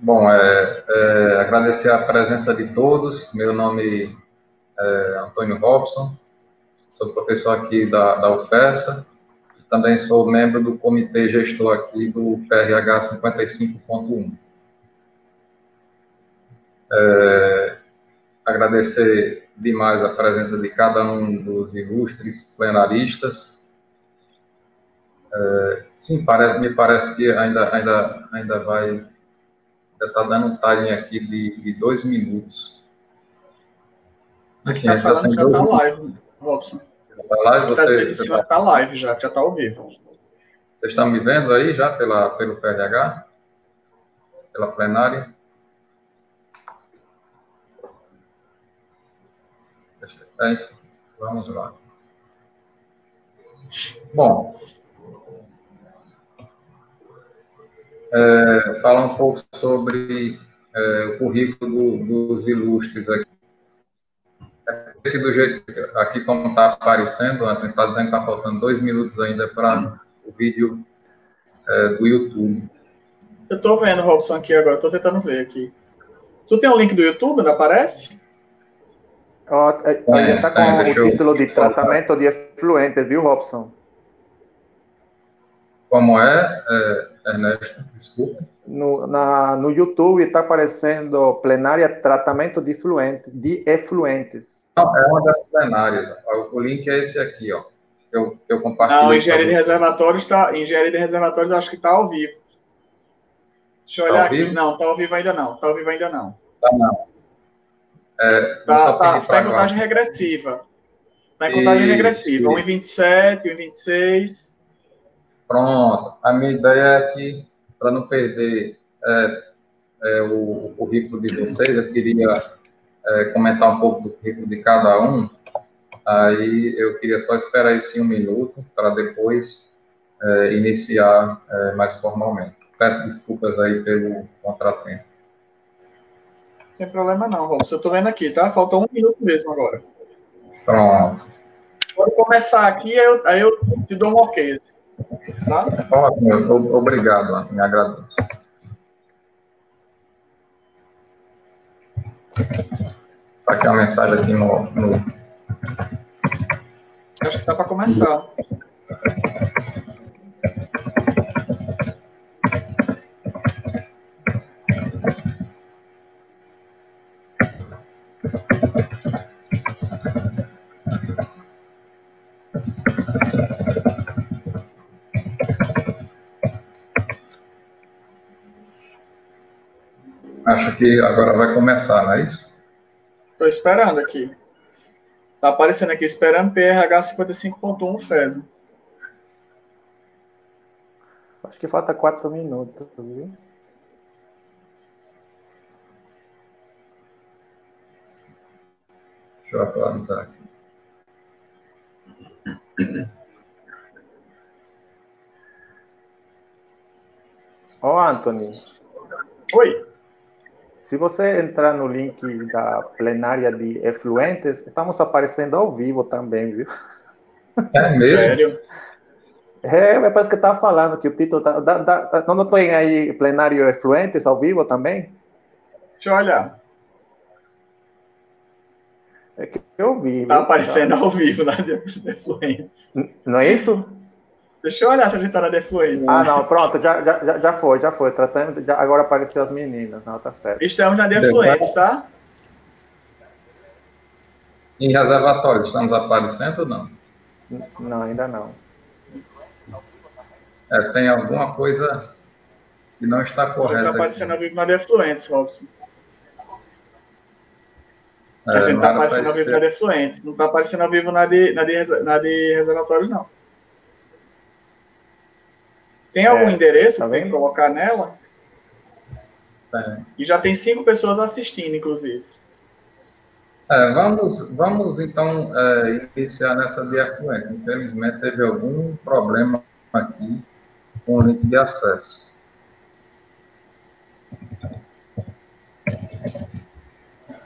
Bom, é, é, agradecer a presença de todos. Meu nome é Antônio Robson, sou professor aqui da, da UFESA e também sou membro do comitê gestor aqui do PRH 55.1. É, agradecer demais a presença de cada um dos ilustres plenaristas. É, sim, parece, me parece que ainda, ainda, ainda vai está dando um time aqui de, de dois minutos. Aqui está falando que já está live, Robson. Está live? Você, está em cima está live já, já está ao vivo. Vocês estão me vendo aí já pela, pelo PRH? Pela plenária? Vamos lá. Bom, é, falar um pouco sobre é, o currículo do, dos ilustres aqui. Aqui do jeito aqui como está aparecendo, a gente está dizendo que está faltando dois minutos ainda para o vídeo é, do YouTube. Eu estou vendo, Robson, aqui agora, estou tentando ver aqui. Tu tem o um link do YouTube, não aparece? Oh, ele está com o título de tratamento de efluentes, viu, Robson? Como é, é Ernesto? Desculpa. No, na, no YouTube está aparecendo plenária tratamento de, fluente, de efluentes. Não, é uma das plenárias. O link é esse aqui, ó. Eu, eu compartilhei. Não, engenharia de reservatórios está. Engenharia de reservatórios acho que está ao vivo. Deixa eu tá olhar aqui. Vivo? Não, está ao vivo ainda não. Está ao vivo ainda não. Tá não. É, tá, tá, tá em contagem regressiva. Está em contagem isso, regressiva. 1,27, 1,26. Pronto. A minha ideia é que, para não perder é, é, o, o, currículo de vocês, eu queria é, comentar um pouco do currículo de cada um. Aí eu queria só esperar esse um minuto para depois é, iniciar é, mais formalmente. Peço desculpas aí pelo contratempo. Não tem problema não, Robson. Eu estou vendo aqui, tá? Falta um minuto mesmo agora. Pronto. Quando começar aqui, aí eu, aí eu te dou um ok. Assim. Tá? Ótimo, obrigado, me agradeço. Tá aqui uma mensagem aqui no. no... Acho que tá para começar. Acho que agora vai começar, não é isso? Estou esperando aqui. Está aparecendo aqui, esperando PRH 55.1 FESA. Acho que falta quatro minutos, viu? Deixa eu atualizar aqui. Ó, oh, Anthony. Oi. Se você entrar no link da plenária de efluentes, estamos aparecendo ao vivo também, viu? É mesmo? Sério? É, parece que estava falando que o título tá, da, da, não tem aí plenário efluentes ao vivo também? Deixa eu olhar. É que eu vi. Está aparecendo tá. ao vivo na de efluentes. Não é isso? Deixa eu olhar se a gente tá na Defluente. Ah, não, pronto, já, já, já foi, já foi. Tratando, já, agora apareceu as meninas. Não, tá certo. Estamos na Defluente, tá? Em reservatório, estamos aparecendo ou não? Não, ainda não. É, tem alguma coisa que não está correta. Está aparecendo ao vivo na Defluentes, Robson. É, a gente está aparecendo ao vivo na Defluentes. Não está aparecendo ao vivo na de, na de, na de reservatórios, não. Tem algum é, endereço tá colocar nela? É. E já tem cinco pessoas assistindo, inclusive. É, vamos, vamos então é, iniciar nessa de. Infelizmente teve algum problema aqui com o link de acesso.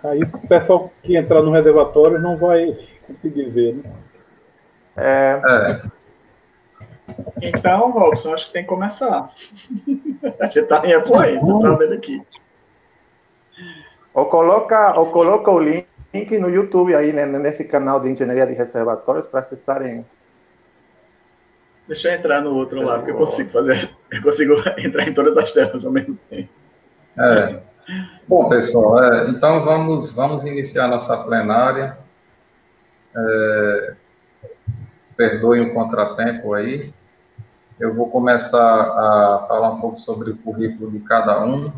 Aí o pessoal que entrar no reservatório não vai conseguir ver, né? É, É. Então, Robson, acho que tem que começar. A gente tá em efluente, você tá vendo aqui. Ou coloca, ou coloca o link no YouTube aí, né, nesse canal de engenharia de reservatórios para acessarem. Deixa eu entrar no outro lá, porque eu consigo fazer, eu consigo entrar em todas as telas ao mesmo tempo. É. Bom, pessoal, é, então vamos, vamos iniciar nossa plenária. É, perdoem o contratempo aí. Eu vou começar a falar um pouco sobre o currículo de cada um.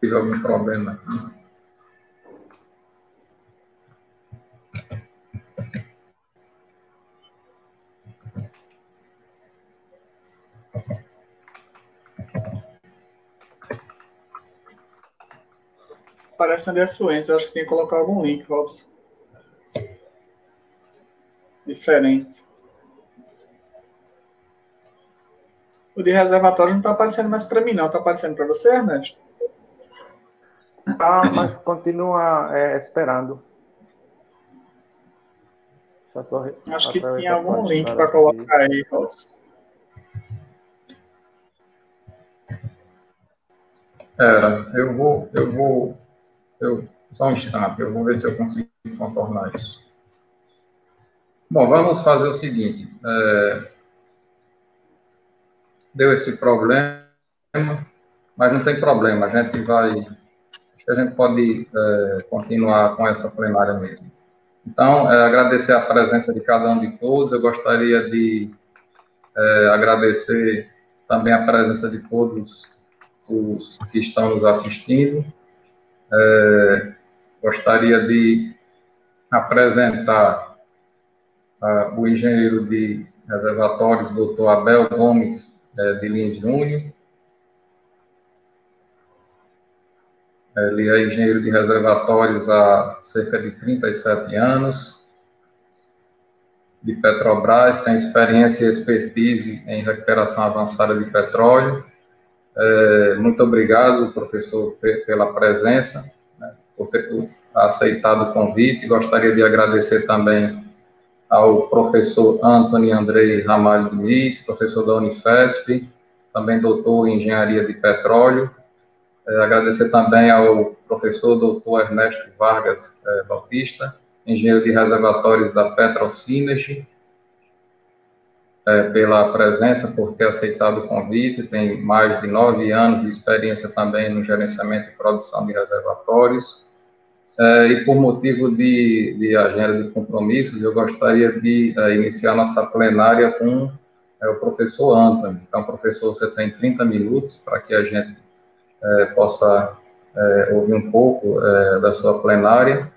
Tive algum problema aqui. Aparecendo de afluentes. Eu acho que tem que colocar algum link, Robson. Diferente. O de reservatório não está aparecendo mais para mim, não. Está aparecendo para você, Ernesto? Ah, mas continua é, esperando. Acho que tinha algum link para colocar aí, Robson. Era, eu vou, eu vou eu, só um instante, eu vou ver se eu consigo contornar isso. Bom, vamos fazer o seguinte. É, deu esse problema, mas não tem problema. A gente vai. A gente pode é, continuar com essa plenária mesmo. Então, é, agradecer a presença de cada um de todos. Eu gostaria de é, agradecer também a presença de todos os que estão nos assistindo. É, gostaria de apresentar uh, o engenheiro de reservatórios, doutor Abel Gomes é, de Lins Júnior. Ele é engenheiro de reservatórios há cerca de 37 anos, de Petrobras, tem experiência e expertise em recuperação avançada de petróleo, é, muito obrigado, professor, pela presença, né, por ter aceitado o convite. Gostaria de agradecer também ao professor Antônio Andrei Ramalho Diniz, professor da Unifesp, também doutor em Engenharia de Petróleo. É, agradecer também ao professor doutor Ernesto Vargas é, Bautista, engenheiro de reservatórios da Petrocinergy, é, pela presença, por ter aceitado o convite. Tem mais de nove anos de experiência também no gerenciamento e produção de reservatórios. É, e por motivo de, de, agenda de compromissos, eu gostaria de é, iniciar nossa plenária com é, o professor Antônio. Então, professor, você tem 30 minutos para que a gente é, possa é, ouvir um pouco da sua plenária.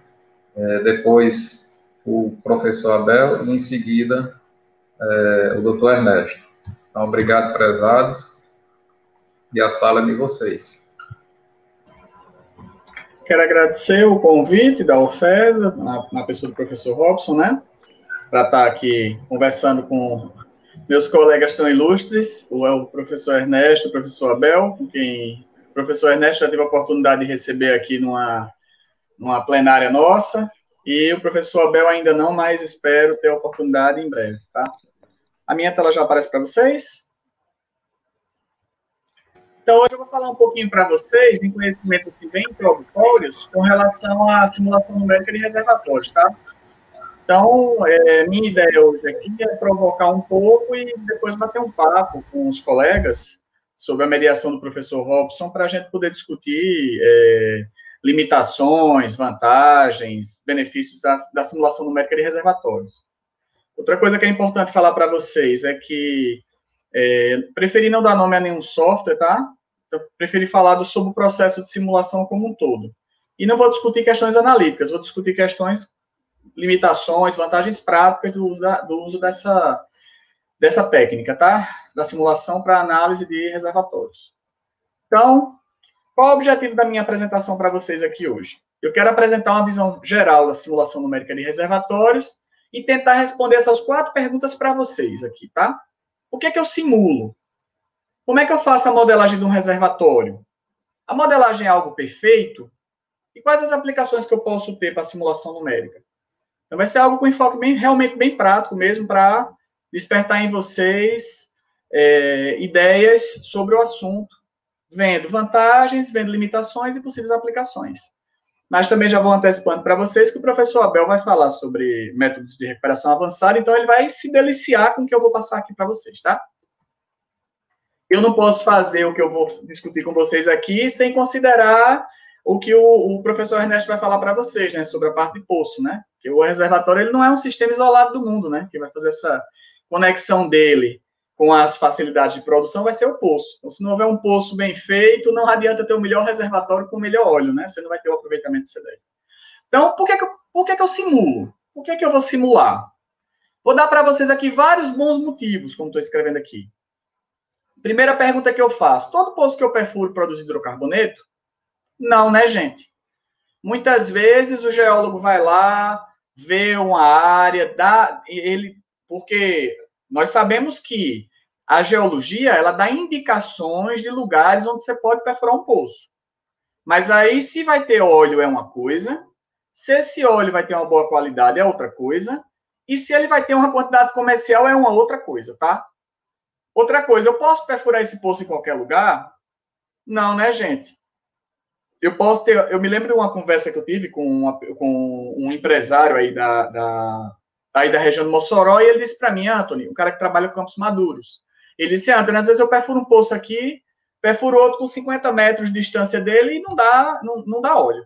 depois, o professor Abel, e em seguida, é, o doutor Ernesto. Então, obrigado, prezados, e a sala de vocês. Quero agradecer o convite da UFESA, na, na pessoa do professor Robson, né, para estar aqui conversando com meus colegas tão ilustres, o, o professor Ernesto, o professor Abel, com quem o professor Ernesto já teve a oportunidade de receber aqui numa, numa plenária nossa, e o professor Abel ainda não, mas espero ter a oportunidade em breve, tá? A minha tela já aparece para vocês. Então, hoje eu vou falar um pouquinho para vocês, em conhecimento assim, bem introdutórios, com relação à simulação numérica de reservatórios, tá? Então, é, minha ideia hoje aqui é provocar um pouco e depois bater um papo com os colegas sobre a mediação do professor Robson para a gente poder discutir é, limitações, vantagens, benefícios da, da simulação numérica de reservatórios. Outra coisa que é importante falar para vocês é que é, preferi não dar nome a nenhum software, tá? Então, preferi falar sobre o processo de simulação como um todo. E não vou discutir questões analíticas, vou discutir questões, limitações, vantagens práticas do uso, da, do uso dessa, dessa técnica, tá? Da simulação para análise de reservatórios. Então, qual o objetivo da minha apresentação para vocês aqui hoje? Eu quero apresentar uma visão geral da simulação numérica de reservatórios e tentar responder essas quatro perguntas para vocês aqui, tá? O que é que eu simulo? Como é que eu faço a modelagem de um reservatório? A modelagem é algo perfeito? E quais as aplicações que eu posso ter para simulação numérica? Então, vai ser algo com enfoque bem, realmente bem prático mesmo, para despertar em vocês é, ideias sobre o assunto, vendo vantagens, vendo limitações e possíveis aplicações. Mas também já vou antecipando para vocês que o professor Abel vai falar sobre métodos de recuperação avançada, então ele vai se deliciar com o que eu vou passar aqui para vocês, tá? Eu não posso fazer o que eu vou discutir com vocês aqui sem considerar o que o, o professor Ernesto vai falar para vocês, né, sobre a parte de poço, né? Que o reservatório ele não é um sistema isolado do mundo, né? Que vai fazer essa conexão dele com as facilidades de produção vai ser o poço. Então, se não houver um poço bem feito, não adianta ter o melhor reservatório com o melhor óleo, né? Você não vai ter o aproveitamento dessa ideia. Então, por que, que, eu, por que, que eu simulo? Por que, que eu vou simular? Vou dar para vocês aqui vários bons motivos, como estou escrevendo aqui. Primeira pergunta que eu faço: todo poço que eu perfuro produz hidrocarboneto? Não, né, gente? Muitas vezes o geólogo vai lá, vê uma área, dá ele, porque nós sabemos que a geologia ela dá indicações de lugares onde você pode perfurar um poço. Mas aí, se vai ter óleo, é uma coisa. Se esse óleo vai ter uma boa qualidade, é outra coisa. E se ele vai ter uma quantidade comercial, é uma outra coisa, tá? Outra coisa, eu posso perfurar esse poço em qualquer lugar? Não, né, gente? Eu posso ter. Eu me lembro de uma conversa que eu tive com, uma, com um empresário aí da, da, aí da região do Mossoró, e ele disse para mim, Anthony, um cara que trabalha com campos maduros, ele disse, Anthony, às vezes eu perfuro um poço aqui, perfuro outro com 50 metros de distância dele e não dá, não, não dá óleo.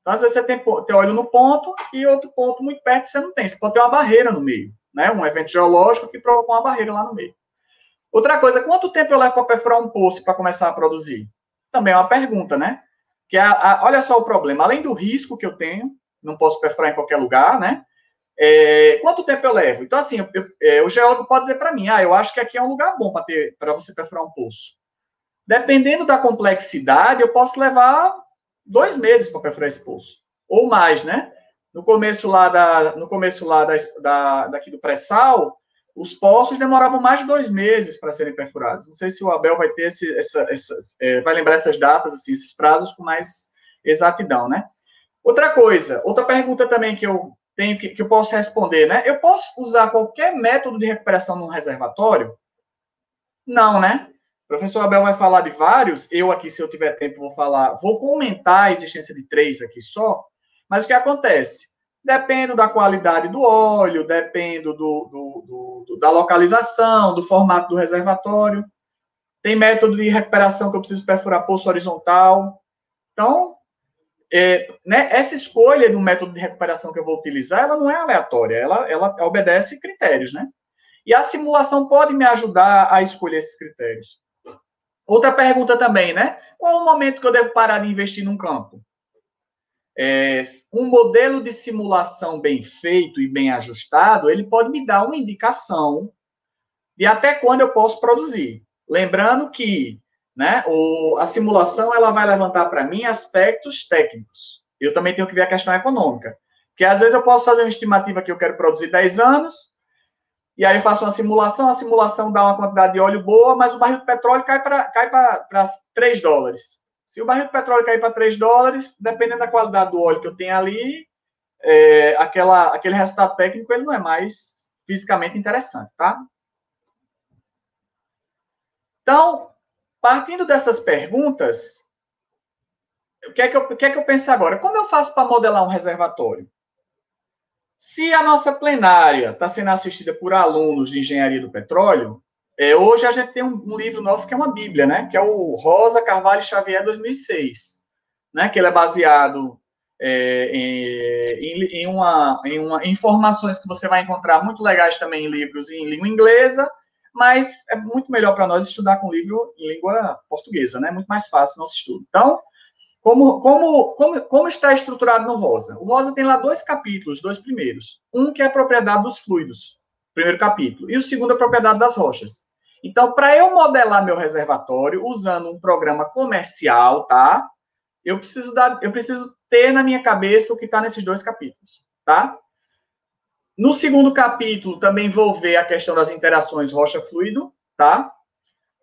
Então, às vezes você tem, tem óleo no ponto e outro ponto muito perto você não tem. Você pode ter uma barreira no meio, né? Um evento geológico que provocou uma barreira lá no meio. Outra coisa, quanto tempo eu levo para perfurar um poço para começar a produzir? Também é uma pergunta, né? Que a, a, olha só o problema. Além do risco que eu tenho, não posso perfurar em qualquer lugar, né? É, quanto tempo eu levo? Então, assim, eu, é, o geólogo pode dizer para mim, ah, eu acho que aqui é um lugar bom para você perfurar um poço. Dependendo da complexidade, eu posso levar dois meses para perfurar esse poço. Ou mais, né? No começo lá, da, no começo lá da, da, daqui do pré-sal, os poços demoravam mais de dois meses para serem perfurados. Não sei se o Abel vai ter esse, essa, essa é, vai lembrar essas datas, assim, esses prazos com mais exatidão, né? Outra coisa, outra pergunta também que eu tenho que, que eu posso responder, né? Eu posso usar qualquer método de recuperação num reservatório? Não, né? O professor Abel vai falar de vários. Eu aqui, se eu tiver tempo, vou falar, vou comentar a existência de três aqui só. Mas o que acontece? Depende da qualidade do óleo, depende do, do, do, da localização, do formato do reservatório. Tem método de recuperação que eu preciso perfurar poço horizontal. Então, é, né, essa escolha do método de recuperação que eu vou utilizar, ela não é aleatória, ela, ela obedece critérios, né? E a simulação pode me ajudar a escolher esses critérios. Outra pergunta também, né? Qual o momento que eu devo parar de investir num campo? É, um modelo de simulação bem feito e bem ajustado, ele pode me dar uma indicação de até quando eu posso produzir. Lembrando que né? O, a simulação ela vai levantar para mim aspectos técnicos. Eu também tenho que ver a questão econômica. Porque às vezes eu posso fazer uma estimativa que eu quero produzir 10 anos, e aí eu faço uma simulação, a simulação dá uma quantidade de óleo boa, mas o barril de petróleo cai para cai 3 dólares. Se o barril de petróleo cair para 3 dólares, dependendo da qualidade do óleo que eu tenho ali, é, aquela, aquele resultado técnico ele não é mais fisicamente interessante, tá? Então, Partindo dessas perguntas, o que, é que eu, que é que eu penso agora? Como eu faço para modelar um reservatório? Se a nossa plenária está sendo assistida por alunos de engenharia do petróleo, é, hoje a gente tem um, um, livro nosso que é uma bíblia, né? Que é o Rosa Carvalho Xavier 2006, né? Que ele é baseado é, em, em, uma, em uma informações que você vai encontrar muito legais também em livros em língua inglesa mas é muito melhor para nós estudar com livro em língua portuguesa, né? Muito mais fácil o nosso estudo. Então, como, como, como, como está estruturado no Rosa? O Rosa tem lá dois capítulos, dois primeiros. Um que é a propriedade dos fluidos, primeiro capítulo, e o segundo é a propriedade das rochas. Então, para eu modelar meu reservatório usando um programa comercial, tá? Eu preciso dar, eu preciso ter na minha cabeça o que está nesses dois capítulos, tá? No segundo capítulo, também vou ver a questão das interações rocha-fluido, tá?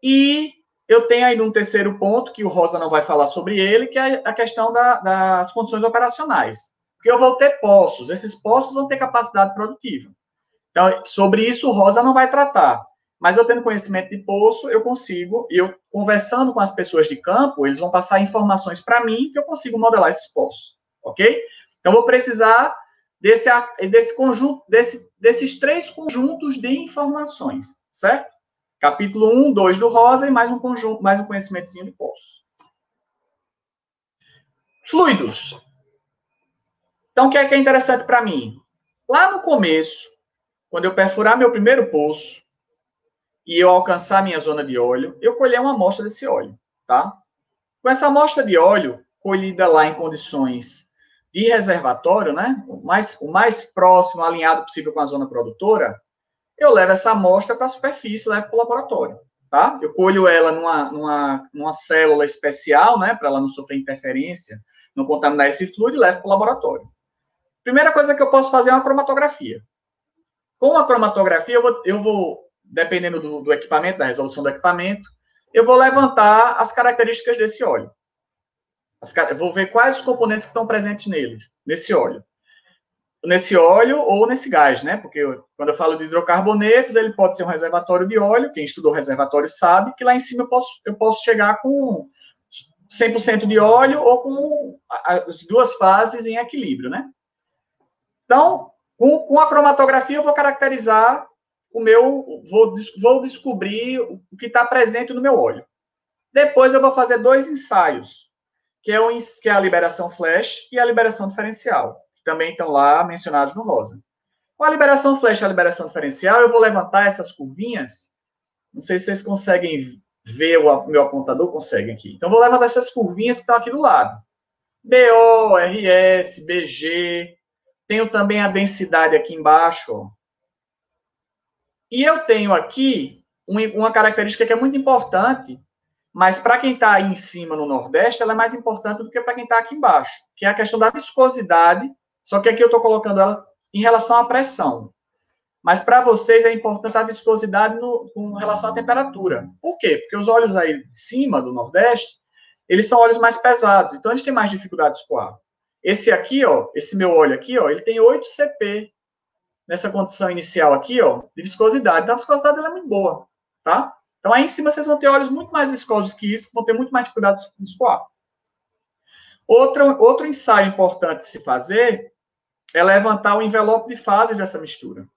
E eu tenho aí um terceiro ponto, que o Rosa não vai falar sobre ele, que é a questão da, das condições operacionais. Porque eu vou ter poços, esses poços vão ter capacidade produtiva. Então, sobre isso, o Rosa não vai tratar. Mas eu tendo conhecimento de poço, eu consigo, eu conversando com as pessoas de campo, eles vão passar informações para mim que eu consigo modelar esses poços, ok? Então, vou precisar desse, desse conjunto, desse, desses três conjuntos de informações, certo? Capítulo 1, 2 do Rosa e mais um conjunto, mais um conhecimentozinho de poços. Fluidos. Então, o que é, que é interessante para mim? Lá no começo, quando eu perfurar meu primeiro poço e eu alcançar minha zona de óleo, eu colher uma amostra desse óleo, tá? Com essa amostra de óleo, colhida lá em condições de reservatório, né? O mais, o mais próximo, alinhado possível com a zona produtora, eu levo essa amostra para a superfície, levo para o laboratório, tá? Eu colho ela numa, numa, numa célula especial, né? Para ela não sofrer interferência, não contaminar esse fluido levo para o laboratório. Primeira coisa que eu posso fazer é uma cromatografia. Com a cromatografia, eu vou, eu vou dependendo do, do equipamento, da resolução do equipamento, eu vou levantar as características desse óleo. As, vou ver quais os componentes que estão presentes neles, nesse óleo. Nesse óleo ou nesse gás, né? Porque eu, quando eu falo de hidrocarbonetos, ele pode ser um reservatório de óleo, quem estudou reservatório sabe que lá em cima eu posso, eu posso chegar com 100% de óleo ou com as duas fases em equilíbrio, né? Então, com, com a cromatografia, eu vou caracterizar o meu, vou, vou descobrir o que está presente no meu óleo. Depois eu vou fazer dois ensaios, que é, o, que é a liberação flash e a liberação diferencial, que também estão lá mencionados no rosa. Com a liberação flash e a liberação diferencial, eu vou levantar essas curvinhas. Não sei se vocês conseguem ver o meu apontador, conseguem aqui. Então, vou levantar essas curvinhas que estão aqui do lado. BO, RS, BG, tenho também a densidade aqui embaixo. Ó. E eu tenho aqui uma característica que é muito importante, mas para quem está aí em cima no Nordeste, ela é mais importante do que para quem está aqui embaixo, que é a questão da viscosidade, só que aqui eu estou colocando ela em relação à pressão. Mas para vocês é importante a viscosidade no, com relação à temperatura. Por quê? Porque os óleos aí de cima do Nordeste, eles são óleos mais pesados, então eles têm mais dificuldades com ar. Esse aqui, ó, esse meu óleo aqui, ó, ele tem 8 CP nessa condição inicial aqui, ó, de viscosidade. Então, a viscosidade é muito boa, tá? Então, aí em cima vocês vão ter óleos muito mais viscosos que isso, que vão ter muito mais dificuldade de escoar. Outro, outro ensaio importante de se fazer é levantar o envelope de fases dessa mistura,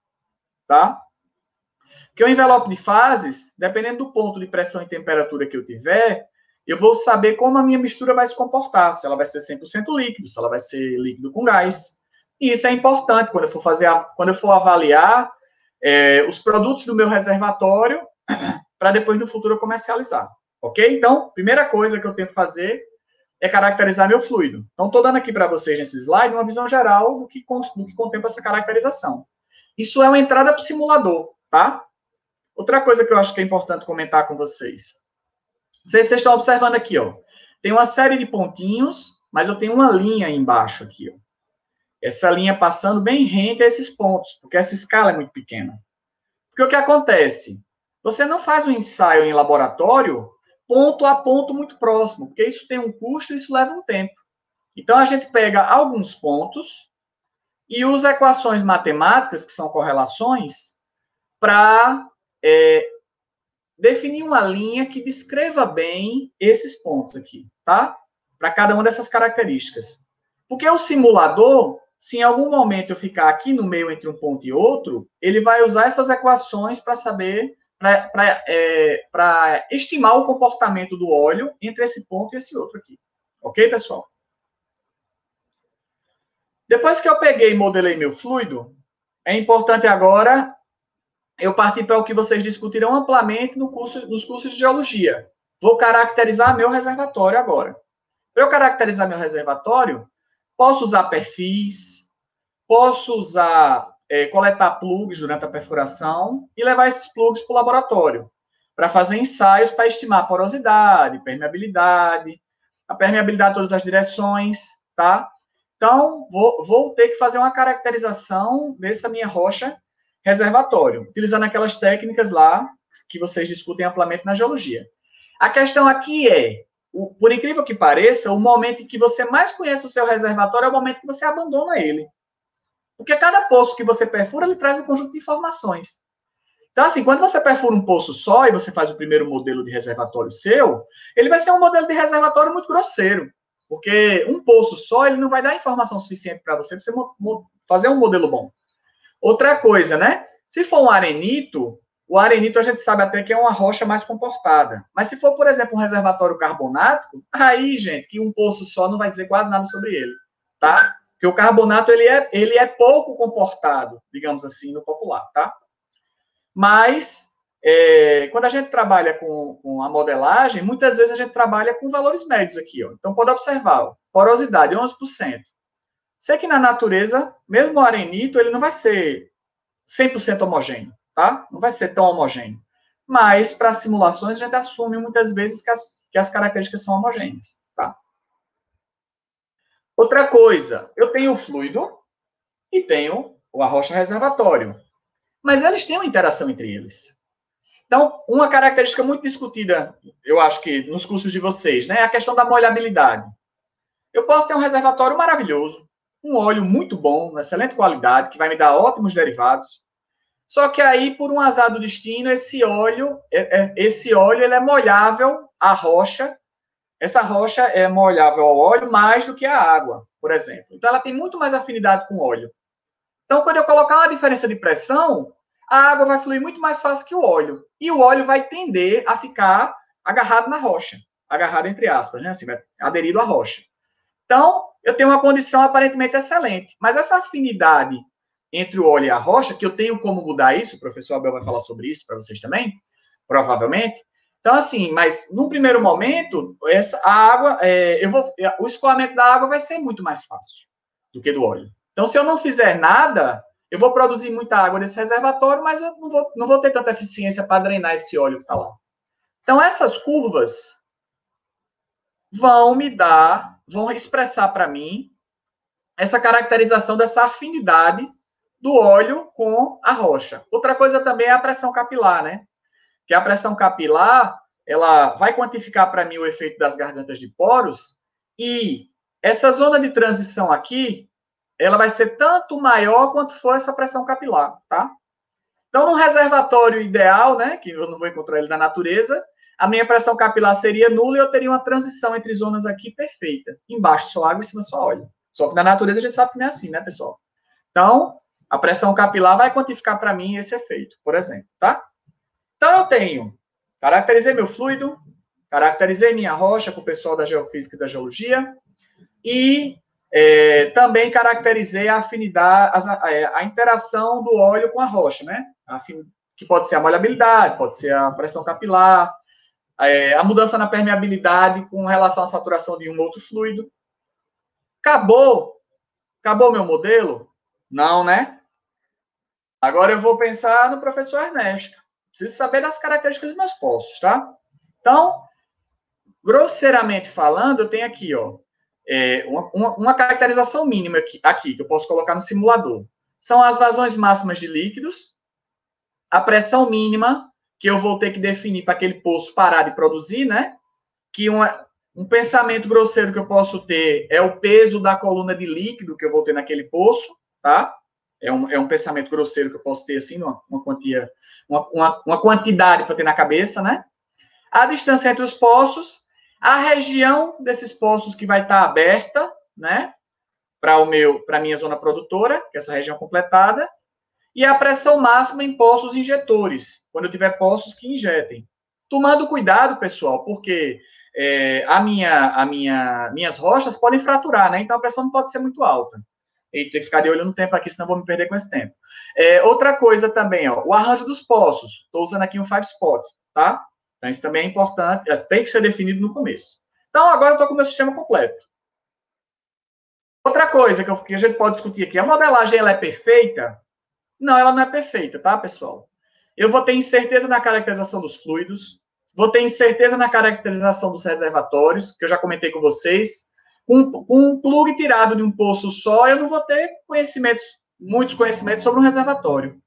tá? Porque o envelope de fases, dependendo do ponto de pressão e temperatura que eu tiver, eu vou saber como a minha mistura vai se comportar, se ela vai ser 100% líquido, se ela vai ser líquido com gás. E isso é importante quando eu for fazer, a, quando eu for avaliar é, os produtos do meu reservatório para depois no futuro comercializar. Ok? Então, primeira coisa que eu tenho que fazer é caracterizar meu fluido. Então, estou dando aqui para vocês nesse slide uma visão geral do que, do que contempla essa caracterização. Isso é uma entrada para o simulador, tá? Outra coisa que eu acho que é importante comentar com vocês. Vocês, estão observando aqui, ó. Tem uma série de pontinhos, mas eu tenho uma linha embaixo aqui, ó. Essa linha passando bem rente a esses pontos, porque essa escala é muito pequena. Porque o que acontece? Você não faz um ensaio em laboratório ponto a ponto muito próximo, porque isso tem um custo e isso leva um tempo. Então a gente pega alguns pontos e usa equações matemáticas, que são correlações, para é, definir uma linha que descreva bem esses pontos aqui, tá? Para cada uma dessas características. Porque o simulador, se em algum momento eu ficar aqui no meio entre um ponto e outro, ele vai usar essas equações para saber, para é, estimar o comportamento do óleo entre esse ponto e esse outro aqui. Ok, pessoal? Depois que eu peguei e modelei meu fluido, é importante agora eu parti para o que vocês discutirão amplamente no curso, nos cursos de geologia. Vou caracterizar meu reservatório agora. Para eu caracterizar meu reservatório, posso usar perfis, posso usar, é, coletar plugs durante a perfuração e levar esses plugs para o laboratório, para fazer ensaios para estimar porosidade, permeabilidade, a permeabilidade de todas as direções, tá? Então, vou, vou ter que fazer uma caracterização dessa minha rocha reservatório, utilizando aquelas técnicas lá que vocês discutem amplamente na geologia. A questão aqui é, o, por incrível que pareça, o momento em que você mais conhece o seu reservatório é o momento que você abandona ele. Porque cada poço que você perfura, ele traz um conjunto de informações. Então, assim, quando você perfura um poço só e você faz o primeiro modelo de reservatório seu, ele vai ser um modelo de reservatório muito grosseiro. Porque um poço só, ele não vai dar informação suficiente para você, você fazer um modelo bom. Outra coisa, né? Se for um arenito, o arenito a gente sabe até que é uma rocha mais comportada. Mas se for, por exemplo, um reservatório carbonático, aí, gente, que um poço só não vai dizer quase nada sobre ele, tá? Porque o carbonato, ele é, ele é pouco comportado, digamos assim, no popular, tá? Mas, é, quando a gente trabalha com, com, a modelagem, muitas vezes a gente trabalha com valores médios aqui, ó. Então, pode observar, ó, porosidade, 11%. Sei que na natureza, mesmo o arenito, ele não vai ser 100% homogêneo, tá? Não vai ser tão homogêneo. Mas, para simulações, a gente assume muitas vezes que as, que as características são homogêneas, tá? Outra coisa, eu tenho o fluido e tenho o arrocha reservatório. Mas eles têm uma interação entre eles. Então, uma característica muito discutida, eu acho que nos cursos de vocês, né, é a questão da molhabilidade. Eu posso ter um reservatório maravilhoso, um óleo muito bom, excelente qualidade, que vai me dar ótimos derivados. Só que aí, por um azar do destino, esse óleo, é, é, esse óleo ele é molhável à rocha. Essa rocha é molhável ao óleo mais do que a água, por exemplo. Então, ela tem muito mais afinidade com o óleo. Então, quando eu colocar uma diferença de pressão, a água vai fluir muito mais fácil que o óleo. E o óleo vai tender a ficar agarrado na rocha. Agarrado entre aspas, né? Assim, aderido à rocha. Então, eu tenho uma condição aparentemente excelente. Mas essa afinidade entre o óleo e a rocha, que eu tenho como mudar isso, o professor Abel vai falar sobre isso para vocês também, provavelmente. Então, assim, mas num primeiro momento, essa, a água, é, eu vou, o escoamento da água vai ser muito mais fácil do que do óleo. Então, se eu não fizer nada, eu vou produzir muita água nesse reservatório, mas eu não vou, não vou ter tanta eficiência para drenar esse óleo que está lá. Então, essas curvas vão me dar vão expressar para mim essa caracterização dessa afinidade do óleo com a rocha. Outra coisa também é a pressão capilar, né? Que a pressão capilar, ela vai quantificar para mim o efeito das gargantas de poros e essa zona de transição aqui, ela vai ser tanto maior quanto for essa pressão capilar, tá? Então, no reservatório ideal, né, que eu não vou encontrar ele na natureza, a minha pressão capilar seria nula e eu teria uma transição entre zonas aqui perfeita. Embaixo só água, em cima só óleo. Só que na natureza a gente sabe que não é assim, né, pessoal? Então, a pressão capilar vai quantificar para mim esse efeito, por exemplo, tá? Então, eu tenho, caracterizei meu fluido, caracterizei minha rocha com o pessoal da geofísica e da geologia, e é, também caracterizei a afinidade, a, é, a, interação do óleo com a rocha, né? A, que pode ser a molhabilidade, pode ser a pressão capilar, é, a mudança na permeabilidade com relação à saturação de um outro fluido. Acabou? Acabou meu modelo? Não, né? Agora eu vou pensar no professor Ernesto. Preciso saber das características dos meus poços, tá? Então, grosseiramente falando, eu tenho aqui, ó, é, uma, uma, caracterização mínima aqui, aqui, que eu posso colocar no simulador. São as vazões máximas de líquidos, a pressão mínima que eu vou ter que definir para aquele poço parar de produzir, né? Que uma, um pensamento grosseiro que eu posso ter é o peso da coluna de líquido que eu vou ter naquele poço, tá? É um, é um pensamento grosseiro que eu posso ter, assim, uma quantia, uma, uma, uma quantidade para ter na cabeça, né? A distância entre os poços, a região desses poços que vai estar aberta, né? Para o meu, para minha zona produtora, que é essa região completada, e a pressão máxima em poços injetores, quando eu tiver poços que injetem. Tomando cuidado, pessoal, porque é, a minha, a minha, minhas rochas podem fraturar, né? Então a pressão não pode ser muito alta. E de olho no tempo aqui, senão vou me perder com esse tempo. É, outra coisa também, ó, o arranjo dos poços. Estou usando aqui um five spot, tá? Então isso também é importante, é, tem que ser definido no começo. Então agora eu estou com o meu sistema completo. Outra coisa que, eu, que a gente pode discutir aqui, a modelagem ela é perfeita? Não, ela não é perfeita, tá, pessoal? Eu vou ter incerteza na caracterização dos fluidos, vou ter incerteza na caracterização dos reservatórios, que eu já comentei com vocês. Com, com um plug tirado de um poço só, eu não vou ter conhecimentos, muitos conhecimentos sobre um reservatório.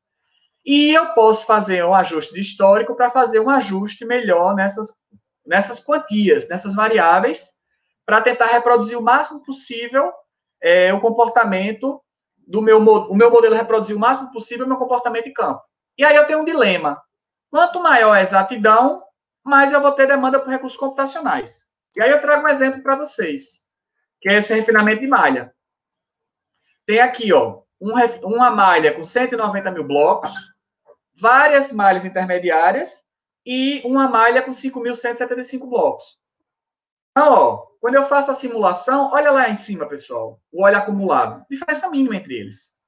E eu posso fazer um ajuste de histórico para fazer um ajuste melhor nessas, nessas quantias, nessas variáveis, para tentar reproduzir o máximo possível é, o comportamento do meu, o meu modelo reproduzir o máximo possível o meu comportamento em campo. E aí eu tenho um dilema. Quanto maior a exatidão, mais eu vou ter demanda por recursos computacionais. E aí eu trago um exemplo para vocês, que é esse refinamento de malha. Tem aqui, ó, um, uma malha com 190 mil blocos, várias malhas intermediárias e uma malha com 5.175 blocos. Então, ó, quando eu faço a simulação, olha lá em cima, pessoal, o óleo acumulado. Diferença mínima entre eles.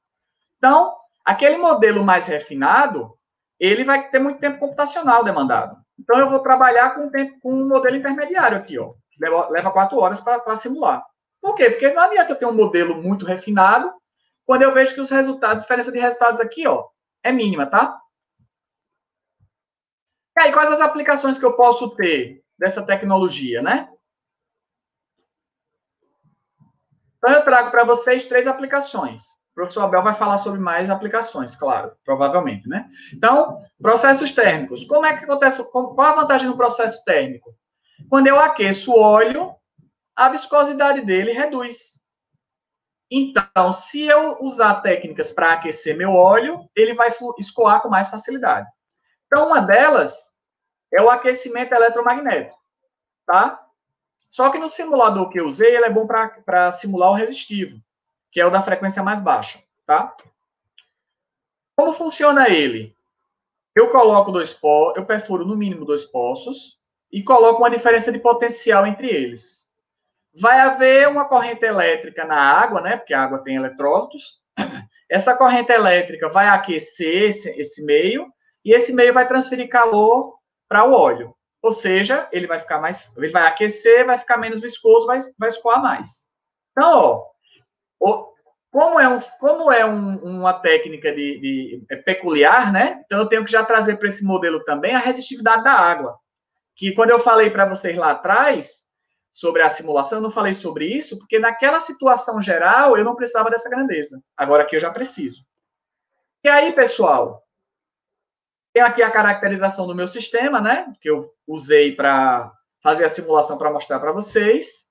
Então, aquele modelo mais refinado, ele vai ter muito tempo computacional demandado. Então, eu vou trabalhar com, tempo, com um modelo intermediário aqui, ó. Leva, leva quatro horas para simular. Por quê? Porque não adianta eu ter um modelo muito refinado quando eu vejo que os resultados, a diferença de resultados aqui, ó, é mínima, tá? E aí, quais as aplicações que eu posso ter dessa tecnologia, né? Então, eu trago para vocês três aplicações. O professor Abel vai falar sobre mais aplicações, claro, provavelmente, né? Então, processos térmicos. Como é que acontece? Qual a vantagem do processo térmico? Quando eu aqueço o óleo, a viscosidade dele reduz. Então, se eu usar técnicas para aquecer meu óleo, ele vai escoar com mais facilidade. Então, uma delas é o aquecimento eletromagnético, tá? Só que no simulador que eu usei, ele é bom para simular o resistivo, que é o da frequência mais baixa, tá? Como funciona ele? Eu coloco dois poços, eu perfuro no mínimo dois poços e coloco uma diferença de potencial entre eles. Vai haver uma corrente elétrica na água, né? Porque a água tem eletrólitos. Essa corrente elétrica vai aquecer esse, esse meio e esse meio vai transferir calor para o óleo. Ou seja, ele vai ficar mais, ele vai aquecer, vai ficar menos viscoso, vai, vai escoar mais. Então, ó, como é, um, como é um, uma técnica de, de é peculiar, né? Então eu tenho que já trazer para esse modelo também a resistividade da água. Que quando eu falei para vocês lá atrás sobre a simulação, eu não falei sobre isso, porque naquela situação geral eu não precisava dessa grandeza. Agora aqui eu já preciso. E aí, pessoal, tem aqui a caracterização do meu sistema, né? Que eu usei para fazer a simulação para mostrar para vocês.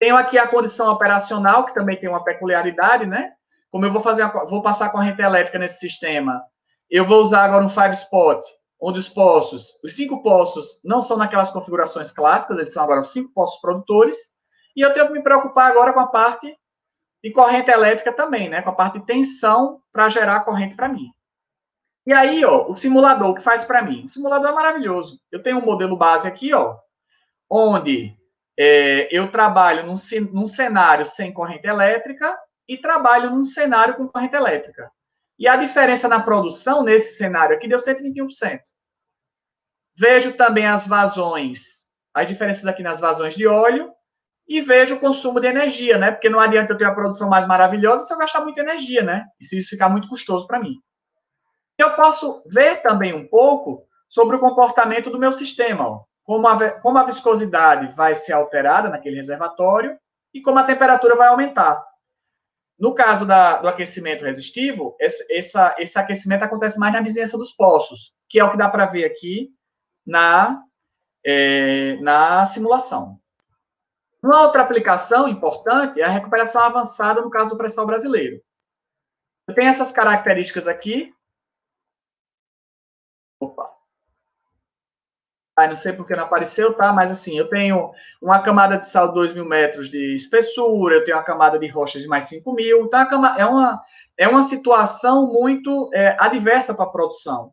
Tenho aqui a condição operacional, que também tem uma peculiaridade, né? Como eu vou fazer, a, vou passar corrente elétrica nesse sistema, eu vou usar agora um five spot, onde os poços, os cinco poços não são naquelas configurações clássicas, eles são agora cinco poços produtores, e eu tenho que me preocupar agora com a parte de corrente elétrica também, né? Com a parte de tensão para gerar corrente para mim. E aí, ó, o simulador, o que faz para mim? O simulador é maravilhoso. Eu tenho um modelo base aqui, ó, onde é, eu trabalho num, num cenário sem corrente elétrica e trabalho num cenário com corrente elétrica. E a diferença na produção nesse cenário aqui deu 121%. Vejo também as vazões, as diferenças aqui nas vazões de óleo, e vejo o consumo de energia, né? Porque não adianta eu ter a produção mais maravilhosa se eu gastar muita energia, né? E se isso ficar muito custoso para mim. Eu posso ver também um pouco sobre o comportamento do meu sistema, ó, como, a, como a viscosidade vai ser alterada naquele reservatório e como a temperatura vai aumentar. No caso da, do aquecimento resistivo, esse, essa, esse aquecimento acontece mais na vizinhança dos poços, que é o que dá para ver aqui na, é, na simulação. Uma outra aplicação importante é a recuperação avançada no caso do pré-sal brasileiro. Eu tenho essas características aqui, Opa. Ah, não sei porque não apareceu, tá? Mas assim, eu tenho uma camada de sal de 2 mil metros de espessura, eu tenho uma camada de rochas de mais 5 mil. Então, é uma, é uma situação muito é, adversa para a produção,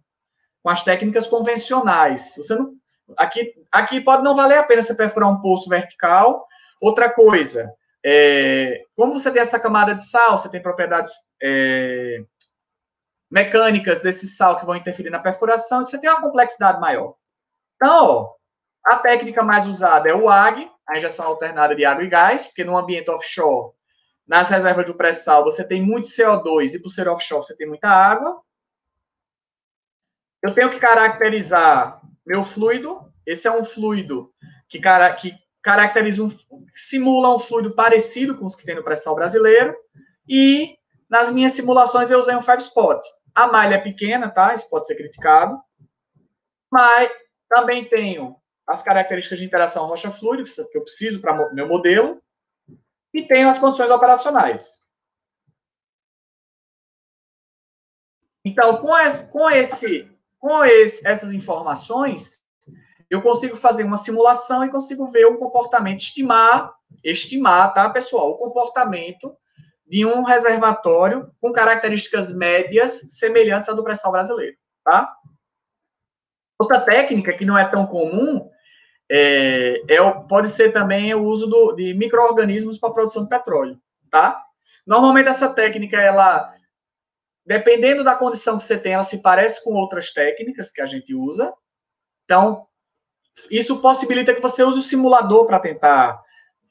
com as técnicas convencionais. Você não, aqui, aqui pode não valer a pena você perfurar um poço vertical. Outra coisa, é, como você tem essa camada de sal, você tem propriedades é, mecânicas desse sal que vão interferir na perfuração, você tem uma complexidade maior. Então, ó, a técnica mais usada é o AG, a injeção alternada de água e gás, porque no ambiente offshore, nas reservas de pré-sal, você tem muito CO2 e por ser offshore você tem muita água. Eu tenho que caracterizar meu fluido. Esse é um fluido que, cara, que caracterizam, simulam um fluido parecido com os que tem no pré-sal brasileiro, e nas minhas simulações eu usei um five spot. A malha é pequena, tá? Isso pode ser criticado. Mas também tenho as características de interação rocha-fluido, que eu preciso para meu modelo, e tenho as condições operacionais. Então, com, esse, com, esse, com esse, essas informações, eu consigo fazer uma simulação e consigo ver o comportamento, estimar, estimar, tá, pessoal, o comportamento de um reservatório com características médias semelhantes à do pré-sal brasileiro, tá? Outra técnica que não é tão comum é, é pode ser também o uso do, de micro-organismos para produção de petróleo, tá? Normalmente essa técnica, ela, dependendo da condição que você tem, ela se parece com outras técnicas que a gente usa. Então, isso possibilita que você use o simulador para tentar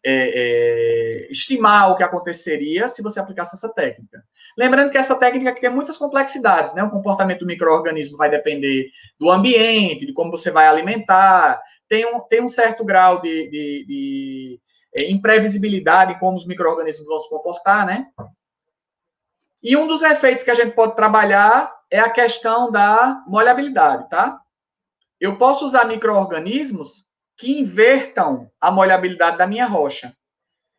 é, é, estimar o que aconteceria se você aplicasse essa técnica. Lembrando que essa técnica tem muitas complexidades, né? O comportamento do microorganismo vai depender do ambiente, de como você vai alimentar, tem um, tem um certo grau de, de, de é, imprevisibilidade em como os microorganismos vão se comportar, né? E um dos efeitos que a gente pode trabalhar é a questão da molhabilidade, tá? Eu posso usar microorganismos que invertam a molhabilidade da minha rocha.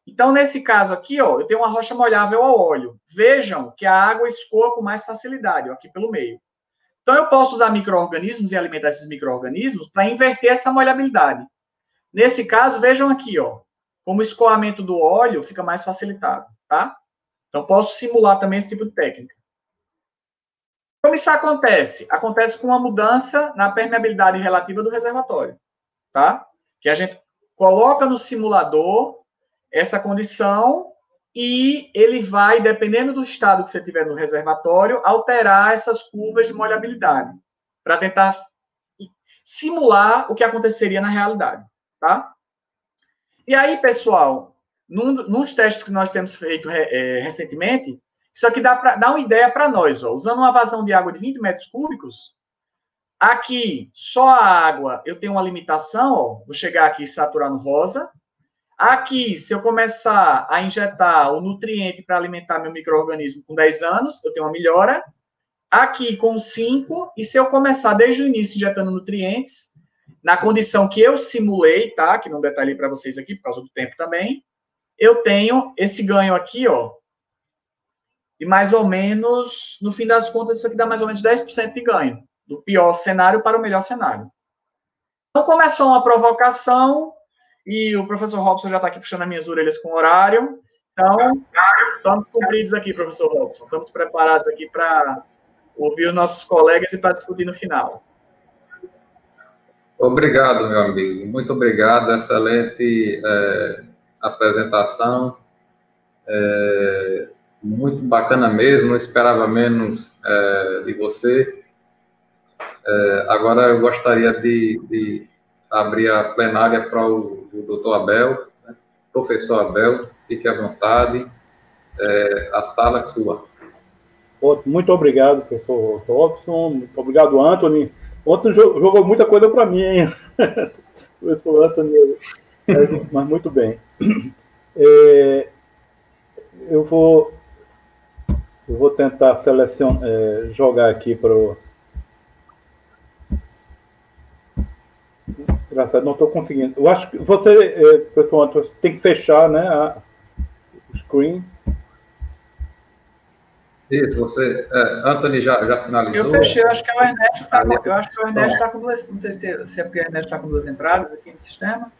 Então, nesse caso aqui, ó, eu tenho uma rocha molhável ao óleo. Vejam que a água escoa com mais facilidade, ó, aqui pelo meio. Então, eu posso usar micro-organismos e alimentar esses micro-organismos para inverter essa molhabilidade. Nesse caso, vejam aqui, ó, como o escoamento do óleo fica mais facilitado, tá? Então, posso simular também esse tipo de técnica. Como isso acontece? Acontece com uma mudança na permeabilidade relativa do reservatório, tá? Que a gente coloca no simulador essa condição e ele vai, dependendo do estado que você tiver no reservatório, alterar essas curvas de molhabilidade para tentar simular o que aconteceria na realidade, tá? E aí, pessoal, num, nos testes que nós temos feito é, recentemente, isso aqui dá, pra, dá uma ideia para nós, ó, usando uma vazão de água de 20 metros cúbicos, aqui, só a água, eu tenho uma limitação, ó, vou chegar aqui e saturar no rosa, Aqui, se eu começar a injetar o nutriente para alimentar meu microorganismo com 10 anos, eu tenho uma melhora. Aqui, com 5, e se eu começar desde o início injetando nutrientes, na condição que eu simulei, tá? Que não detalhei para vocês aqui por causa do tempo também, eu tenho esse ganho aqui, ó, e mais ou menos, no fim das contas, isso aqui dá mais ou menos 10% de ganho, do pior cenário para o melhor cenário. Então, começou uma provocação, e o professor Robson já está aqui puxando as minhas orelhas com o horário. Então, estamos cumpridos aqui, professor Robson. Estamos preparados aqui para ouvir os nossos colegas e para discutir no final. Obrigado, meu amigo. Muito obrigado. Excelente é, apresentação. É, muito bacana mesmo. Não esperava menos é, de você. É, agora eu gostaria de, de abrir a plenária para o, o doutor Abel, né? professor Abel, fique à vontade, é, a sala é sua. Muito obrigado, professor Robson, muito obrigado, Anthony. Ontem jogou muita coisa para mim, hein? professor Anthony, mas muito bem. É, eu vou eu vou tentar selecionar, é, jogar aqui para o Engraçado, não estou conseguindo. Eu acho que você, é, pessoal, você tem que fechar né, a, o screen. Isso, você. É, Anthony já, já finalizou. Eu fechei, eu acho que o Ernesto está com, eu acho que o Ernesto está com duas. Não sei se, se é porque o Ernesto está com duas entradas aqui no sistema.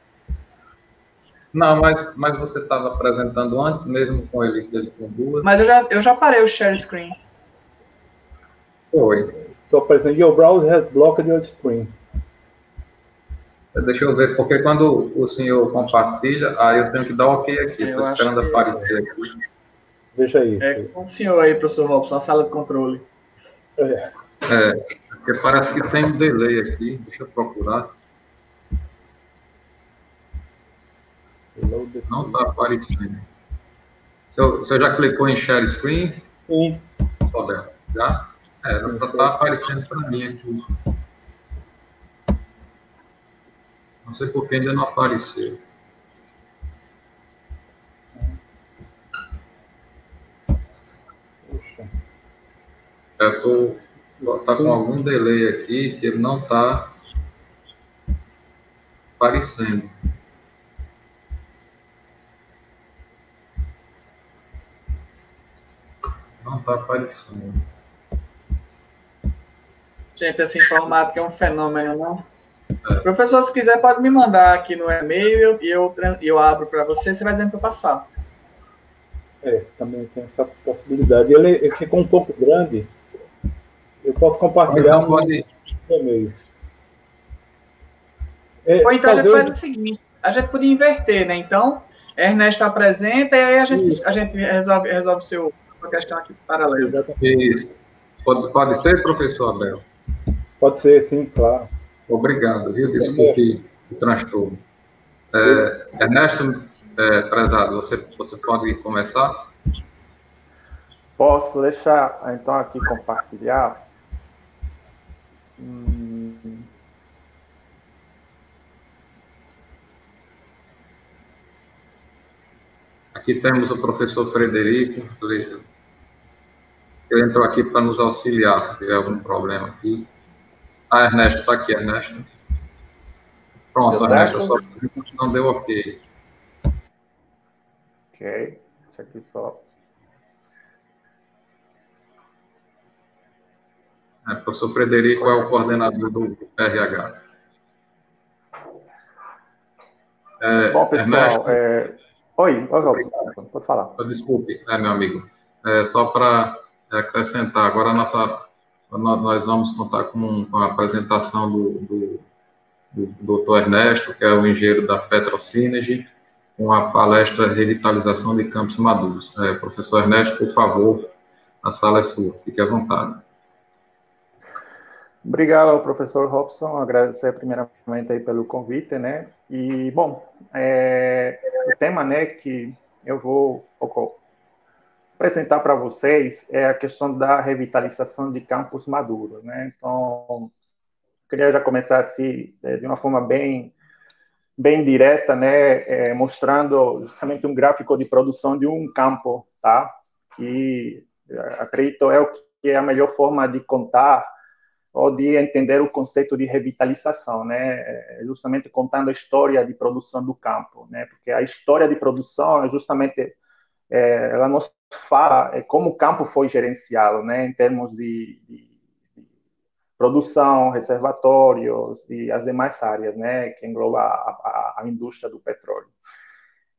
Não, mas, mas você estava apresentando antes, mesmo com ele, ele com duas. Mas eu já, eu já parei o share screen. Foi. Estou apresentando. Your browser has blocked your screen. Deixa eu ver, porque quando o senhor compartilha, aí eu tenho que dar ok aqui. Estou esperando que... aparecer aqui. Deixa aí. É com o senhor aí, professor Robson, na sala de controle. É. é, porque parece que tem um delay aqui. Deixa eu procurar. Não está aparecendo. O senhor, o senhor já clicou em share screen? Sim. Só Já? É, não está aparecendo para mim aqui. Não sei por que ainda não apareceu. Eu tá com algum delay aqui que ele não está aparecendo. Não está aparecendo. Gente, essa informática é um fenômeno, não? Professor, se quiser, pode me mandar aqui no e-mail e eu, eu abro para você, você vai dizendo para passar. É, também tem essa possibilidade. Ele, ele ficou um pouco grande. Eu posso compartilhar então, pode... no e-mail. É, Ou então talvez... a gente faz o seguinte, a gente podia inverter, né? Então, Ernesto apresenta e aí a gente, a gente resolve, resolve seu, a questão aqui paralela. Isso. Pode, pode ser, professor Abel? Pode ser, sim, claro. Obrigado, viu? Desculpe o transtorno. É, Ernesto, é, prezado, você, você pode começar? Posso deixar, então, aqui compartilhar. Hum... Aqui temos o professor Frederico, ele entrou aqui para nos auxiliar se tiver algum problema aqui. Ah, Ernesto, está aqui, Ernesto. Pronto, deu Ernesto, só não deu ok. Ok, isso aqui só. É, professor Frederico é o coordenador do RH. É, Bom, pessoal, Ernesto, é... oi, oi, Robson, pode falar. Desculpe, é, meu amigo. É, só para acrescentar, agora a nossa nós vamos contar com, com a apresentação do, do, do Dr. Ernesto, que é o engenheiro da Petrocinergy, com a palestra Revitalização de Campos Maduros. É, professor Ernesto, por favor, a sala é sua, fique à vontade. Obrigado ao professor Robson, agradecer primeiramente aí pelo convite, né? E, bom, é, o tema, né, que eu vou apresentar para vocês é a questão da revitalização de campos maduros, né? Então, queria já começar assim, é, de uma forma bem bem direta, né, é, mostrando justamente um gráfico de produção de um campo, tá? Que é, acredito é o que é a melhor forma de contar ou de entender o conceito de revitalização, né? É, justamente contando a história de produção do campo, né? Porque a história de produção é justamente é, ela nos fala é, como o campo foi gerenciado, né, em termos de, de, produção, reservatórios e as demais áreas, né, que engloba a, a, a indústria do petróleo.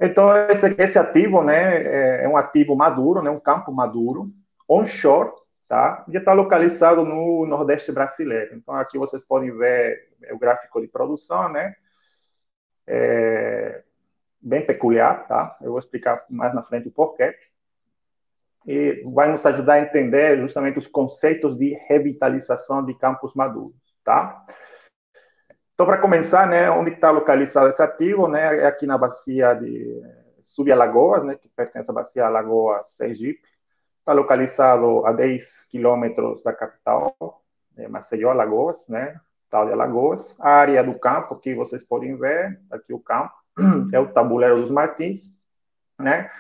Então, esse, esse ativo, né, é, é um ativo maduro, né, um campo maduro, onshore, tá? E está localizado no Nordeste brasileiro. Então, aqui vocês podem ver o gráfico de produção, né? É, bem peculiar, tá? Eu vou explicar mais na frente o porquê. E vai nos ajudar a entender justamente os conceitos de revitalização de campos maduros, tá? Então, para começar, né, onde está localizado esse ativo, né, é aqui na bacia de Subalagoas, né, que pertence à bacia Alagoas Sergipe. Está localizado a 10 quilômetros da capital, é Maceió, Alagoas, né, tal de Alagoas. A área do campo, que vocês podem ver, aqui o campo, é o tabuleiro dos Martins, né?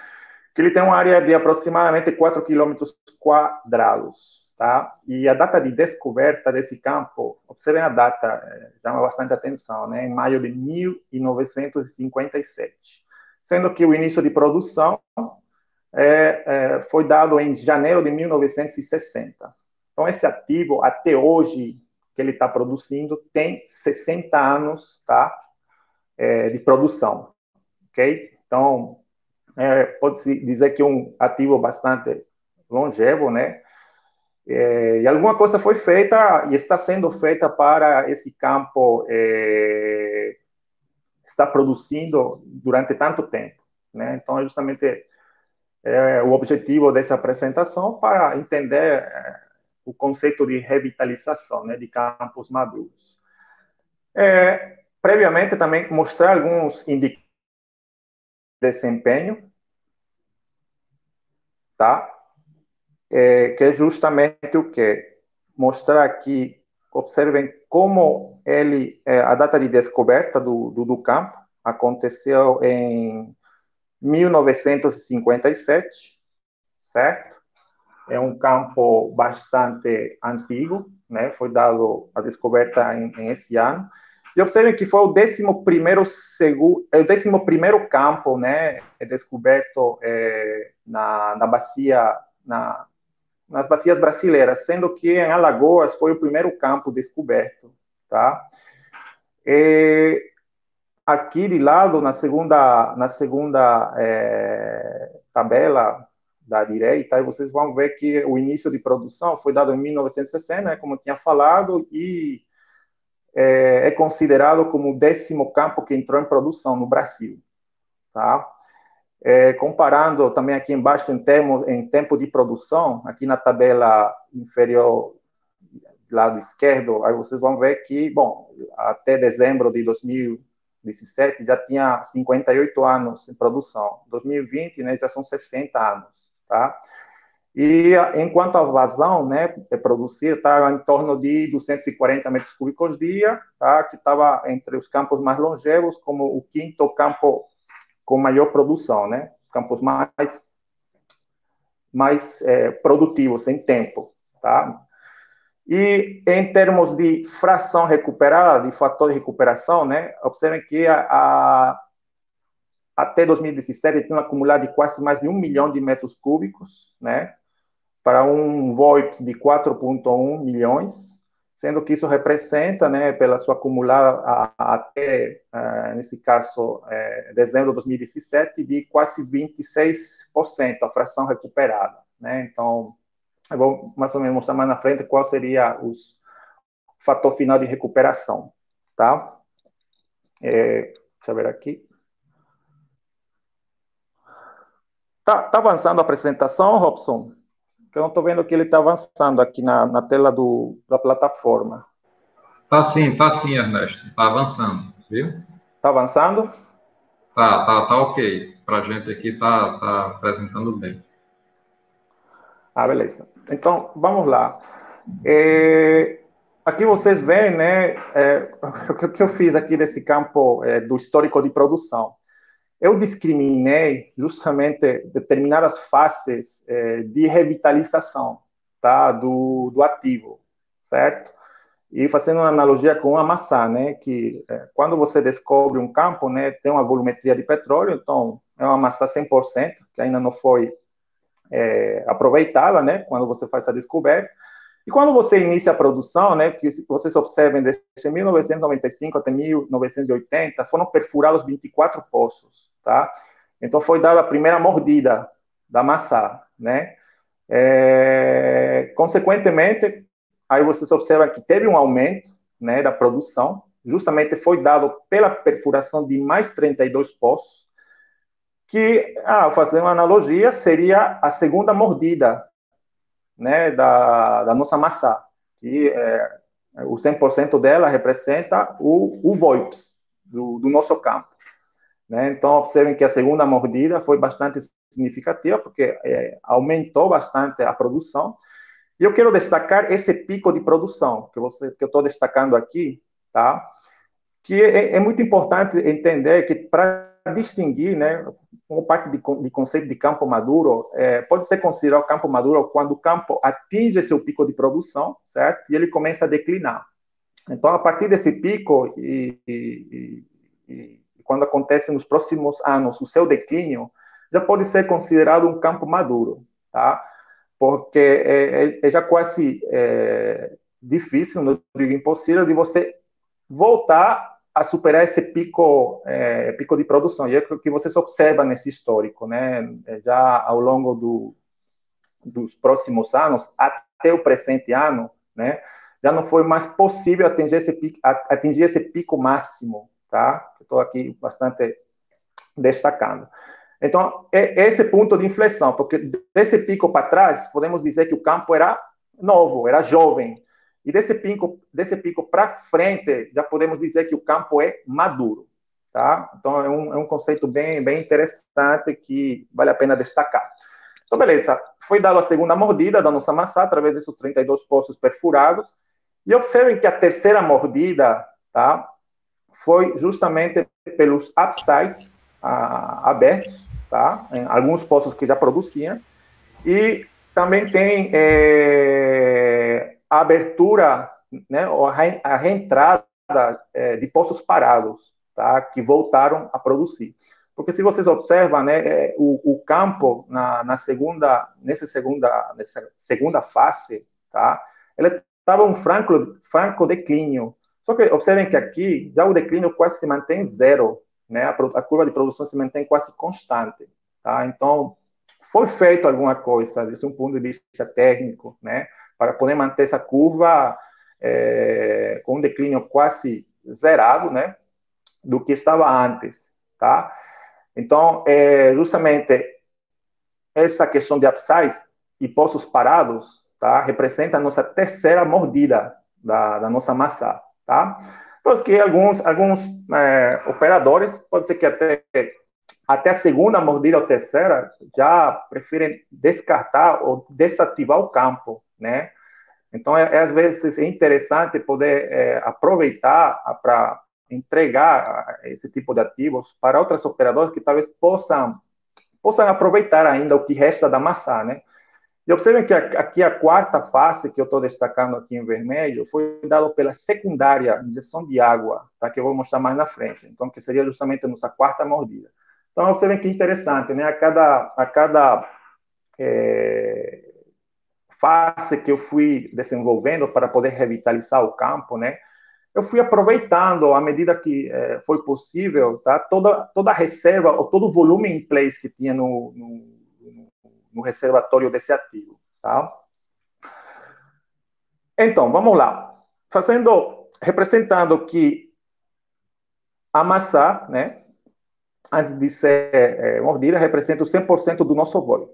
Que ele tem uma área de aproximadamente 4 quilômetros quadrados, tá? E a data de descoberta desse campo, observem a data, é, chama bastante atenção, né? Em maio de 1957, sendo que o início de produção é, é, foi dado em janeiro de 1960. Então, esse ativo, até hoje, que ele está produzindo, tem 60 anos, tá? É, de produção, ok? Então, é, pode-se dizer que é um ativo bastante longevo, né? É, e alguma coisa foi feita e está sendo feita para esse campo é, produzindo durante tanto tempo, né? Então, é justamente é, o objetivo dessa apresentação para entender é, o conceito de revitalização, né, de campos maduros. É, previamente também mostrar alguns indicadores de desempenho, tá? É, que é justamente o que mostrar aqui, observem como ele, é, a data de descoberta do, do, do campo aconteceu em 1957, certo? é um campo bastante antigo, né? Foi dado a descoberta em, em esse ano. E observem que foi o 11 segundo, o 11 campo, né, descoberto é, na, na bacia, na, nas bacias brasileiras, sendo que em Alagoas foi o primeiro campo descoberto, tá? E aqui de lado, na segunda, na segunda é, tabela da direita, vocês vão ver que o início de produção foi dado em 1960, né, como eu tinha falado, e é, é considerado como o décimo campo que entrou em produção no Brasil. Tá? É, comparando também aqui embaixo em, termo, em tempo de produção, aqui na tabela inferior do lado esquerdo, aí vocês vão ver que, bom, até dezembro de 2017 já tinha 58 anos em produção. 2020, né, já são 60 anos, tá? E enquanto a vazão, né, é produzir, está em torno de 240 metros cúbicos dia, tá, que estava entre os campos mais longevos, como o quinto campo com maior produção, né, os campos mais mais é, produtivos em tempo, tá? E em termos de fração recuperada, de fator de recuperação, né, observem que a, a até 2017 tinha um acumulado de quase mais de um milhão de metros cúbicos, né? Para um VoIPs de 4,1 milhões, sendo que isso representa, né, pela sua acumulada até, uh, nesse caso, uh, dezembro de 2017, de quase 26% a fração recuperada. Né? Então, eu vou mais ou menos mostrar mais na frente qual seria os fator final de recuperação. Tá? É, deixa eu ver aqui. Tá, tá avançando a apresentação, Robson? Não estou vendo que ele está avançando aqui na, na tela do, da plataforma. Tá sim, tá sim, Ernesto. Tá avançando, viu? Tá avançando? Tá, tá, tá ok. Para a gente aqui tá, tá apresentando bem. Ah, beleza. Então, vamos lá. É, aqui vocês veem, né, é, o que eu fiz aqui nesse campo é, do histórico de produção eu discriminei justamente determinadas fases eh, de revitalização tá, do, do ativo, certo? E fazendo uma analogia com a maçã, né, que eh, quando você descobre um campo, né, tem uma volumetria de petróleo, então é uma maçã 100%, que ainda não foi eh, aproveitada, né, quando você faz a descoberta, e quando você inicia a produção, né, que vocês observem, desde 1995 até 1980, foram perfurados 24 poços, tá? Então foi dada a primeira mordida da maçã, né? É, consequentemente, aí vocês observam que teve um aumento, né, da produção, justamente foi dado pela perfuração de mais 32 poços, que, ah, fazer uma analogia, seria a segunda mordida né, da, da nossa maçã, que é, o 100% dela representa o, o VoIPs do, do nosso campo. Né? Então, observem que a segunda mordida foi bastante significativa, porque é, aumentou bastante a produção. E eu quero destacar esse pico de produção que, você, que eu estou destacando aqui, tá? que é, é muito importante entender que para distinguir, né, como parte de, de, conceito de campo maduro, é, pode ser considerado campo maduro quando o campo atinge seu pico de produção, certo? E ele começa a declinar. Então, a partir desse pico, e, e, e, quando acontece nos próximos anos o seu declínio, já pode ser considerado um campo maduro, tá? Porque é, é, é já quase é, difícil, não digo impossível, de você voltar a superar esse pico, é, pico de produção. E é o que vocês observam nesse histórico, né? É, já ao longo do, dos próximos anos, até o presente ano, né? Já não foi mais possível atingir esse pico, atingir esse pico máximo, tá? Estou aqui bastante destacando. Então, é esse ponto de inflexão, porque desse pico para trás, podemos dizer que o campo era novo, era jovem, e desse pico, desse pico para frente, já podemos dizer que o campo é maduro, tá? Então é um, é um conceito bem, bem interessante que vale a pena destacar. Então, beleza. Foi dada a segunda mordida da nossa maçã através desses 32 poços perfurados. E observem que a terceira mordida, tá? Foi justamente pelos upsides ah, abertos, tá? Em alguns poços que já produziam. E também tem é, a abertura, né, a reentrada é, de poços parados, tá, que voltaram a produzir. Porque se vocês observam, né, é, o, o campo na, na, segunda, nessa segunda, nessa segunda fase, tá, ele estava um franco, franco declínio. Só que observem que aqui já o declínio quase se mantém zero, né? A, a curva de produção se mantém quase constante, tá? Então foi feito alguma coisa, desde um ponto de vista técnico, né? Para poder manter essa curva é, com um declínio quase zerado, né? Do que estava antes, tá? Então, é, justamente essa questão de upsize e poços parados tá? Representa a nossa terceira mordida da, da nossa massa, tá? Então, que alguns, alguns é, operadores, pode ser que até, até a segunda mordida ou terceira, já preferem descartar ou desativar o campo, né? Então, é, é às vezes é interessante poder é, aproveitar para entregar esse tipo de ativos para outras operadoras que talvez possam, possam aproveitar ainda o que resta da massa, né? E observem que aqui a quarta fase que eu estou destacando aqui em vermelho foi dada pela secundária injeção de água, tá? que eu vou mostrar mais na frente. Então, que seria justamente a nossa quarta mordida. Então, observem que interessante, né? A cada, a cada é, fase que eu fui desenvolvendo para poder revitalizar o campo, né? Eu fui aproveitando, à medida que é, foi possível, tá? Toda, toda a reserva, ou todo o volume em place que tinha no, no no reservatório desse ativo, tá? Então, vamos lá. Fazendo, representando que a maçã, né, antes de ser é, mordida, representa o 100% do nosso volume.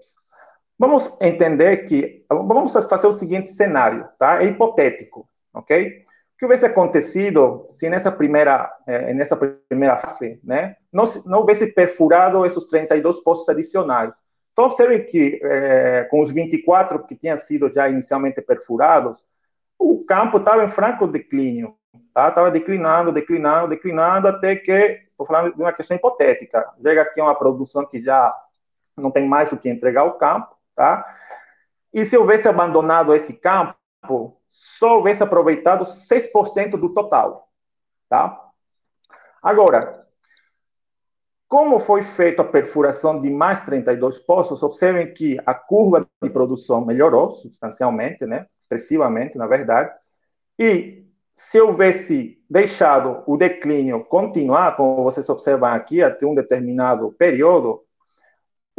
Vamos entender que, vamos fazer o seguinte cenário, tá? É hipotético, ok? O que houvesse acontecido se nessa primeira, é, nessa primeira fase, né, não, não houvesse perfurado esses 32 postos adicionais, então, observe que é, com os 24 que tinham sido já inicialmente perfurados, o campo estava em franco declínio, tá? Estava declinando, declinando, declinando, até que, estou falando de uma questão hipotética, chega aqui uma produção que já não tem mais o que entregar ao campo, tá? E se houvesse abandonado esse campo, só houvesse aproveitado 6% do total, tá? Agora, como foi feita a perfuração de mais 32 poços, observem que a curva de produção melhorou substancialmente, né? expressivamente, na verdade, e se houvesse deixado o declínio continuar, como vocês observam aqui, até um determinado período,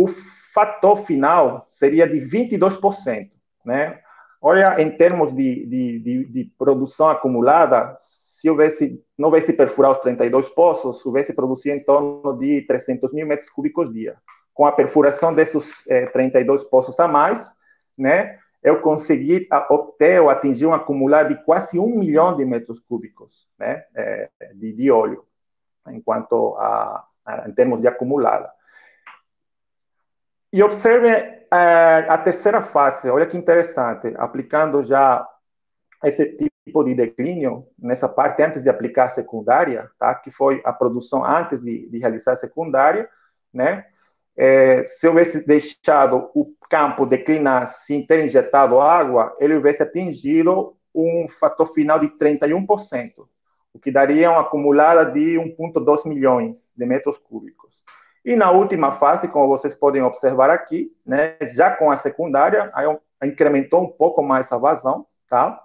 o fator final seria de 22%. Né? Olha, em termos de, de, de, de produção acumulada, se houvesse, não houvesse perfurar os 32 poços, houvesse produzir em torno de 300 mil metros cúbicos dia. Com a perfuração desses é, 32 poços a mais, né, eu consegui obter ou atingir um acumulado de quase um milhão de metros cúbicos né, é, de, de óleo, enquanto a, a, em termos de acumulada. E observe a, é, a terceira fase, olha que interessante, aplicando já esse tipo de declínio nessa parte antes de aplicar a secundária, tá? que foi a produção antes de, de realizar a secundária, né? É, se houvesse deixado o campo declinar sem ter injetado água, ele houvesse atingido um fator final de 31%, o que daria uma acumulada de 1,2 milhões de metros cúbicos. E na última fase, como vocês podem observar aqui, né, já com a secundária, aí incrementou um pouco mais a vazão, tá?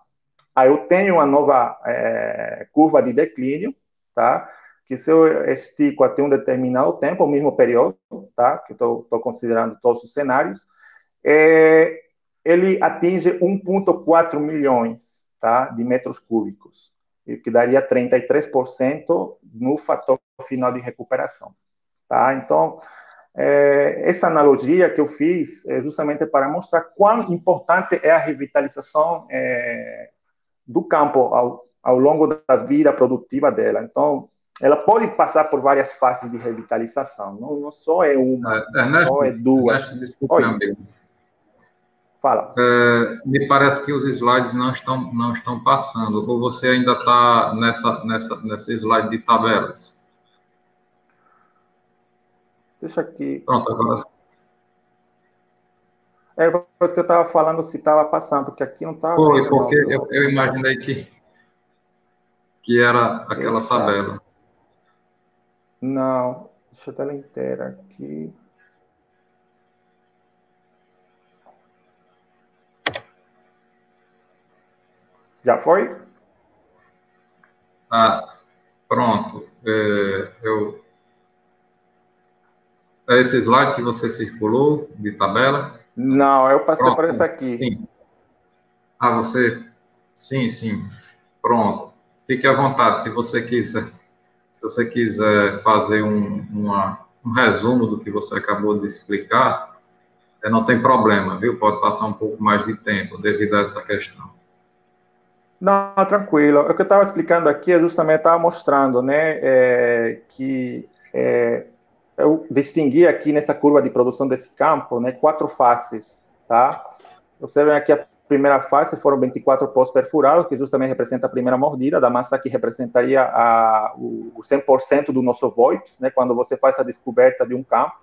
Aí eu tenho uma nova é, curva de declínio, tá? Que se eu estico até um determinado tempo, o mesmo período, tá? Que estou considerando todos os cenários, é, ele atinge 1,4 milhões, tá? De metros cúbicos, o que daria 33% no fator final de recuperação, tá? Então, é, essa analogia que eu fiz é justamente para mostrar quão importante é a revitalização é, do campo ao, ao longo da vida produtiva dela. Então, ela pode passar por várias fases de revitalização. Não, não só é uma, não só é duas. Ernesto, desculpa, meu amigo. Fala. É, me parece que os slides não estão, não estão passando. Ou você ainda está nessa, nessa, nessa slide de tabelas? Deixa aqui. Pronto, agora. É coisa que eu estava falando se estava passando, porque aqui não estava. Foi, porque eu, eu, imaginei que, que era aquela Deixa. tabela. Não, deixa eu dar ela inteira aqui. Já foi? Ah, pronto. É, eu... é esse slide que você circulou de tabela? Não, eu passei pronto. por esse aqui. Sim. Ah, você. Sim, sim. Pronto. Fique à vontade. Se você quiser, se você quiser fazer um, uma, um resumo do que você acabou de explicar, é, não tem problema, viu? Pode passar um pouco mais de tempo devido a essa questão. Não, tranquilo. O que eu estava explicando aqui é justamente estava mostrando, né, é, que é, eu distingui aqui nessa curva de produção desse campo, né, quatro faces, tá? Observem aqui a primeira fase foram 24 pós perfurados, que justamente representa a primeira mordida da massa que representaria a, o, 100% do nosso VoIPs, né, quando você faz a descoberta de um campo.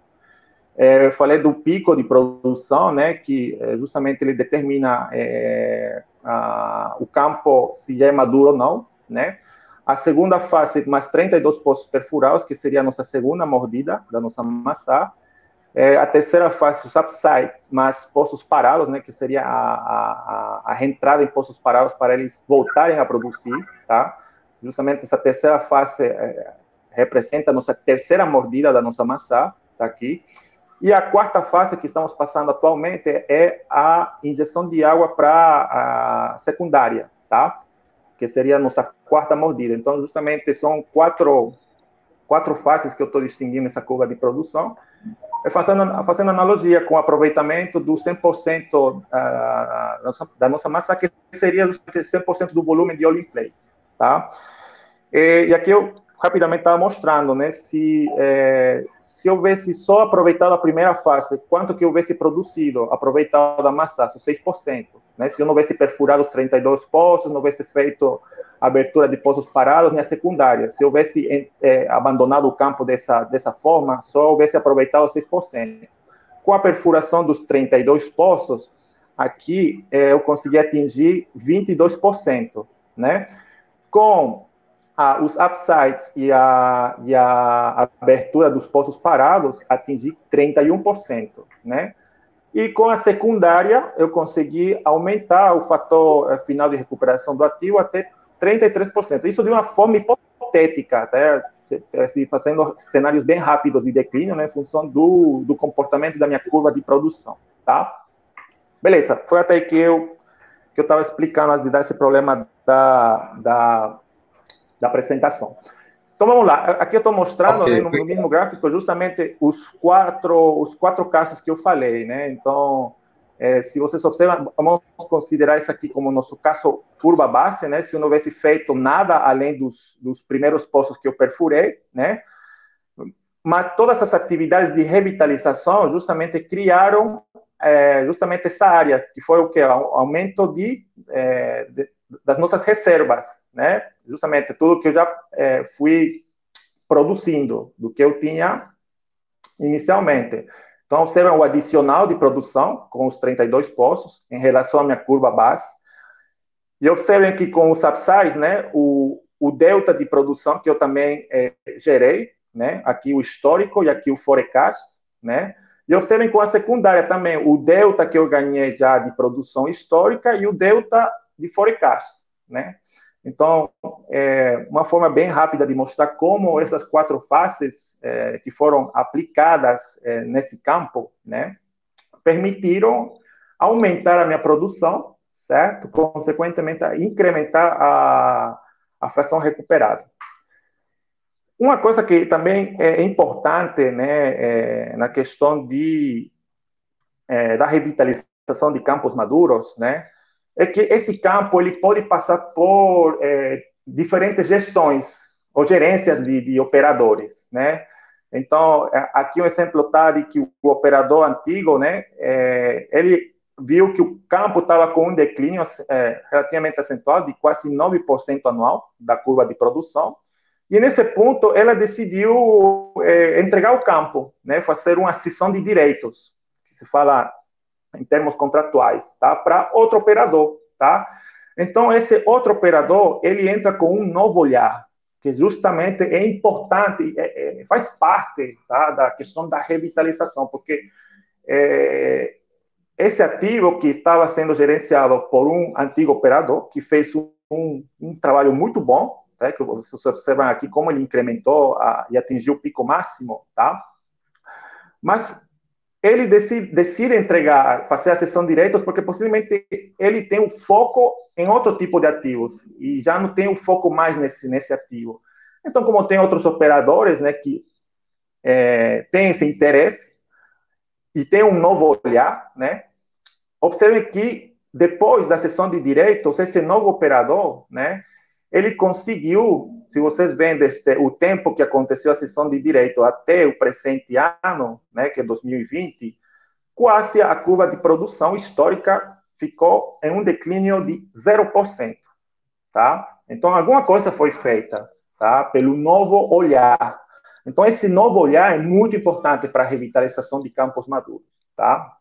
É, eu falei do pico de produção, né, que é, justamente ele determina é, a, o campo se já é maduro ou não, né? A segunda fase, mais 32 poços perfurados, que seria a nossa segunda mordida da nossa massa. É, a terceira fase, os upsides, mais poços parados, né? Que seria a, a, a reentrada em poços parados para eles voltarem a produzir, tá? Justamente essa terceira fase é, representa a nossa terceira mordida da nossa massa, tá aqui. E a quarta fase que estamos passando atualmente é a injeção de água para a secundária, tá? Que seria a nossa quarta mordida. Então, justamente são quatro, quatro fases que eu estou distinguindo nessa curva de produção. É fazendo, fazendo analogia com o aproveitamento do 100% uh, da nossa massa, que seria justamente 100% do volume de all in place, tá? E, e aqui eu rapidamente estava mostrando, né? Se, é, se houvesse só aproveitado a primeira fase, quanto que houvesse produzido, aproveitado a massa, 6%. Né? Se eu não houvesse perfurado os 32 poços, não houvesse feito abertura de poços parados, nem a secundária. Se houvesse é, abandonado o campo dessa, dessa forma, só houvesse aproveitado 6%. Com a perfuração dos 32 poços, aqui é, eu consegui atingir 22%, né? Com os upsides e a, e a abertura dos poços parados atingir 31%, né? E com a secundária, eu consegui aumentar o fator eh, final de recuperação do ativo até 33%. Isso de uma forma hipotética, até assim, fazendo cenários bem rápidos de declínio, né, em função do, do comportamento da minha curva de produção, tá? Beleza, foi até que eu que eu estava explicando antes de dar esse problema da, da da apresentação. Então vamos lá. Aqui eu estou mostrando okay. né, no, no, mesmo gráfico justamente os quatro os quatro casos que eu falei, né? Então é, se vocês observam, vamos considerar isso aqui como nosso caso curva base, né? Se eu não tivesse feito nada além dos, dos primeiros poços que eu perfurei, né? Mas todas essas atividades de revitalização justamente criaram é, justamente essa área, que foi o que? O aumento de, é, de das nossas reservas, né? Justamente tudo que eu já é, fui produzindo, do que eu tinha inicialmente. Então, observam o adicional de produção com os 32 poços em relação à minha curva base. E observem que com o subsize, né, o, o delta de produção que eu também é, gerei, né, aqui o histórico e aqui o forecast, né, e observem com a secundária também o delta que eu ganhei já de produção histórica e o delta de forecast, né? Então, é uma forma bem rápida de mostrar como essas quatro fases é, que foram aplicadas é, nesse campo, né, permitiram aumentar a minha produção, certo? Consequentemente, incrementar a, a fração recuperada. Uma coisa que também é importante, né, é, na questão de é, da revitalização de campos maduros, né, é que esse campo ele pode passar por é, diferentes gestões ou gerências de, de, operadores, né? Então, é, aqui um exemplo está de que o operador antigo, né, é, ele viu que o campo estava com um declínio é, relativamente acentuado de quase 9% anual da curva de produção, e nesse ponto ela decidiu é, entregar o campo, né, fazer uma cisão de direitos, que se fala em termos contratuais, tá? Para outro operador, tá? Então, esse outro operador, ele entra com um novo olhar, que justamente é importante, é, é, faz parte tá, da questão da revitalização, porque é, esse ativo que estava sendo gerenciado por um antigo operador, que fez um, um trabalho muito bom, tá, que vocês observam aqui como ele incrementou a, e atingiu o pico máximo, tá? Mas ele decide, decide, entregar, fazer a sessão de direitos, porque possivelmente ele tem o um foco em outro tipo de ativos e já não tem o um foco mais nesse, nesse ativo. Então, como tem outros operadores né, que é, têm esse interesse e tem um novo olhar, né, observe que depois da sessão de direitos, esse novo operador, né, ele conseguiu, se vocês este, o tempo que aconteceu a sessão de direito até o presente ano, né, que é 2020, quase a curva de produção histórica ficou em um declínio de 0%, tá? Então, alguma coisa foi feita, tá? Pelo novo olhar. Então, esse novo olhar é muito importante para revitalização de campos maduros, tá?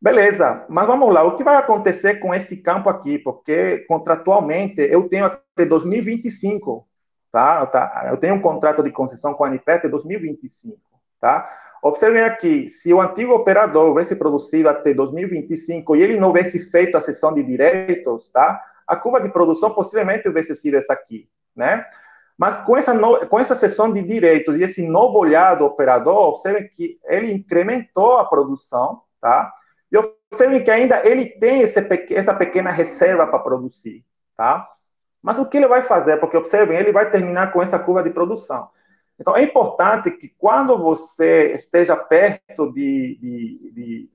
Beleza, mas vamos lá. O que vai acontecer com esse campo aqui? Porque contratualmente eu tenho até 2025, tá? tá? Eu tenho um contrato de concessão com a ANIPE até 2025, tá? Observem aqui, se o antigo operador houvesse produzido até 2025 e ele não houvesse feito a sessão de direitos, tá? A curva de produção possivelmente houvesse sido essa aqui, né? Mas com essa, no... com essa sessão de direitos e esse novo olhar do operador, observem que ele incrementou a produção, tá? E observem que ainda ele tem essa pequena reserva para produzir, tá? Mas o que ele vai fazer? Porque observem, ele vai terminar com essa curva de produção. Então, é importante que quando você esteja perto de, de, de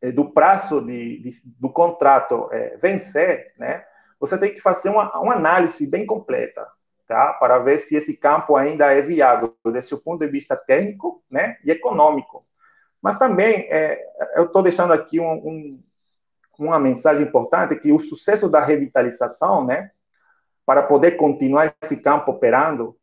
eh, do prazo de, do contrato é, vencer, né, você tem que fazer uma, uma análise bem completa, tá, para ver se esse campo ainda é viável, desse ponto de vista técnico né, e econômico. Mas também, é, eu estou deixando aqui um, um, uma mensagem importante, que o sucesso da revitalização, né, para poder continuar esse campo operando,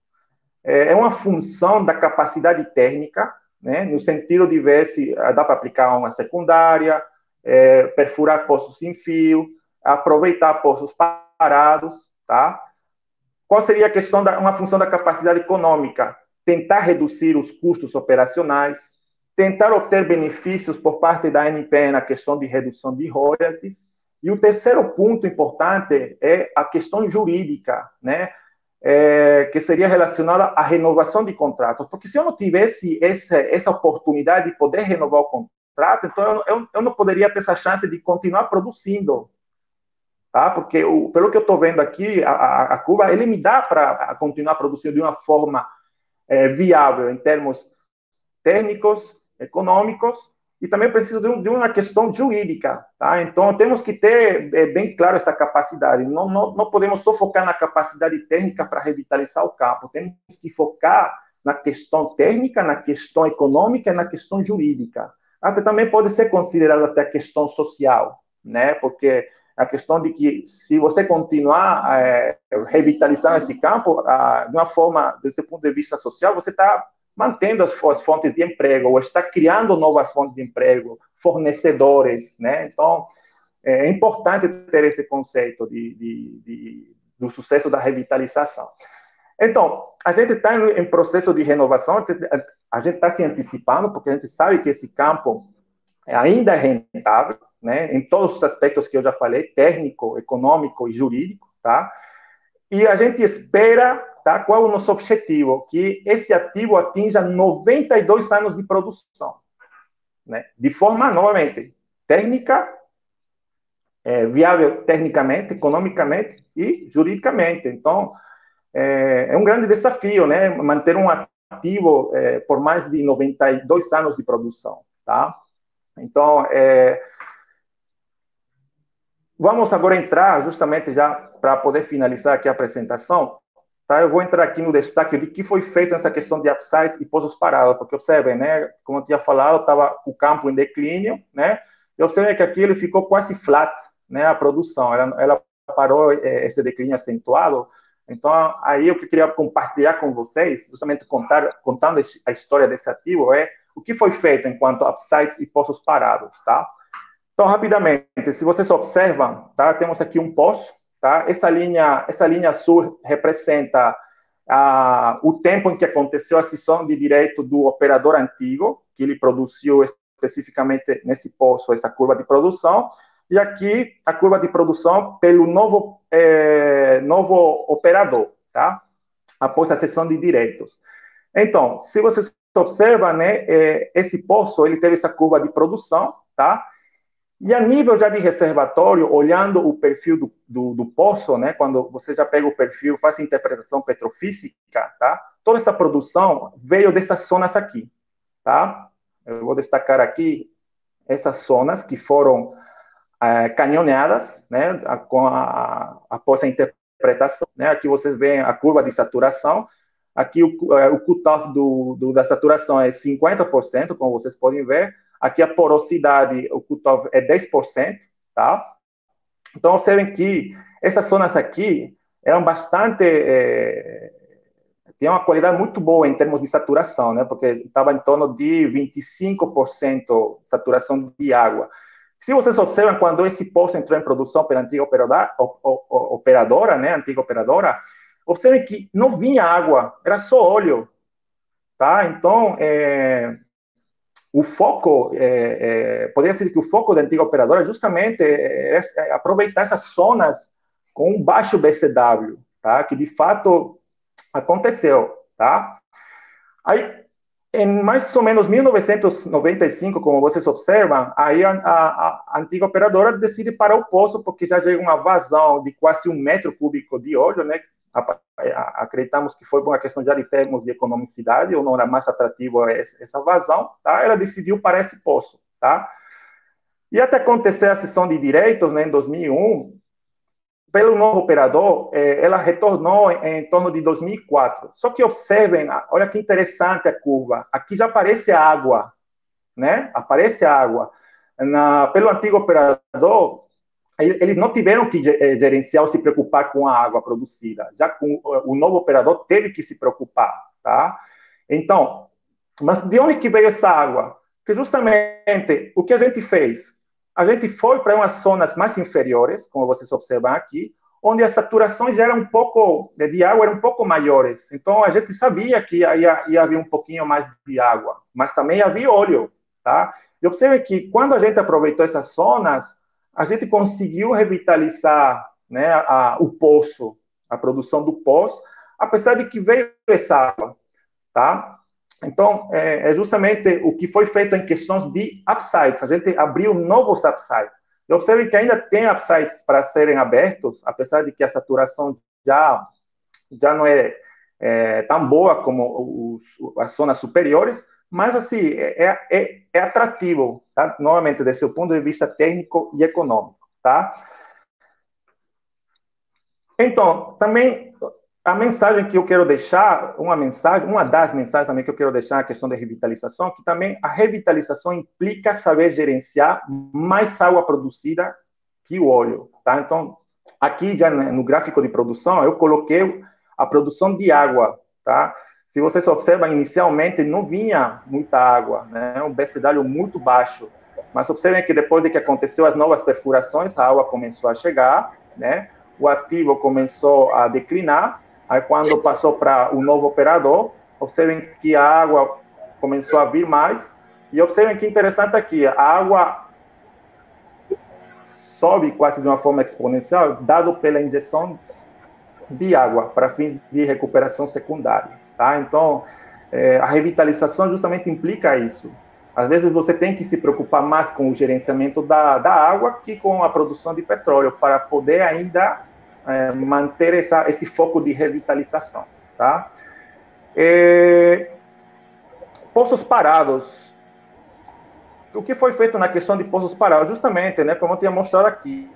é, é uma função da capacidade técnica, né, no sentido de ver se dá para aplicar uma secundária, é, perfurar poços sem fio, aproveitar poços parados, tá? Qual seria a questão da uma função da capacidade econômica? Tentar reduzir os custos operacionais, tentar obter benefícios por parte da ANP na questão de redução de royalties. E o terceiro ponto importante é a questão jurídica, né? É, que seria relacionada à renovação de contratos. Porque se eu não tivesse essa, essa oportunidade de poder renovar o contrato, então eu, eu, não poderia ter essa chance de continuar produzindo. Tá? Porque, o, pelo que eu estou vendo aqui, a, a, curva, ele me dá para continuar produzindo de uma forma é, viável, em termos técnicos, econômicos e também precisa de, um, de, uma questão jurídica, tá? Então temos que ter é, bem claro essa capacidade. Não, não, não podemos só focar na capacidade técnica para revitalizar o campo. Temos que focar na questão técnica, na questão econômica e na questão jurídica. Até também pode ser considerada até a questão social, né? Porque a questão de que se você continuar é, revitalizando esse campo, a, de uma forma, desse ponto de vista social, você está mantendo as fontes de emprego, ou está criando novas fontes de emprego, fornecedores, né? Então, é importante ter esse conceito de, de, de do sucesso da revitalização. Então, a gente está em processo de renovação, a gente está se antecipando, porque a gente sabe que esse campo ainda é rentável, né, em todos os aspectos que eu já falei, técnico, econômico e jurídico, tá? E a gente espera Tá? Qual é o nosso objetivo? Que esse ativo atinja 92 anos de produção. Né? De forma, novamente, técnica, é, viável tecnicamente, economicamente e juridicamente. Então, é, é, um grande desafio, né? Manter um ativo é, por mais de 92 anos de produção, tá? Então, é, vamos agora entrar justamente já para poder finalizar aqui a apresentação Tá? Eu vou entrar aqui no destaque de que foi feito nessa questão de upsize e pousos parados, porque observem, né, como eu tinha falado, estava o campo em declínio, né, e observem que aqui ele ficou quase flat, né, a produção, ela, ela parou é, esse declínio acentuado, então aí o que eu queria compartilhar com vocês, justamente contar, contando a história desse ativo, é o que foi feito enquanto upsides e poços parados, tá? Então, rapidamente, se vocês observam, tá? Temos aqui um poço, tá? Essa linha, essa linha azul representa ah, o tempo em que aconteceu a cessão de direito do operador antigo, que ele produziu especificamente nesse poço essa curva de produção, e aqui a curva de produção pelo novo, é, novo operador, tá? Após a cessão de direitos. Então, se vocês observam, né, é, esse poço, ele teve essa curva de produção, tá? E a nível já de reservatório, olhando o perfil do, do, do, poço, né, quando você já pega o perfil, faz a interpretação petrofísica, tá? Toda essa produção veio dessas zonas aqui, tá? Eu vou destacar aqui essas zonas que foram é, canhoneadas, né, com a, após a interpretação, né? Aqui vocês veem a curva de saturação. Aqui o, é, o cutoff do, do, da saturação é 50%, como vocês podem ver Aqui a porosidade, o cutoff é 10%, tá? Então, observem que essas zonas aqui eram bastante... É, tinha uma qualidade muito boa em termos de saturação, né? Porque estava em torno de 25% saturação de água. Se vocês observam, quando esse poço entrou em produção pela antiga operadora, operadora né? Antiga operadora, observem que não vinha água, era só óleo, tá? Então, é, o foco, é, é, poderia ser que o foco da antiga operadora justamente é, é aproveitar essas zonas com baixo BCW, tá? Que de fato aconteceu, tá? Aí, em mais ou menos 1995, como vocês observam, aí a, a, a antiga operadora decide parar o poço porque já chega uma vazão de quase um metro cúbico de óleo, né? Acreditamos que foi por uma questão de termos de economicidade, ou não era mais atrativo essa vazão, tá? Ela decidiu para esse poço, tá? E até acontecer a sessão de direitos, né, em 2001, pelo novo operador, eh, ela retornou em, torno de 2004. Só que observem, olha que interessante a curva. Aqui já aparece água, né? Aparece água. Na, pelo antigo operador, eles não tiveram que eh, gerenciar ou se preocupar com a água produzida, já com o novo operador teve que se preocupar, tá? Então, mas de onde que veio essa água? Que justamente o que a gente fez, a gente foi para umas zonas mais inferiores, como vocês observam aqui, onde as saturações já eram um pouco de água eram um pouco maiores. Então a gente sabia que ia, ia um pouquinho mais de água, mas também havia óleo, tá? E observe que quando a gente aproveitou essas zonas, a gente conseguiu revitalizar né, a, o poço, a produção do poço, apesar de que veio essa água, tá? Então, é, é, justamente o que foi feito em questões de upsides. A gente abriu novos upsides. E observe que ainda tem upsides para serem abertos, apesar de que a saturação já, já não é, é tão boa como os, as zonas superiores, mas, assim, é, é, é atrativo, tá? Novamente, desse o ponto de vista técnico e econômico, tá? Então, também a mensagem que eu quero deixar, uma mensagem, uma das mensagens também que eu quero deixar, a questão da revitalização, que também a revitalização implica saber gerenciar mais água produzida que o óleo, tá? Então, aqui já no gráfico de produção, eu coloquei a produção de água, tá? Se vocês observam, inicialmente não vinha muita água, né? um BCW muito baixo. Mas observem que depois de que aconteceu as novas perfurações, a água começou a chegar, né? o ativo começou a declinar. Aí, quando passou para o novo operador, observem que a água começou a vir mais. E observem que interessante aqui, a água sobe quase de uma forma exponencial, dado pela injeção de água para fins de recuperação secundária. Tá? Então, é, a revitalização justamente implica isso. Às vezes você tem que se preocupar mais com o gerenciamento da, da água que com a produção de petróleo, para poder ainda é, manter essa, esse foco de revitalização. Tá? É, poços parados. O que foi feito na questão de poços parados? Justamente, né, como eu tinha mostrado aqui,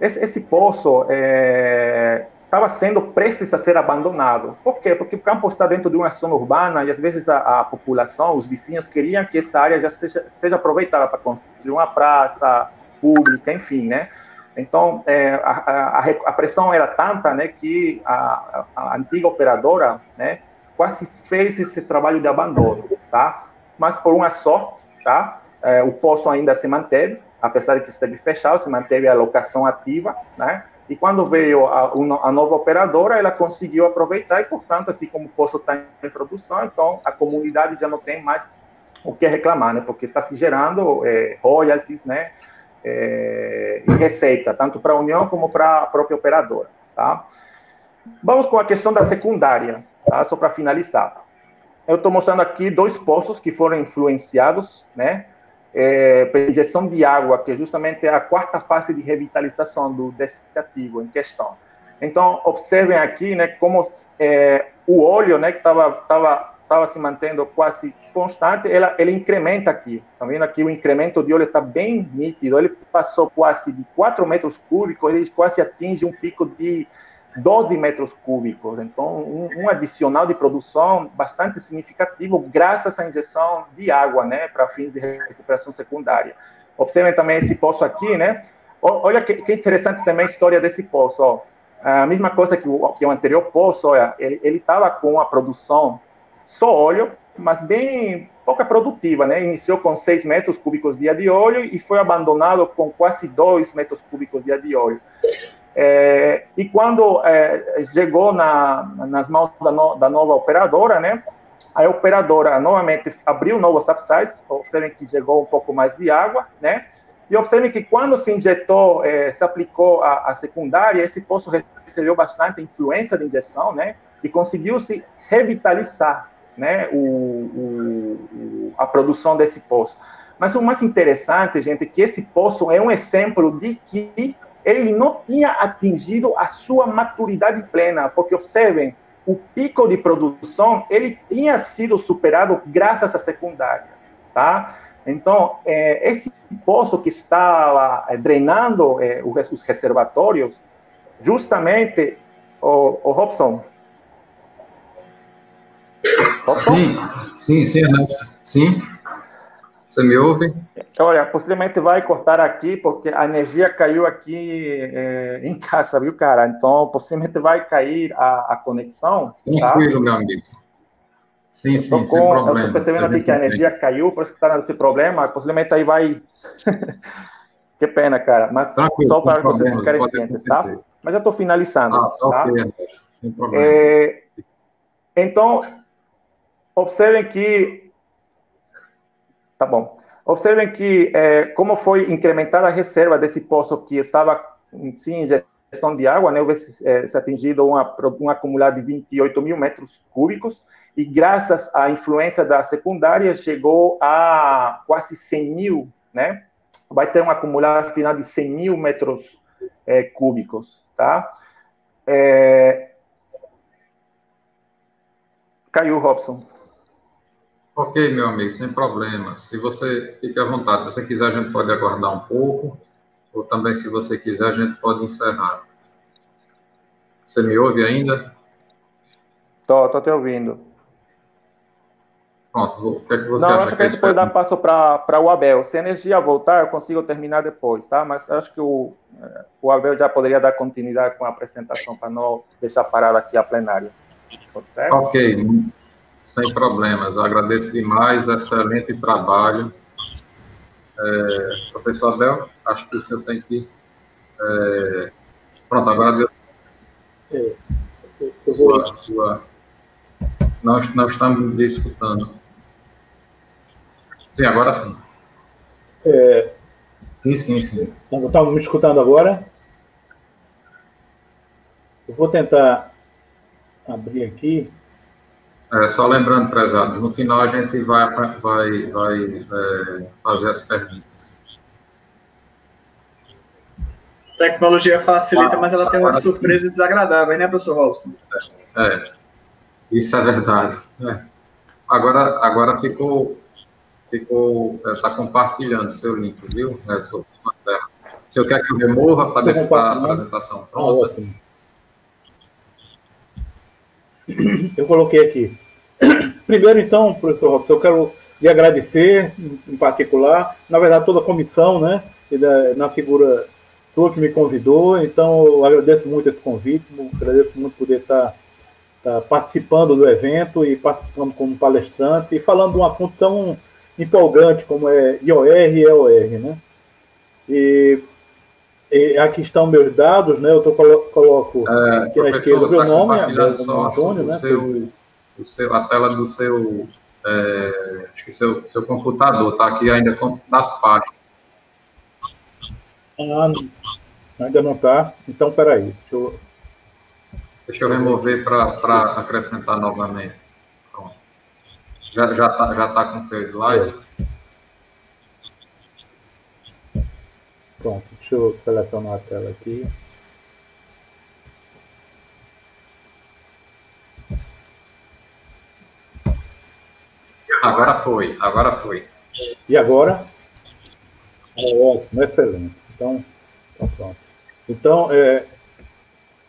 esse, esse poço é, estava sendo prestes a ser abandonado. Por quê? Porque o campo está dentro de uma zona urbana e às vezes a, a população, os vizinhos queriam que essa área já seja, seja aproveitada para construir uma praça pública, enfim, né? Então, é, a, a, a, pressão era tanta, né, que a, a, antiga operadora, né, quase fez esse trabalho de abandono, tá? mas por uma sorte, tá? É, o poço ainda se manteve, apesar de que esteve fechado, se manteve a locação ativa, né? E quando veio a, a, nova operadora, ela conseguiu aproveitar e, portanto, assim como o poço está em produção, então a comunidade já não tem mais o que reclamar, né? Porque está se gerando é, royalties, né? É, e receita, tanto para a União como para a própria operadora, tá? Vamos com a questão da secundária, tá? Só para finalizar. Eu estou mostrando aqui dois poços que foram influenciados, né? É, pela injeção de água, que é justamente a quarta fase de revitalização do ativo em questão. Então, observem aqui, né, como é, o óleo, né, que estava tava, tava se mantendo quase constante, ela, ele incrementa aqui. Está vendo aqui o incremento de óleo está bem nítido. Ele passou quase de 4 metros cúbicos, ele quase atinge um pico de 12 metros cúbicos. Então, um, um, adicional de produção bastante significativo, graças à injeção de água, né, para fins de recuperação secundária. Observem também esse poço aqui, né? Olha que, que interessante também a história desse poço. Ó. A mesma coisa que o, que o anterior poço, olha, ele estava com a produção só óleo, mas bem pouca produtiva, né? Iniciou com 6 metros cúbicos dia de óleo e foi abandonado com quase 2 metros cúbicos dia de óleo. É, e quando é, chegou na, nas mãos da, no, da, nova operadora, né, a operadora novamente abriu um novo subsite, observem que chegou um pouco mais de água, né, e observem que quando se injetou, é, se aplicou a, a, secundária, esse poço recebeu bastante influência de injeção, né, e conseguiu se revitalizar, né, o, o, a produção desse poço. Mas o mais interessante, gente, é que esse poço é um exemplo de que ele não tinha atingido a sua maturidade plena, porque observem, o pico de produção ele tinha sido superado graças à secundária, tá? Então, é, esse poço que estava é, drenando é, os reservatórios, justamente, o, o Robson. Robson? Sim, sim, sim, sim. Você me ouve? Olha, possivelmente vai cortar aqui, porque a energia caiu aqui é, em casa, viu, cara? Então, possivelmente vai cair a, a conexão. Tá? Tranquilo, tá? meu amigo. Sim, sim, com, sem problema. Eu estou percebendo aqui que a energia caiu, por isso que está nesse problema. Possivelmente aí vai... que pena, cara. Mas Tranquilo, só para vocês ficarem cientes, tá? Mas já estou finalizando, ah, tá? Sem problema. É, então, observem que Tá bom. Observem que, é, como foi incrementada a reserva desse poço que estava sem injeção de água, né, houve é, se atingido uma, um acumulado de 28 mil metros cúbicos, e graças à influência da secundária, chegou a quase 100 mil, né? Vai ter um acumulado final de 100 mil metros é, cúbicos, tá? É... Caiu, Robson. Ok, meu amigo, sem problema. Se você fique à vontade, se você quiser, a gente pode aguardar um pouco, ou também, se você quiser, a gente pode encerrar. Você me ouve ainda? Tô, tô te ouvindo. Pronto, o que é que você Não, acha? acho que a gente pode dar passo para o Abel. Se a energia voltar, eu consigo terminar depois, tá? Mas acho que o, eh, o Abel já poderia dar continuidade com a apresentação para não deixar parada aqui a plenária. Ok, sem problemas. Eu agradeço demais, excelente trabalho. É, professor Abel, acho que o senhor tem que. É, pronto, agora Deus. É, sua, sua, nós, nós estamos escutando. Sim, agora sim. É, sim, sim, sim. Estão me escutando agora? Eu vou tentar abrir aqui. É, só lembrando, prezados, no final a gente vai, vai, vai é, fazer as perguntas. Tecnologia facilita, ah, mas ela tem uma surpresa desagradável, né, professor Robson? É, é, isso é verdade. É. Agora, agora ficou, ficou, está é, compartilhando seu link, viu? É, sua, Se eu quer que eu remova para a apresentação pronta. Ah, eu coloquei aqui. Primeiro, então, professor Robson, eu quero lhe agradecer, em particular, na verdade, toda a comissão, né, na figura sua que me convidou, então eu agradeço muito esse convite, agradeço muito poder estar, estar participando do evento e participando como palestrante e falando de um assunto tão, empolgante como é IOR e EOR, né? E, e aqui estão meus dados, né? Eu tô, coloco é, aqui na esquerda o meu tá nome, Antônio, né? Seu, o seu, a tela do seu, é, acho que seu, seu computador, tá aqui ainda nas páginas. Ah, ainda não está? Então, peraí, deixa eu... Deixa eu remover para acrescentar novamente. Pronto. Já está já tá, já tá com seu slide? Pronto, deixa eu selecionar a tela aqui. Agora foi, agora foi. E agora? É ótimo, excelente. Então, então pronto. Então, é,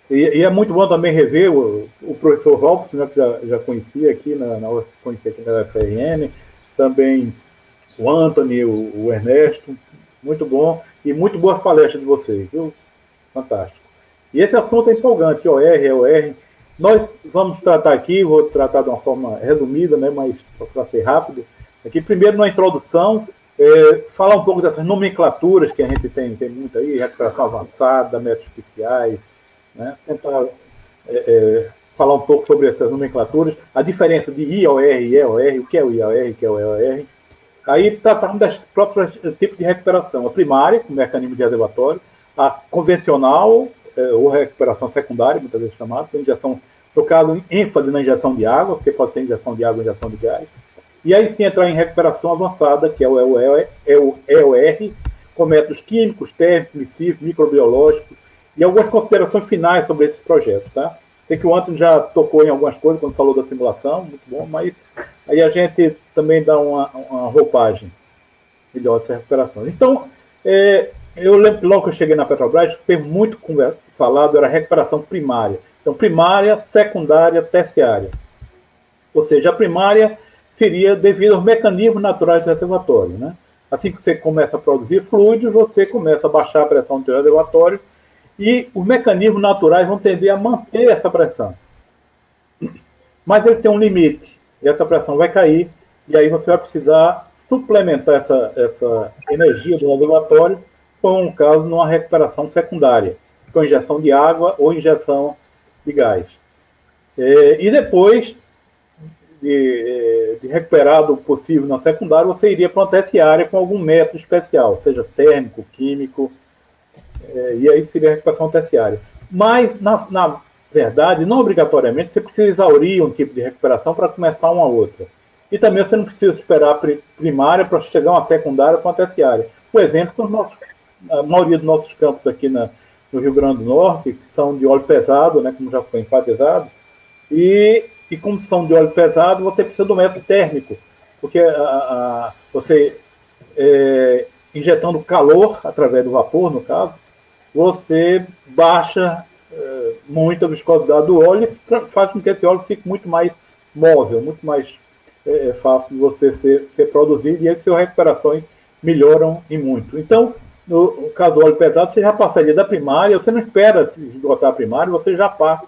e, e, é muito bom também rever o, o professor Robson, né, que já, já conhecia aqui na, na conhecia aqui na UFRN, também o Anthony, o, o, Ernesto, muito bom, e muito boas palestras de vocês, viu? Fantástico. E esse assunto é empolgante, OR, EOR. Nós vamos tratar aqui, vou tratar de uma forma resumida, né, mas para ser rápido. Aqui, primeiro, na introdução, é, falar um pouco dessas nomenclaturas que a gente tem, tem muito aí, recuperação avançada, métodos especiais, né? tentar é, é, falar um pouco sobre essas nomenclaturas, a diferença de IOR e EOR, o que é o IOR o que é o EOR. Aí tratar das próprias tipos de recuperação, a primária, com mecanismo de reservatório, a convencional, é, ou recuperação secundária, muitas vezes chamada, injeção, no caso, ênfase na injeção de água, porque pode ser injeção de água injeção de gás. E aí sim entrar em recuperação avançada, que é o EOR, é o EOR com métodos químicos, térmicos, microbiológicos, e algumas considerações finais sobre esse projeto, tá? Sei que o Antônio já tocou em algumas coisas quando falou da simulação, muito bom, mas aí a gente também dá uma, uma roupagem melhor dessa recuperação. Então, é, eu lembro logo que eu cheguei na Petrobras, tem muito falado, era recuperação primária. Então, primária, secundária, terciária. Ou seja, a primária seria devido aos mecanismos naturais do reservatório. Né? Assim que você começa a produzir fluidos, você começa a baixar a pressão do reservatório e os mecanismos naturais vão tender a manter essa pressão. Mas ele tem um limite, e essa pressão vai cair, e aí você vai precisar suplementar essa, essa energia do reservatório, com um caso numa recuperação secundária, com injeção de água ou injeção de gás. É, e depois de, de recuperado possível na secundária, você iria para uma terciária com algum método especial, seja térmico, químico, é, e aí seria a recuperação terciária. Mas, na, na, verdade, não obrigatoriamente, você precisa exaurir um tipo de recuperação para começar uma outra. E também você não precisa esperar a primária para chegar uma secundária para uma terciária. Por exemplo, a maioria dos nossos campos aqui na, no Rio Grande do Norte, que são de óleo pesado, né, como já foi enfatizado, e, e como são de óleo pesado, você precisa do método térmico, porque a, a, você, é, injetando calor através do vapor, no caso, você baixa é, muito a viscosidade do óleo e faz com que esse óleo fique muito mais móvel, muito mais é, é, fácil de você ser, ser produzido e as suas recuperações melhoram em muito. Então, no, caso do óleo pesado, você já passaria da primária, você não espera esgotar a primária, você já parte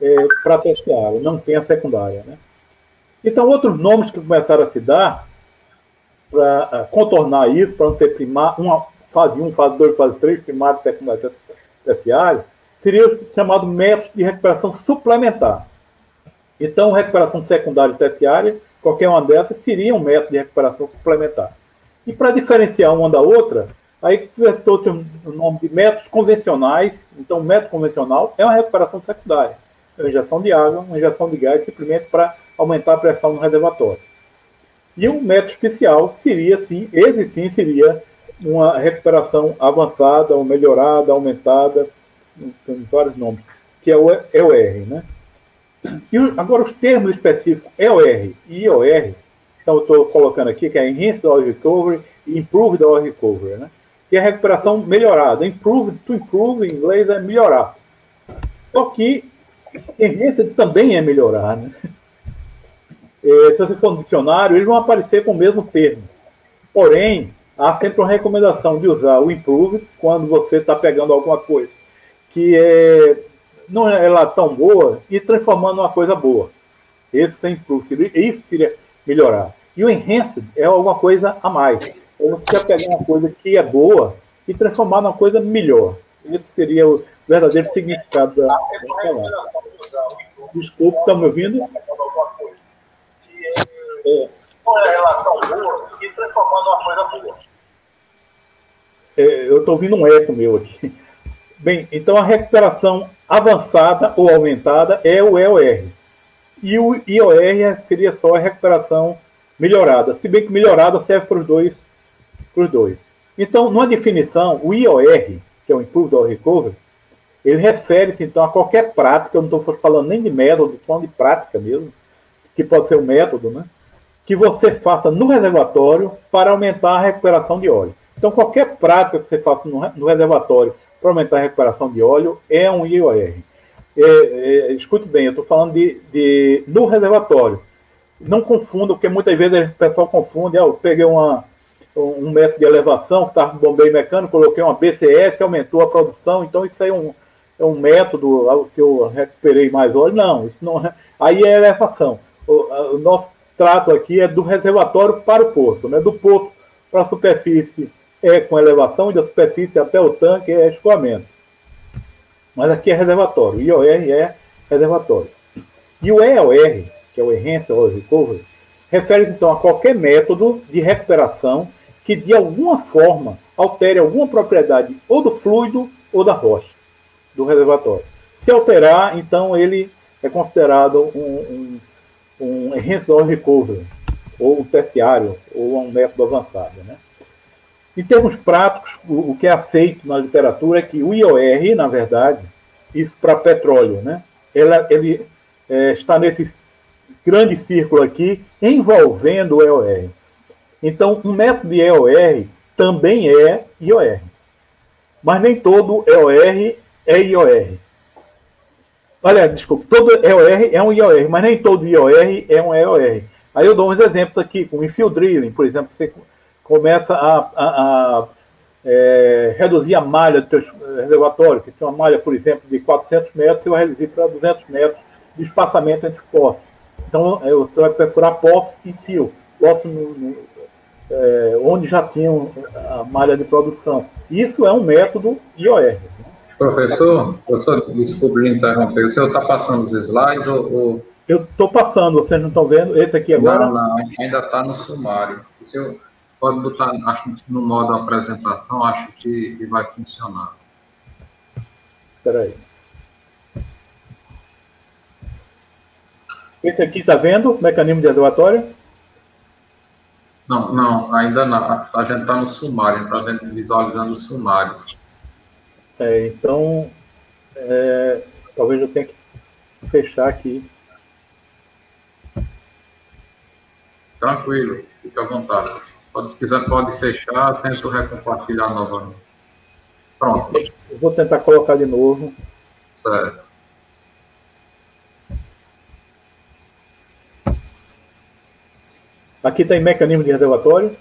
é, para a terciária, não tem a secundária. Né? Então, outros nomes que começaram a se dar para contornar isso, para não ser primário, uma, fase 1, fase 2, fase 3, primário, secundário, terciário, seria o chamado método de recuperação suplementar. Então, recuperação secundária e terciária, qualquer uma dessas, seria um método de recuperação suplementar. E para diferenciar uma da outra, aí trouxe o nome de métodos convencionais. Então, o método convencional é uma recuperação secundária. É uma injeção de água, uma injeção de gás, simplesmente para aumentar a pressão no reservatório. E um método especial seria, sim, esse sim seria uma recuperação avançada, ou melhorada, aumentada, tem vários nomes, que é o EOR. Né? E agora os termos específicos EOR e IOR, então eu estou colocando aqui que é Enhanced Oil Recovery e Improved Oil Recovery, né? Que é recuperação melhorada. Improved, to improve em inglês é melhorar. Só que Enhanced também é melhorar. Né? É, se você for no dicionário, eles vão aparecer com o mesmo termo. Porém, há sempre uma recomendação de usar o improve quando você está pegando alguma coisa que é, não é lá tão boa e transformando uma coisa boa. Esse é improve, isso seria melhorar. E o enhanced é alguma coisa a mais. Então, você quer pegar uma coisa que é boa e transformar numa coisa melhor. Esse seria o verdadeiro significado da, palavra. Desculpe, estão me ouvindo? É. Boa. É, eu estou ouvindo um eco meu aqui. Bem, então a recuperação avançada ou aumentada é o EOR. E o IOR seria só a recuperação melhorada, se bem que melhorada serve para os dois, para os dois. Então, numa definição, o IOR, que é o Improved Oil Recovery, ele refere-se então a qualquer prática, eu não estou falando nem de método, estou falando de prática mesmo, que pode ser um método, né? Que você faça no reservatório para aumentar a recuperação de óleo. Então, qualquer prática que você faça no, no reservatório para aumentar a recuperação de óleo é um IOR. É, é, escute bem, eu estou falando de, de, no reservatório. Não confunda, porque muitas vezes o pessoal confunde. Ah, eu peguei uma, um método de elevação que estava com bombeio mecânico, coloquei uma BCS, aumentou a produção, então isso aí é um, é um método que eu recuperei mais óleo. Não, isso não é, aí é elevação. O, o nosso trato aqui é do reservatório para o poço, né? do poço para a superfície é com elevação, e da superfície até o tanque é escoamento. Mas aqui é reservatório. IOR é reservatório. E o EOR, que é o Enhanced Oil Recovery, refere-se então a qualquer método de recuperação que de alguma forma altere alguma propriedade ou do fluido ou da rocha do reservatório. Se alterar, então ele é considerado um, um, um Recovery, ou um terciário, ou um método avançado. Né? Em termos práticos, o, o que é aceito na literatura é que o IOR, na verdade, isso para petróleo, né? Ela, ele é, está nesse grande círculo aqui envolvendo o EOR. Então, um método de EOR também é IOR. Mas nem todo EOR é IOR. Olha, desculpa, todo EOR é um IOR, mas nem todo IOR é um EOR. Aí eu dou uns exemplos aqui, com infill drilling, por exemplo, você começa a, a, a é, reduzir a malha do teu reservatório, que tem uma malha, por exemplo, de 400 metros, você vai reduzir para 200 metros de espaçamento entre poços. Então, é, você vai perfurar poços e fio, no, no, é, onde já tinham a malha de produção. Isso é um método IOR. Professor, professor, desculpe lhe interromper, o senhor está passando os slides ou... ou... Eu estou passando, vocês não estão vendo? Esse aqui agora? Não, não, ainda está no sumário. O senhor pode botar acho, no modo apresentação, acho que, que vai funcionar. Espera aí. Esse aqui está vendo? Mecanismo de reservatório? Não, não, ainda não. A gente está no sumário, está visualizando o sumário. É, então, é, talvez eu tenha que fechar aqui. Tranquilo, fique à vontade. Pode, se quiser, pode fechar, tento recompartilhar novamente. Pronto. Eu vou tentar colocar de novo. Certo. Aqui tem mecanismo de reservatório.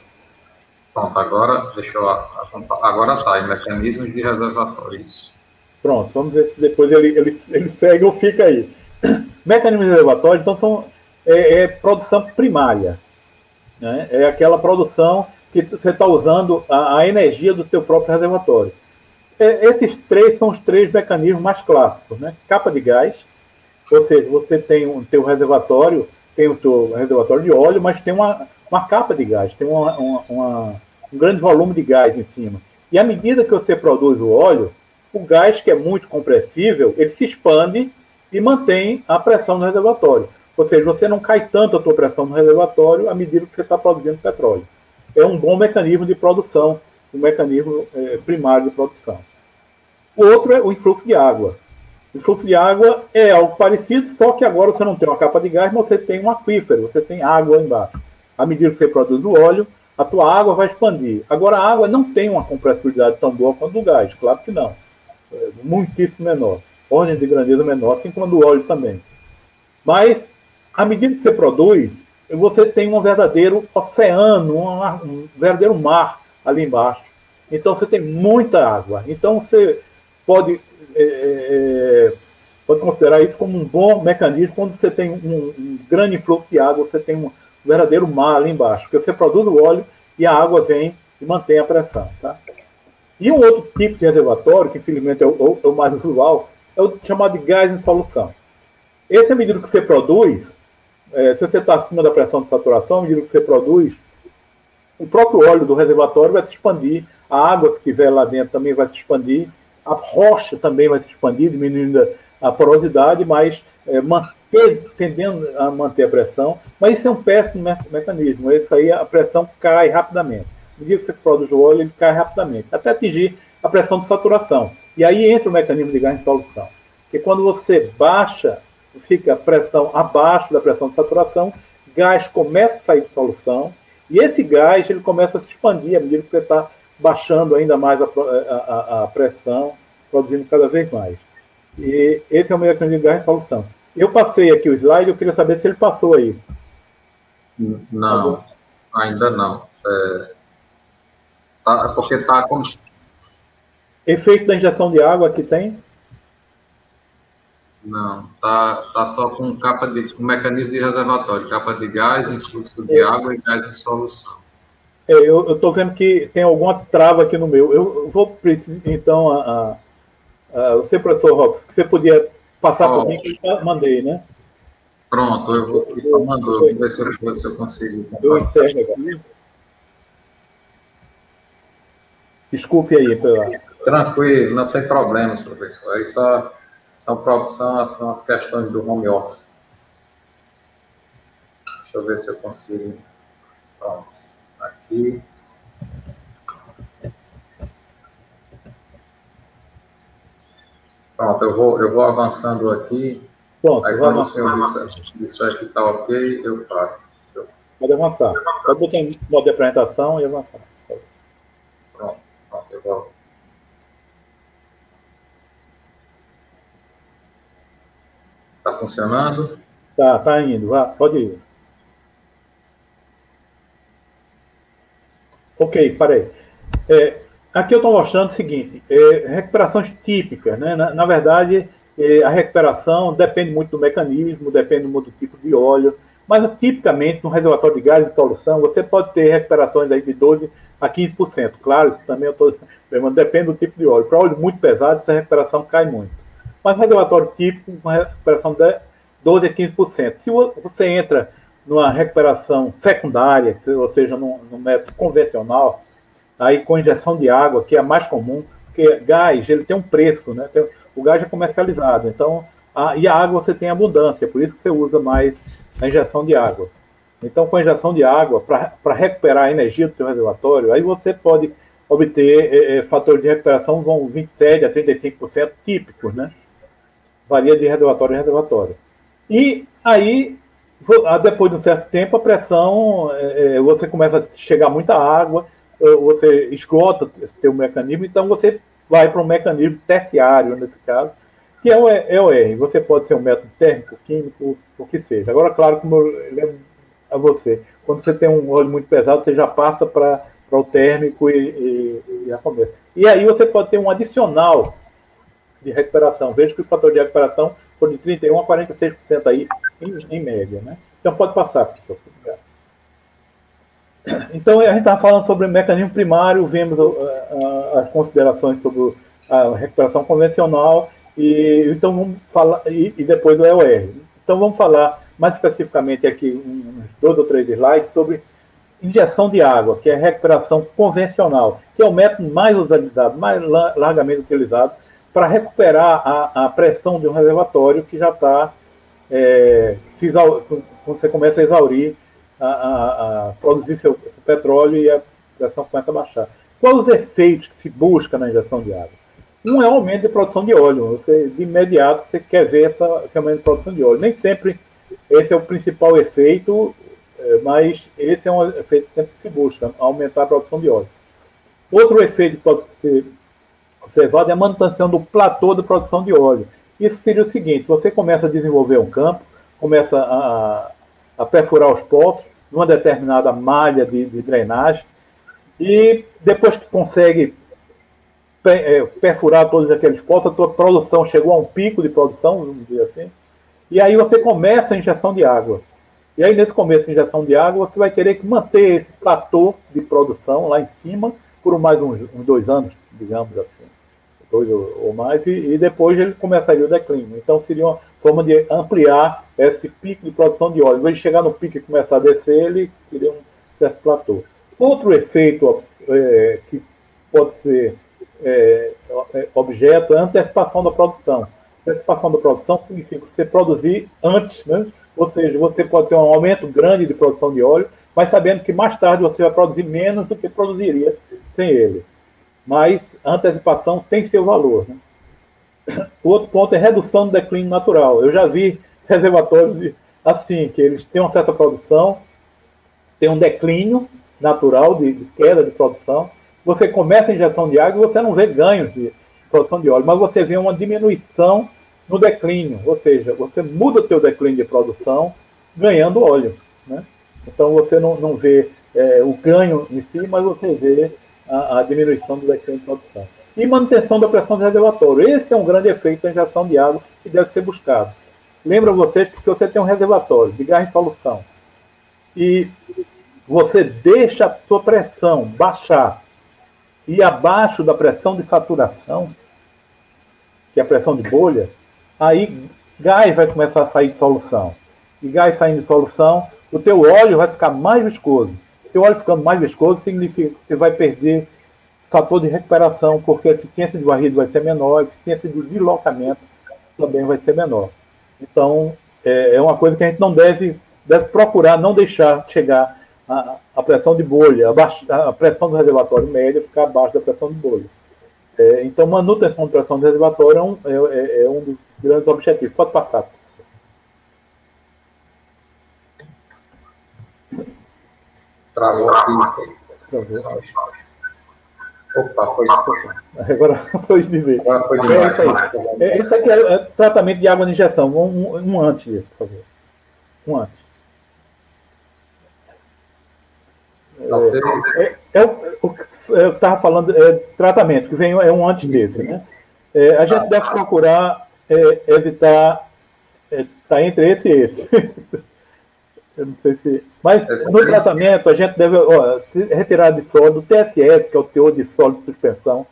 Pronto, agora deixa eu agora tá em mecanismos de reservatório. Isso. Pronto, vamos ver se depois ele, ele, ele segue ou fica aí. Mecanismos de reservatório, então são é, é produção primária. Né? É aquela produção que você está usando a, a, energia do seu próprio reservatório. É, esses três são os três mecanismos mais clássicos. Né? Capa de gás, ou seja, você tem o um, teu reservatório, tem o teu reservatório de óleo, mas tem uma, uma capa de gás, tem uma, uma, uma, um grande volume de gás em cima. E à medida que você produz o óleo, o gás, que é muito compressível, ele se expande e mantém a pressão no reservatório. Ou seja, você não cai tanto a tua pressão no reservatório à medida que você está produzindo petróleo. É um bom mecanismo de produção, um mecanismo é, primário de produção. O outro é o influxo de água. O influxo de água é algo parecido, só que agora você não tem uma capa de gás, mas você tem um aquífero, você tem água embaixo. À medida que você produz o óleo, a tua água vai expandir. Agora, a água não tem uma compressibilidade tão boa quanto o gás, claro que não. É muitíssimo menor. Ordem de grandeza menor, assim como o óleo também. Mas à medida que você produz, você tem um verdadeiro oceano, um, verdadeiro mar ali embaixo. Então você tem muita água. Então você pode, é, é, pode considerar isso como um bom mecanismo quando você tem um, um grande fluxo de água, você tem um, verdadeiro mar ali embaixo, porque você produz o óleo e a água vem e mantém a pressão. Tá? E um outro tipo de reservatório, que infelizmente é o, é o mais usual, é o chamado de gás em solução. Esse, à medida que você produz, é, se você está acima da pressão de saturação, à medida que você produz, o próprio óleo do reservatório vai se expandir, a água que estiver lá dentro também vai se expandir, a rocha também vai se expandir, diminuindo a porosidade, mas é, manter, tendendo a manter a pressão. Mas isso é um péssimo me mecanismo. Isso aí a pressão cai rapidamente. No dia que você produz o óleo, ele cai rapidamente, até atingir a pressão de saturação. E aí entra o mecanismo de gás em solução. Porque quando você baixa, fica a pressão abaixo da pressão de saturação, gás começa a sair de solução, e esse gás ele começa a se expandir à medida que você está baixando ainda mais a, a, a, pressão, produzindo cada vez mais. E esse é o mecanismo de gás em solução. Eu passei aqui o slide, eu queria saber se ele passou aí. Não, tá ainda não. É, tá, porque está como Efeito da injeção de água que tem? Não, tá, tá só com capa de com mecanismo de reservatório, capa de gás, influxo de é. água e gás em solução. É, eu estou vendo que tem alguma trava aqui no meu. Eu vou então a, a, a você, professor Rox, você podia passar oh. por mim que eu mandei, né? Pronto, eu vou aqui mandou, vou ver se eu, se eu consigo. Eu encerro aqui. Desculpe aí pela. Tranquilo, não sem problemas, professor. Aí só, são, são, são as questões do home office. Deixa eu ver se eu consigo. Pronto. Aqui. Pronto, eu vou, eu vou avançando aqui. Pronto, aí quando o senhor disser que está ok, eu paro. Pode avançar. Pode botar em modo de apresentação e avançar. Pronto, pronto, eu vou. Está funcionando? Tá, tá indo. Vá, pode ir. Ok, parei. É, aqui eu estou mostrando o seguinte: é, recuperações típicas. Né? Na, na verdade, é, a recuperação depende muito do mecanismo, depende muito do tipo de óleo. Mas, tipicamente, no reservatório de gás de solução, você pode ter recuperações aí de 12% a 15%. Claro, isso também eu estou depende do tipo de óleo. Para óleo muito pesado, essa recuperação cai muito mas reservatório típico com recuperação de 12 a 15%. Se você entra numa recuperação secundária, ou seja, no, no método convencional, aí com injeção de água, que é a mais comum, porque gás ele tem um preço, né? o gás é comercializado, então a, e a água você tem abundância, por isso que você usa mais a injeção de água. Então, com a injeção de água, para recuperar a energia do seu reservatório, aí você pode obter é, é, fatores de recuperação vão 27 a 35% típicos, né? varia de reservatório em reservatório. E aí, depois de um certo tempo, a pressão, é, é você começa a chegar muita água, é, você esgota seu mecanismo, então você vai para um mecanismo terciário, nesse caso, que é o EOR. Você pode ser um método térmico, químico, o que seja. Agora, claro, como eu lembro a você, quando você tem um óleo muito pesado, você já passa para o térmico e, e, e a começa. E aí você pode ter um adicional de recuperação. Veja que o fator de recuperação foi de 31% a 46% aí, em, em, média. Né? Então, pode passar, professor. Então, a gente estava falando sobre o mecanismo primário, vimos uh, uh, as considerações sobre a recuperação convencional, e então vamos falar, e, e, depois o EOR. Então, vamos falar mais especificamente aqui, uns dois ou três slides, sobre injeção de água, que é a recuperação convencional, que é o método mais utilizado, mais largamente utilizado, para recuperar a, a, pressão de um reservatório que já está, é, você começa a exaurir, a, a, a produzir seu, seu, petróleo e a pressão começa a baixar. Quais os efeitos que se busca na injeção de água? Um é o aumento de produção de óleo. Você, de imediato você quer ver essa, esse aumento de produção de óleo. Nem sempre esse é o principal efeito, é, mas esse é um efeito que sempre se busca, aumentar a produção de óleo. Outro efeito que pode ser observado é a manutenção do platô de produção de óleo. Isso seria o seguinte: você começa a desenvolver um campo, começa a, a perfurar os poços numa determinada malha de, de drenagem, e depois que consegue é, perfurar todos aqueles poços, a tua produção chegou a um pico de produção, vamos dizer assim, e aí você começa a injeção de água. E aí, nesse começo de injeção de água, você vai querer que manter esse platô de produção lá em cima por mais uns, uns dois anos, digamos assim, dois ou, mais, e, e, depois ele começaria o declínio. Então, seria uma forma de ampliar esse pico de produção de óleo. Em vez de chegar no pico e começar a descer, ele teria um certo platô. Outro efeito é, que pode ser é, é objeto é a antecipação da produção. Antecipação da produção significa você produzir antes, né? ou seja, você pode ter um aumento grande de produção de óleo, mas sabendo que mais tarde você vai produzir menos do que produziria sem ele. Mas a antecipação tem seu valor. Né? O outro ponto é redução do declínio natural. Eu já vi reservatórios assim, que eles têm uma certa produção, tem um declínio natural de, de queda de produção. Você começa a injeção de água e você não vê ganho de produção de óleo, mas você vê uma diminuição no declínio, ou seja, você muda o teu declínio de produção ganhando óleo. Né? Então você não, não vê é, o ganho em si, mas você vê a, a, diminuição do declínio de produção. E manutenção da pressão do reservatório. Esse é um grande efeito da injeção de água que deve ser buscado. Lembra vocês que se você tem um reservatório de gás em solução e você deixa a sua pressão baixar e abaixo da pressão de saturação, que é a pressão de bolha, aí gás vai começar a sair de solução. E gás saindo de solução, o teu óleo vai ficar mais viscoso. O teu óleo ficando mais viscoso significa que você vai perder fator de recuperação, porque a eficiência de varrido vai ser menor, a eficiência de deslocamento também vai ser menor. Então, é, é uma coisa que a gente não deve, deve procurar não deixar chegar a, a pressão de bolha, a, a, pressão do reservatório média ficar abaixo da pressão de bolha. É, então, manutenção de pressão do reservatório é um, é, é, é um dos grandes objetivos. Pode passar. Travou aqui. Travou. Opa, foi Agora foi de ver. Agora foi de é isso aí. É, esse aqui é, é, tratamento de água de injeção. Um, um, antes, por favor. Um antes. É, é, é, o, que eu estava falando, é tratamento, que vem é um antes desse, né? É, a gente deve procurar é, evitar está entre esse e esse. eu não sei se. Mas no tratamento a gente deve ó, retirar de sólido o TSS, que é o teor de sólido de suspensão,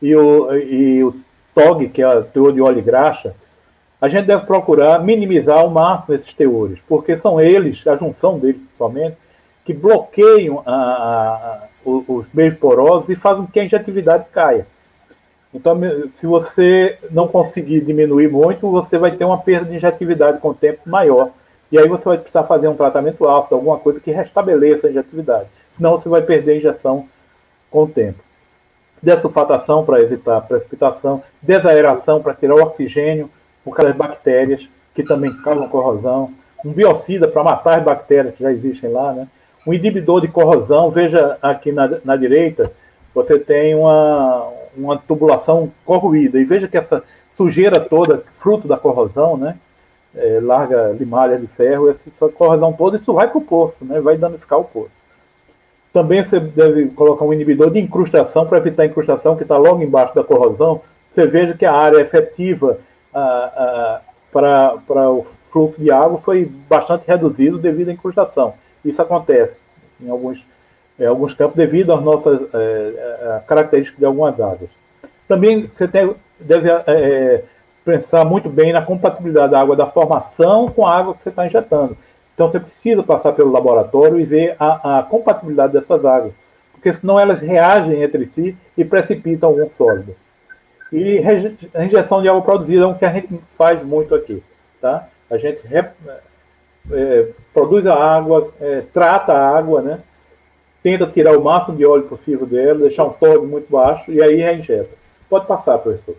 e o, e o TOG, que é o teor de óleo e graxa. A gente deve procurar minimizar ao máximo esses teores, porque são eles, a junção deles principalmente, que bloqueiam a, a, os meios porosos e fazem com que a injetividade caia. Então, se você não conseguir diminuir muito, você vai ter uma perda de injetividade com o tempo maior. E aí você vai precisar fazer um tratamento ácido, alguma coisa que restabeleça a injetividade. Senão você vai perder a injeção com o tempo. Dessulfatação para evitar precipitação, desaeração para tirar o oxigênio por causa das bactérias, que também causam corrosão, um biocida para matar as bactérias que já existem lá, né? um inibidor de corrosão. Veja aqui na, na direita, você tem uma, uma tubulação corroída. E veja que essa sujeira toda, fruto da corrosão, né? É, larga limalha de ferro, essa corrosão toda, isso vai para o poço, né? vai danificar o poço. Também você deve colocar um inibidor de incrustação para evitar a incrustação que está logo embaixo da corrosão. Você veja que a área efetiva para o fluxo de água foi bastante reduzido devido à incrustação. Isso acontece em alguns, em alguns campos devido às nossas é, características de algumas águas. Também você tem, deve é, pensar muito bem na compatibilidade da água da formação com a água que você está injetando. Então você precisa passar pelo laboratório e ver a, a compatibilidade dessas águas, porque senão elas reagem entre si e precipitam algum sólido. E a injeção de água produzida é um que a gente faz muito aqui. Tá? A gente é, produz a água, é, trata a água, né? tenta tirar o máximo de óleo possível dela, deixar um torre muito baixo e aí reinjeta. Pode passar, professor.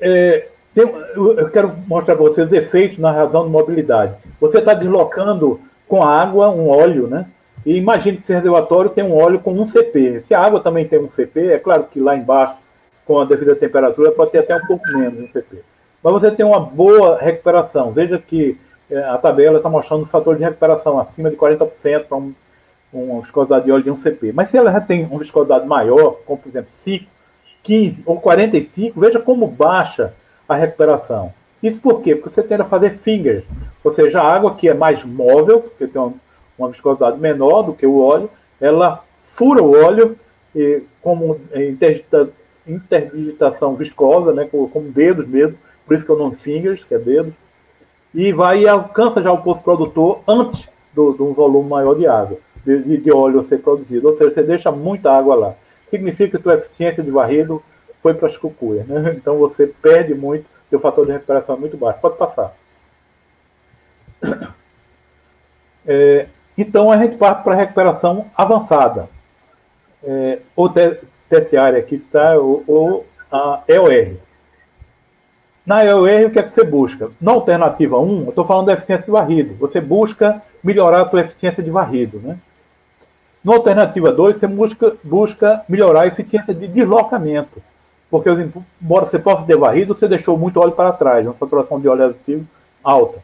É, tem, eu quero mostrar para vocês efeitos na razão de mobilidade. Você está deslocando com água um óleo, né? E imagine que esse reservatório tem um óleo com um CP. Se a água também tem um CP, é claro que lá embaixo, com a devida temperatura, pode ter até um pouco menos um CP mas você tem uma boa recuperação. Veja que é, a tabela está mostrando o fator de recuperação acima de 40% para um, uma viscosidade de óleo de um CP. Mas se ela já tem uma viscosidade maior, como por exemplo 5, 15 ou 45, veja como baixa a recuperação. Isso por quê? Porque você tende a fazer finger, ou seja, a água que é mais móvel, porque tem uma, uma viscosidade menor do que o óleo, ela fura o óleo e, como interdita, interdigitação viscosa, né, com, com dedos mesmo, por isso que eu não fingers, que é dedos, e vai e alcança já o poço produtor antes de um volume maior de água, de, de óleo ser produzido. Ou seja, você deixa muita água lá. Significa que a tua eficiência de varrido foi para as cucuias. Né? Então você perde muito, o fator de recuperação é muito baixo. Pode passar. É, então a gente parte para a recuperação avançada, é, ou te, terciária aqui está, ou, ou a EOR. Na EOR, o que é que você busca? Na alternativa 1, eu estou falando da eficiência de varrido. Você busca melhorar a sua eficiência de varrido. Né? Na alternativa 2, você busca, busca melhorar a eficiência de deslocamento. Porque, embora você possa ter varrido, você deixou muito óleo para trás, uma saturação de óleo aditivo alta.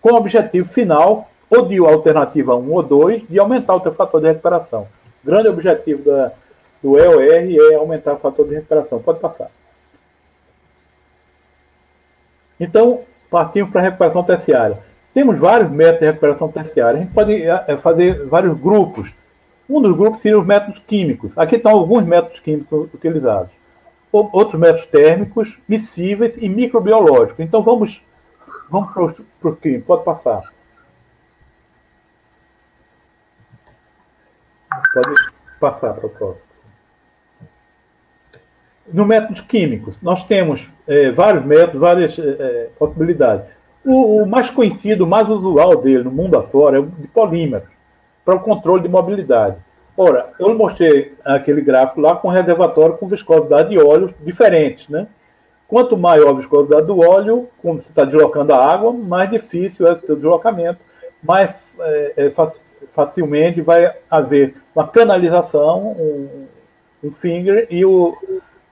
Com o objetivo final, ou de alternativa 1 ou 2, de aumentar o teu fator de recuperação. O grande objetivo da, do EOR é aumentar o fator de recuperação. Pode passar. Então, partimos para a recuperação terciária. Temos vários métodos de recuperação terciária. A gente pode é, fazer vários grupos. Um dos grupos seria os métodos químicos. Aqui estão alguns métodos químicos utilizados. Outros métodos térmicos, miscíveis e microbiológicos. Então vamos, vamos para o químico. Pode passar. Pode passar para o próximo. No métodos químicos, nós temos é, vários métodos, várias é, possibilidades. O, o, mais conhecido, o mais usual dele no mundo afora é o de polímeros, para o controle de mobilidade. Ora, eu mostrei aquele gráfico lá com reservatório com viscosidade de óleos diferentes, né? Quanto maior a viscosidade do óleo, como você está deslocando a água, mais difícil é o seu deslocamento, mais é, é, facilmente vai haver uma canalização, um, um finger, e, o,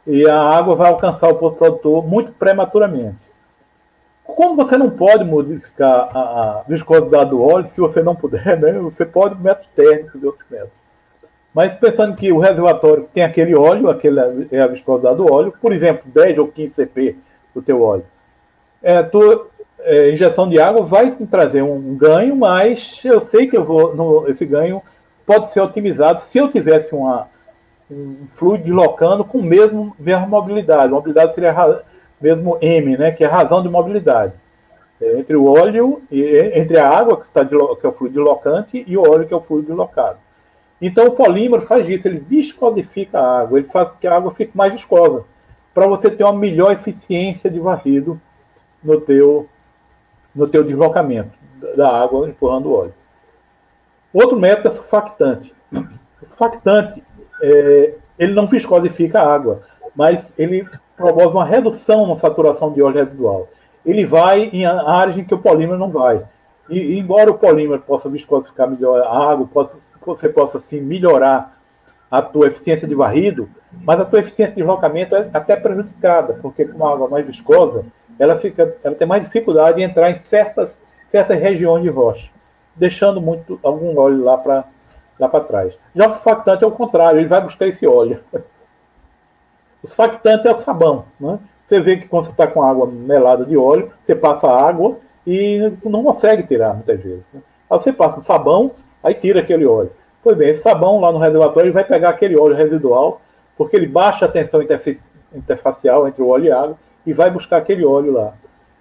e a água vai alcançar o posto produtor muito prematuramente. Como você não pode modificar a, viscosidade do óleo, se você não puder, né, você pode métodos térmicos e outros métodos. Mas pensando que o reservatório tem aquele óleo, aquele é a viscosidade do óleo, por exemplo, 10 ou 15 CP do teu óleo. É, tu, é, injeção de água vai trazer um ganho, mas eu sei que eu vou, no, esse ganho pode ser otimizado se eu tivesse uma, um fluido deslocando com mesmo mesma mobilidade. A mobilidade seria mesmo M, né, que é a razão de mobilidade. É, entre o óleo entre a água que, está que é o fluido deslocante e o óleo que é o fluido deslocado. Então o polímero faz isso, ele viscodifica a água, ele faz com que a água fique mais viscosa, para você ter uma melhor eficiência de varrido no teu no teu deslocamento da água empurrando o óleo. Outro método é surfactante. O surfactante, é, ele não viscodifica a água, mas ele promove uma redução na saturação de óleo residual. Ele vai em áreas em que o polímero não vai. E, embora o polímero possa viscodificar melhor a água, possa, você possa assim, melhorar a tua eficiência de varrido, mas a tua eficiência de deslocamento é até prejudicada, porque com uma água mais viscosa, ela, fica, ela tem mais dificuldade em entrar em certas, certas regiões de rocha, deixando muito algum óleo lá para lá trás. Já o surfactante é o contrário, ele vai buscar esse óleo. O surfactante é o sabão. Né? Você vê que quando você está com água melada de óleo, você passa água e não consegue tirar muitas vezes. Né? Aí você passa o sabão, aí tira aquele óleo. Pois bem, esse sabão lá no reservatório vai pegar aquele óleo residual, porque ele baixa a tensão interfacial entre o óleo e a água, e vai buscar aquele óleo lá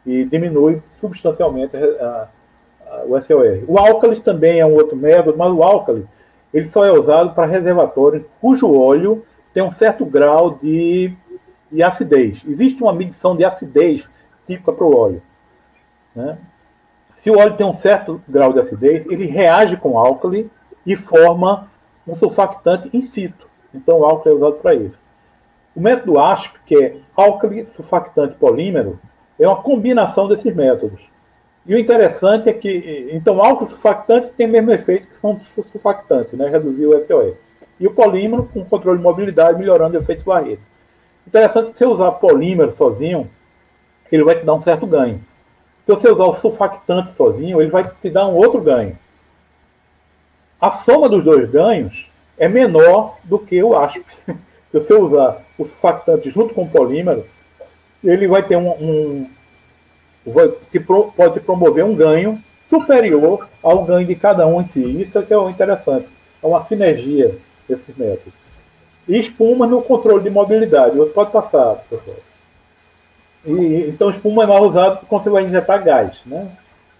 e diminui substancialmente a, a, o SOR. O álcali também é um outro método, mas o álcali ele só é usado para reservatórios cujo óleo tem um certo grau de, de acidez. Existe uma medição de acidez típica para o óleo. Né? Se o óleo tem um certo grau de acidez, ele reage com álcali e forma um sulfactante in situ. Então o álcali é usado para isso. O método ASP, que é álcali surfactante polímero, é uma combinação desses métodos. E o interessante é que, então, álcool surfactante tem o mesmo efeito que são surfactantes, né? reduzir o SOE. E o polímero com controle de mobilidade, melhorando o efeito varrido. Interessante que se você usar polímero sozinho, ele vai te dar um certo ganho. Se você usar o surfactante sozinho, ele vai te dar um outro ganho. A soma dos dois ganhos é menor do que o ASP. Se você usar o surfactante junto com o polímero, ele vai ter um, um, que pode promover um ganho superior ao ganho de cada um em si. Isso é que é o interessante. É uma sinergia desses métodos. E espuma no controle de mobilidade. Outro pode passar, pessoal. E, então, espuma é mal usado quando você vai injetar gás. Né?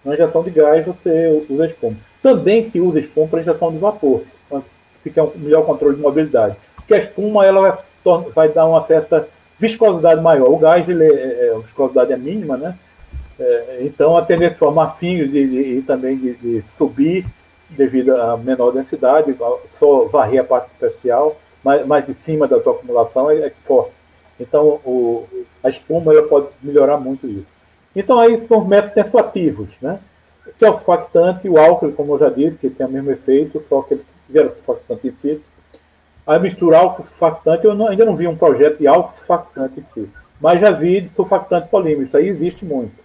Na injeção de gás, você usa espuma. Também se usa espuma para injeção de vapor, quando fica um melhor controle de mobilidade. Porque a espuma ela vai, vai dar uma certa viscosidade maior. O gás, ele é, é, a viscosidade é mínima, né? É, então, a tendência de formar fio e também de, de, subir devido à menor densidade, só varrer a parte superficial, mas, mas de cima da tua acumulação é, é forte. Então, o, a espuma ela pode melhorar muito isso. Então, aí são os métodos tensoativos, né? Que é o surfactante e o álcool, como eu já disse, que tem o mesmo efeito, só que ele gera surfactante em si. Aí misturar álcool surfactante, eu não, ainda não vi um projeto de álcool surfactante em si, mas já vi de surfactante polímero, isso aí existe muito.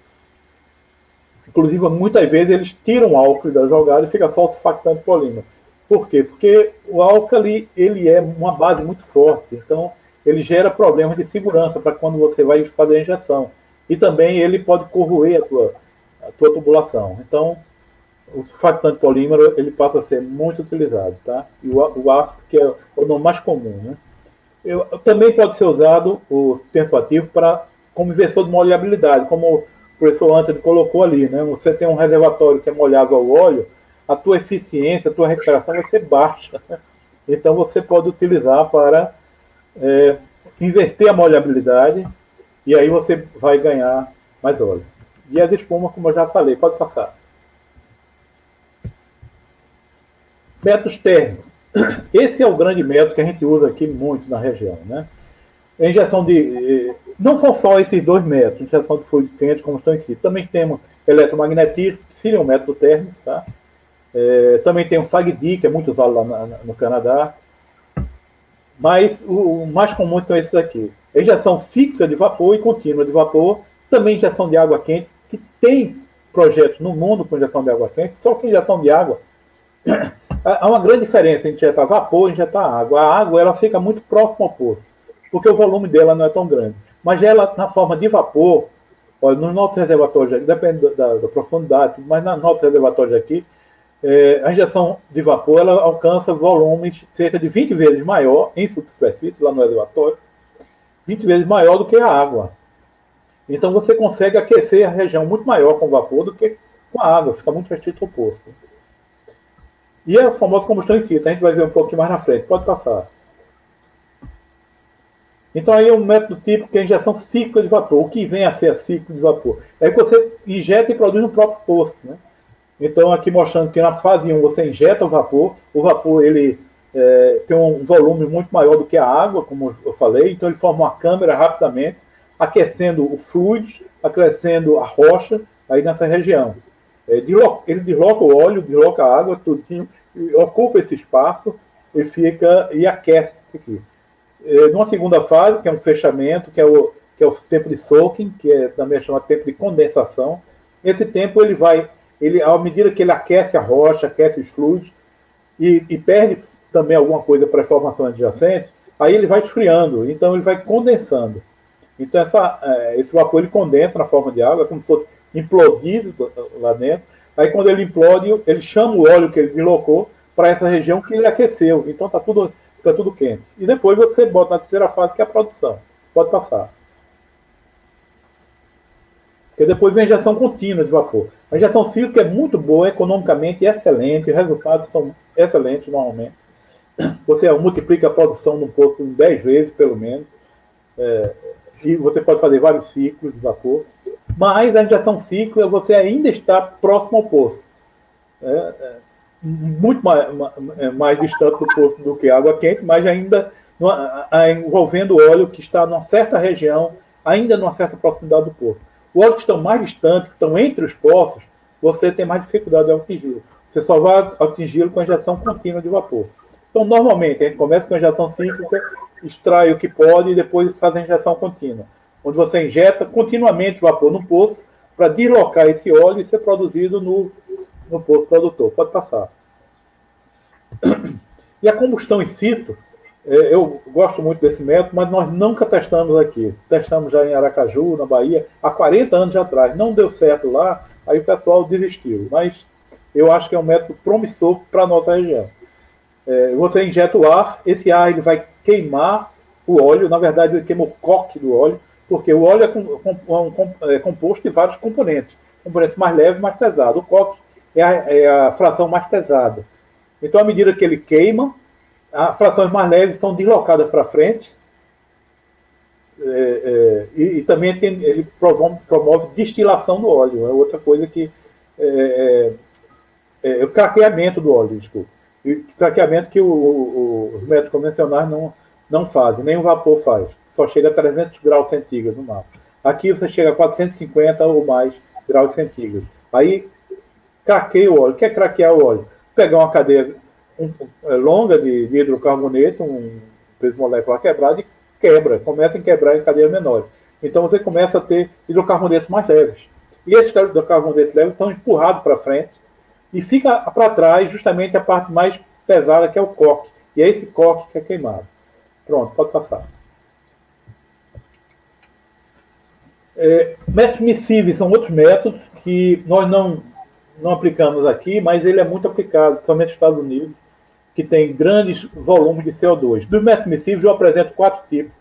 Inclusive, muitas vezes eles tiram o álcool da jogada e fica só o surfactante polímero. Por quê? Porque o álcool ele é uma base muito forte, então ele gera problemas de segurança para quando você vai fazer a injeção. E também ele pode corroer a tua, a tua tubulação. Então, o surfactante polímero ele passa a ser muito utilizado, tá? E o, o ácido, que é o nome mais comum, né? Eu, também pode ser usado o tensoativo para como inversor de molhabilidade, como professor Antônio colocou ali, né? Você tem um reservatório que é molhado ao óleo, a tua eficiência, a tua recuperação vai ser baixa. Então você pode utilizar para é, inverter a molhabilidade e aí você vai ganhar mais óleo. E as espumas, como eu já falei, pode passar. Métodos térmicos. Esse é o grande método que a gente usa aqui muito na região, né? Injeção de. Não são só esses dois métodos, injeção de fluido quente, como estão em si. Também temos eletromagnetismo, que seria um método térmico, tá? É, também tem o SAGD, que é muito usado lá na, no Canadá. Mas o, o, mais comum são esses aqui. injeção cíclica de vapor e contínua de vapor. Também injeção de água quente, que tem projetos no mundo com injeção de água quente, só que injeção de água. Há uma grande diferença entre injetar vapor e injetar água. A água ela fica muito próxima ao poço porque o volume dela não é tão grande. Mas ela, na forma de vapor, olha, nos nossos reservatórios, depende da, da, profundidade, mas nos nossos reservatórios aqui, é, a injeção de vapor ela alcança volumes cerca de 20 vezes maior em superfície, lá no reservatório, 20 vezes maior do que a água. Então você consegue aquecer a região muito maior com vapor do que com a água, fica muito restrito ao poço. E é a famosa combustão em si, a gente vai ver um pouquinho mais na frente, pode passar. Então aí é um método típico que é a injeção cíclica de vapor. O que vem a ser a ciclo de vapor? É que você injeta e produz no próprio poço. Né? Então aqui mostrando que na fase 1 você injeta o vapor, o vapor ele é, tem um volume muito maior do que a água, como eu falei, então ele forma uma câmera rapidamente, aquecendo o fluido, aquecendo a rocha aí nessa região. É, ele desloca o óleo, desloca a água, tudinho, ocupa esse espaço e fica e aquece isso aqui. É, numa segunda fase, que é um fechamento, que é o, que é o tempo de soaking, que é também chamado tempo de condensação. Esse tempo ele vai, ele, à medida que ele aquece a rocha, aquece os fluidos e, e perde também alguma coisa para a formação adjacente, aí ele vai esfriando, então ele vai condensando. Então essa, é, esse vapor ele condensa na forma de água, como se fosse implodido lá dentro. Aí quando ele implode, ele chama o óleo que ele deslocou para essa região que ele aqueceu. Então está tudo fica tudo quente. E depois você bota na terceira fase, que é a produção. Pode passar. Porque depois vem a injeção contínua de vapor. A injeção cíclica é muito boa, economicamente excelente, os resultados são excelentes normalmente. Você multiplica a produção no posto em 10 vezes, pelo menos. É, e você pode fazer vários ciclos de vapor. Mas a injeção cíclica, você ainda está próximo ao poço. É, é, muito mais, é, mais distante do poço do que água quente, mas ainda envolvendo óleo que está numa certa região, ainda numa certa proximidade do poço. O óleo que estão mais distantes, que estão entre os poços, você tem mais dificuldade de atingi-lo. Você só vai atingi-lo com a injeção contínua de vapor. Então, normalmente, a gente começa com a injeção cíclica, extrai o que pode e depois faz a injeção contínua, onde você injeta continuamente vapor no poço para deslocar esse óleo e ser produzido no no posto produtor. Pode passar. E a combustão in situ, É, eu gosto muito desse método, mas nós nunca testamos aqui. Testamos já em Aracaju, na Bahia, há 40 anos atrás. Não deu certo lá, aí o pessoal desistiu. Mas eu acho que é um método promissor para a nossa região. É, você injeta o ar, esse ar ele vai queimar o óleo, na verdade ele queima o coque do óleo, porque o óleo é, é composto de vários componentes. Componentes mais leves e mais pesados. O coque é a, é a fração mais pesada. Então, à medida que ele queima, as frações mais leves são deslocadas para frente. É, é, e, e, também tem, ele promove, promove, destilação do óleo, é outra coisa que. É, é, é o craqueamento do óleo, desculpa. E craqueamento que o, o, os métodos convencionais não, não fazem, nem o vapor faz. Só chega a 300 graus centígrados no mar. Aqui você chega a 450 ou mais graus centígrados. Aí craqueia o óleo. O que é craquear o óleo? Pegar uma cadeia é, longa de, de hidrocarboneto, um peso molecular quebrado, e quebra, começa a quebrar em cadeias menores. Então você começa a ter hidrocarbonetos mais leves. E esses hidrocarbonetos leves são empurrados para frente e fica para trás justamente a parte mais pesada, que é o coque. E é esse coque que é queimado. Pronto, pode passar. É, métodos miscíveis são outros métodos que nós não, não aplicamos aqui, mas ele é muito aplicado, principalmente nos Estados Unidos que tem grandes volumes de CO2. Dos metamissíveis eu apresento quatro tipos,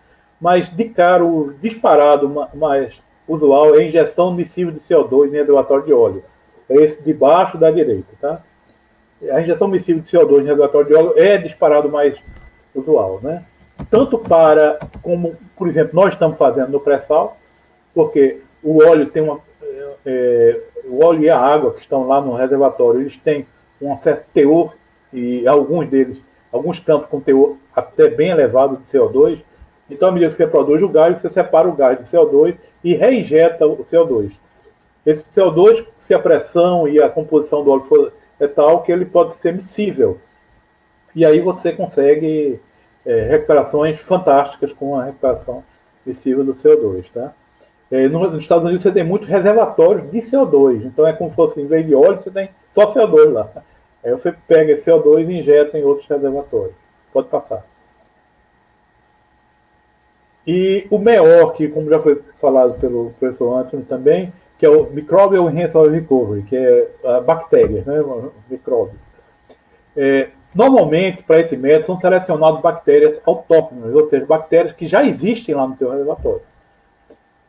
mas de cara o disparado mais usual é a injeção missível de CO2 em reservatório de óleo. É esse de baixo da direita, tá? A injeção missível de CO2 em reservatório de óleo é disparado mais usual, né? Tanto para, como, por exemplo, nós estamos fazendo no pré-sal, porque o óleo tem uma. É, o óleo e a água que estão lá no reservatório, eles têm um certo teor e alguns deles, alguns campos com teor até bem elevado de CO2. Então, à medida que você produz o gás, você separa o gás de CO2 e reinjeta o CO2. Esse CO2, se a pressão e a composição do óleo for é tal que ele pode ser miscível. E aí você consegue é, recuperações fantásticas com a recuperação miscível do CO2. Tá? É, nos Estados Unidos você tem muito reservatórios de CO2. Então é como se fosse, em vez de óleo, você tem só CO2 lá. Aí você pega esse CO2 e injeta em outros reservatórios. Pode passar. E o MEOR, que como já foi falado pelo professor Anthony também, que é o Microbial Enhanced Recovery, que é a bactéria, né, micróbio. É, normalmente, para esse método, são selecionadas bactérias autóctones, ou seja, bactérias que já existem lá no teu reservatório.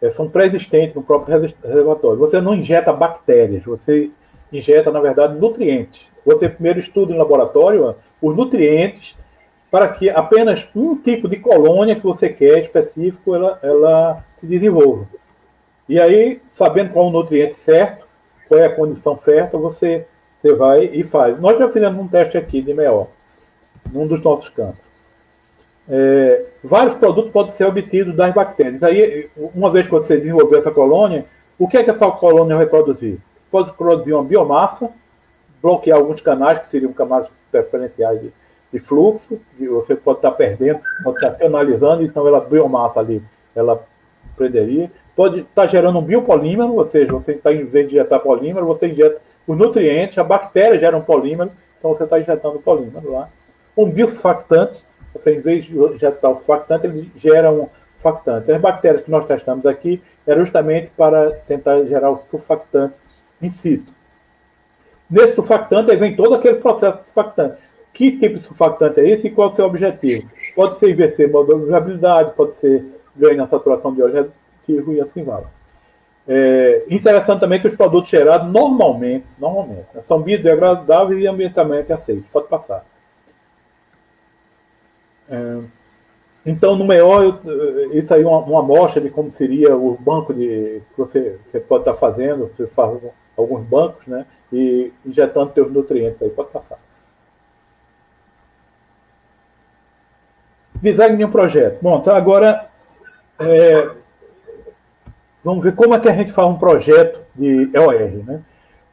É, são pré-existentes no próprio reservatório. Você não injeta bactérias, você injeta, na verdade, nutrientes. Você primeiro estuda em laboratório os nutrientes para que apenas um tipo de colônia que você quer específico ela, ela se desenvolva. E aí, sabendo qual é o nutriente certo, qual é a condição certa, você, você vai e faz. Nós já fizemos um teste aqui de MEO, num dos nossos campos. É, vários produtos podem ser obtidos das bactérias. Aí, uma vez que você desenvolveu essa colônia, o que é que essa colônia vai produzir? Pode produzir uma biomassa, bloquear alguns canais, que seriam canais preferenciais de, de fluxo, e você pode estar perdendo, pode estar penalizando, então ela biomassa ali, ela prenderia. Pode estar gerando um biopolímero, ou seja, você está, em vez de injetar polímero, você injeta os nutrientes, a bactéria gera um polímero, então você está injetando polímero lá. Um biosurfactante, em vez de injetar o surfactante, ele gera um surfactante. As bactérias que nós testamos aqui eram justamente para tentar gerar o surfactante in situ. Nesse surfactante, aí vem todo aquele processo de surfactante. Que tipo de surfactante é esse e qual é o seu objetivo? Pode ser inverter modulabilidade, pode ser ganho na saturação de óleo reativo e assim vai. É interessante também que os produtos gerados normalmente, normalmente né, são biodegradáveis e ambientalmente aceitos. Pode passar. É, então, no maior, isso aí é uma, uma amostra de como seria o banco de, que você, você pode estar fazendo, você faz alguns bancos, né? E injetando seus nutrientes aí. Pode passar. Design de um projeto. Bom, então agora é, vamos ver como é que a gente faz um projeto de EOR, né?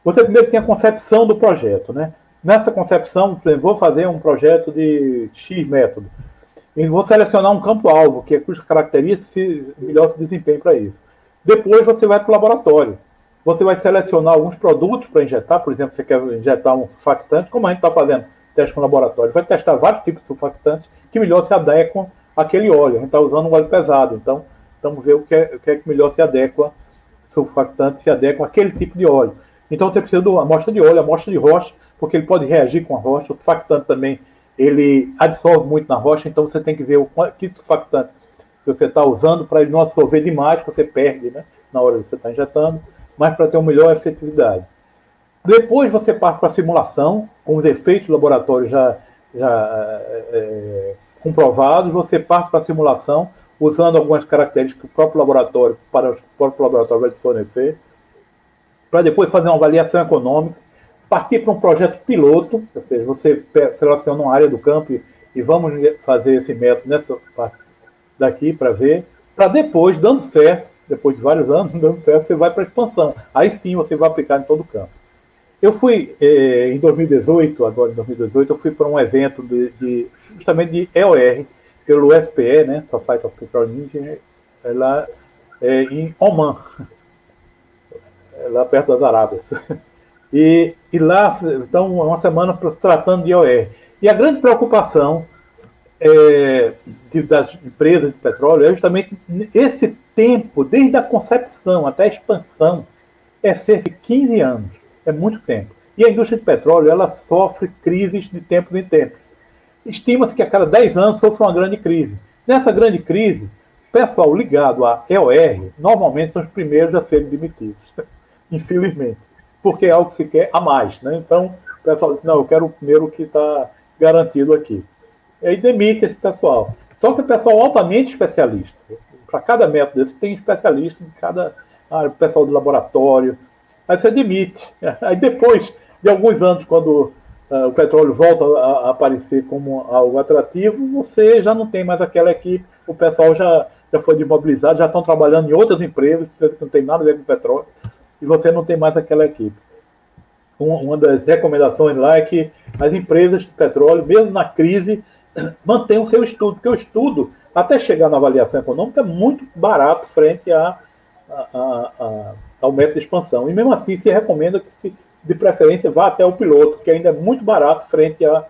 Você primeiro tem a concepção do projeto, né? Nessa concepção, vou fazer um projeto de X método. E vou selecionar um campo-alvo, que é cuja característica melhor se desempenho para isso. Depois você vai para o laboratório você vai selecionar alguns produtos para injetar, por exemplo, você quer injetar um surfactante, como a gente está fazendo teste com laboratório. Vai testar vários tipos de surfactantes que melhor se adequam àquele óleo. A gente está usando um óleo pesado, então vamos ver o que é, o que, é que melhor se adequa, surfactante se adequa àquele tipo de óleo. Então você precisa de uma amostra de óleo, amostra de rocha, porque ele pode reagir com a rocha. O surfactante também ele absorve muito na rocha, então você tem que ver o que surfactante você está usando para ele não absorver demais, que você perde né, na hora que você está injetando, mas para ter uma melhor efetividade. Depois você parte para a simulação, com os efeitos do laboratório já, já é, comprovados, você parte para a simulação, usando algumas características que o próprio laboratório, para o próprio laboratório vai fornecer, para depois fazer uma avaliação econômica, partir para um projeto piloto, ou seja, você seleciona uma área do campo e, e vamos fazer esse método nessa parte daqui para ver, para depois, dando certo, depois de vários anos, dando certo, você vai para a expansão. Aí sim você vai aplicar em todo o campo. Eu fui, eh, em 2018, agora em 2018, eu fui para um evento de, de, justamente de EOR, pelo SPE, né, Society of Petroleum Engineers, é lá é, em Oman, é lá perto das Arábias. E, e lá, então, uma semana tratando de EOR. E a grande preocupação é, de, das empresas de petróleo é justamente esse tempo, desde a concepção até a expansão, é cerca de 15 anos. É muito tempo. E a indústria de petróleo ela sofre crises de tempos em tempos. Estima-se que a cada 10 anos sofre uma grande crise. Nessa grande crise, o pessoal ligado à EOR normalmente são os primeiros a serem demitidos. Infelizmente. Porque é algo que se quer a mais. Né? Então, o pessoal diz, não, eu quero o primeiro que está garantido aqui. E aí demite esse pessoal. Só que o pessoal altamente especialista. Para cada método desse tem especialista em cada área, pessoal do laboratório. Aí você demite. Aí depois de alguns anos, quando uh, o petróleo volta a, a, aparecer como algo atrativo, você já não tem mais aquela equipe, o pessoal já, já foi desmobilizado, já estão trabalhando em outras empresas, que não tem nada a ver com petróleo, e você não tem mais aquela equipe. Uma das recomendações lá é que as empresas de petróleo, mesmo na crise, mantenham seu estudo, porque o estudo, até chegar na avaliação econômica, é muito barato frente a, a, a, ao método de expansão. E mesmo assim, se recomenda que, se, de preferência, vá até o piloto, que ainda é muito barato frente à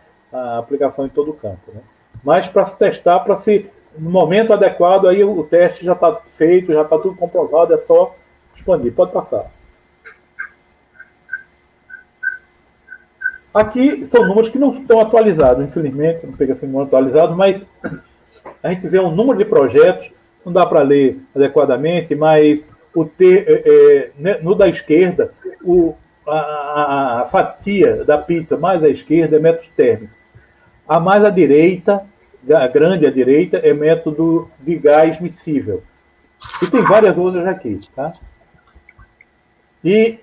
aplicação em todo o campo. Né? Mas para se testar, para se no momento adequado, aí o teste já está feito, já está tudo comprovado, é só expandir. Pode passar. Aqui são números que não estão atualizados, infelizmente, não peguei esse número atualizado, mas a gente vê um número de projetos, não dá para ler adequadamente, mas o T, é, é, né, no da esquerda, o, a, a, fatia da pizza mais à esquerda é método térmico. A mais à direita, a grande à direita, é método de gás miscível. E tem várias outras aqui, tá? E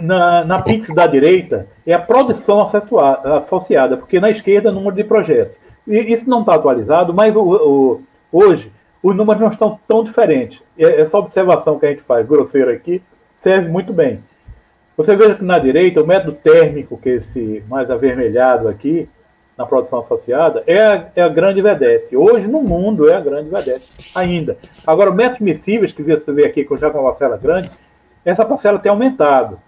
na, na pix da direita é a produção associada, porque na esquerda é o número de projetos. E isso não está atualizado, mas o, o, hoje os números não estão tão diferentes. Essa observação que a gente faz, grosseira aqui, serve muito bem. Você veja que na direita, o método térmico, que é esse mais avermelhado aqui, na produção associada, é a, é a grande vedete. Hoje, no mundo, é a grande vedete ainda. Agora, métodos miscíveis, que você vê aqui, com já com uma parcela grande, essa parcela tem aumentado.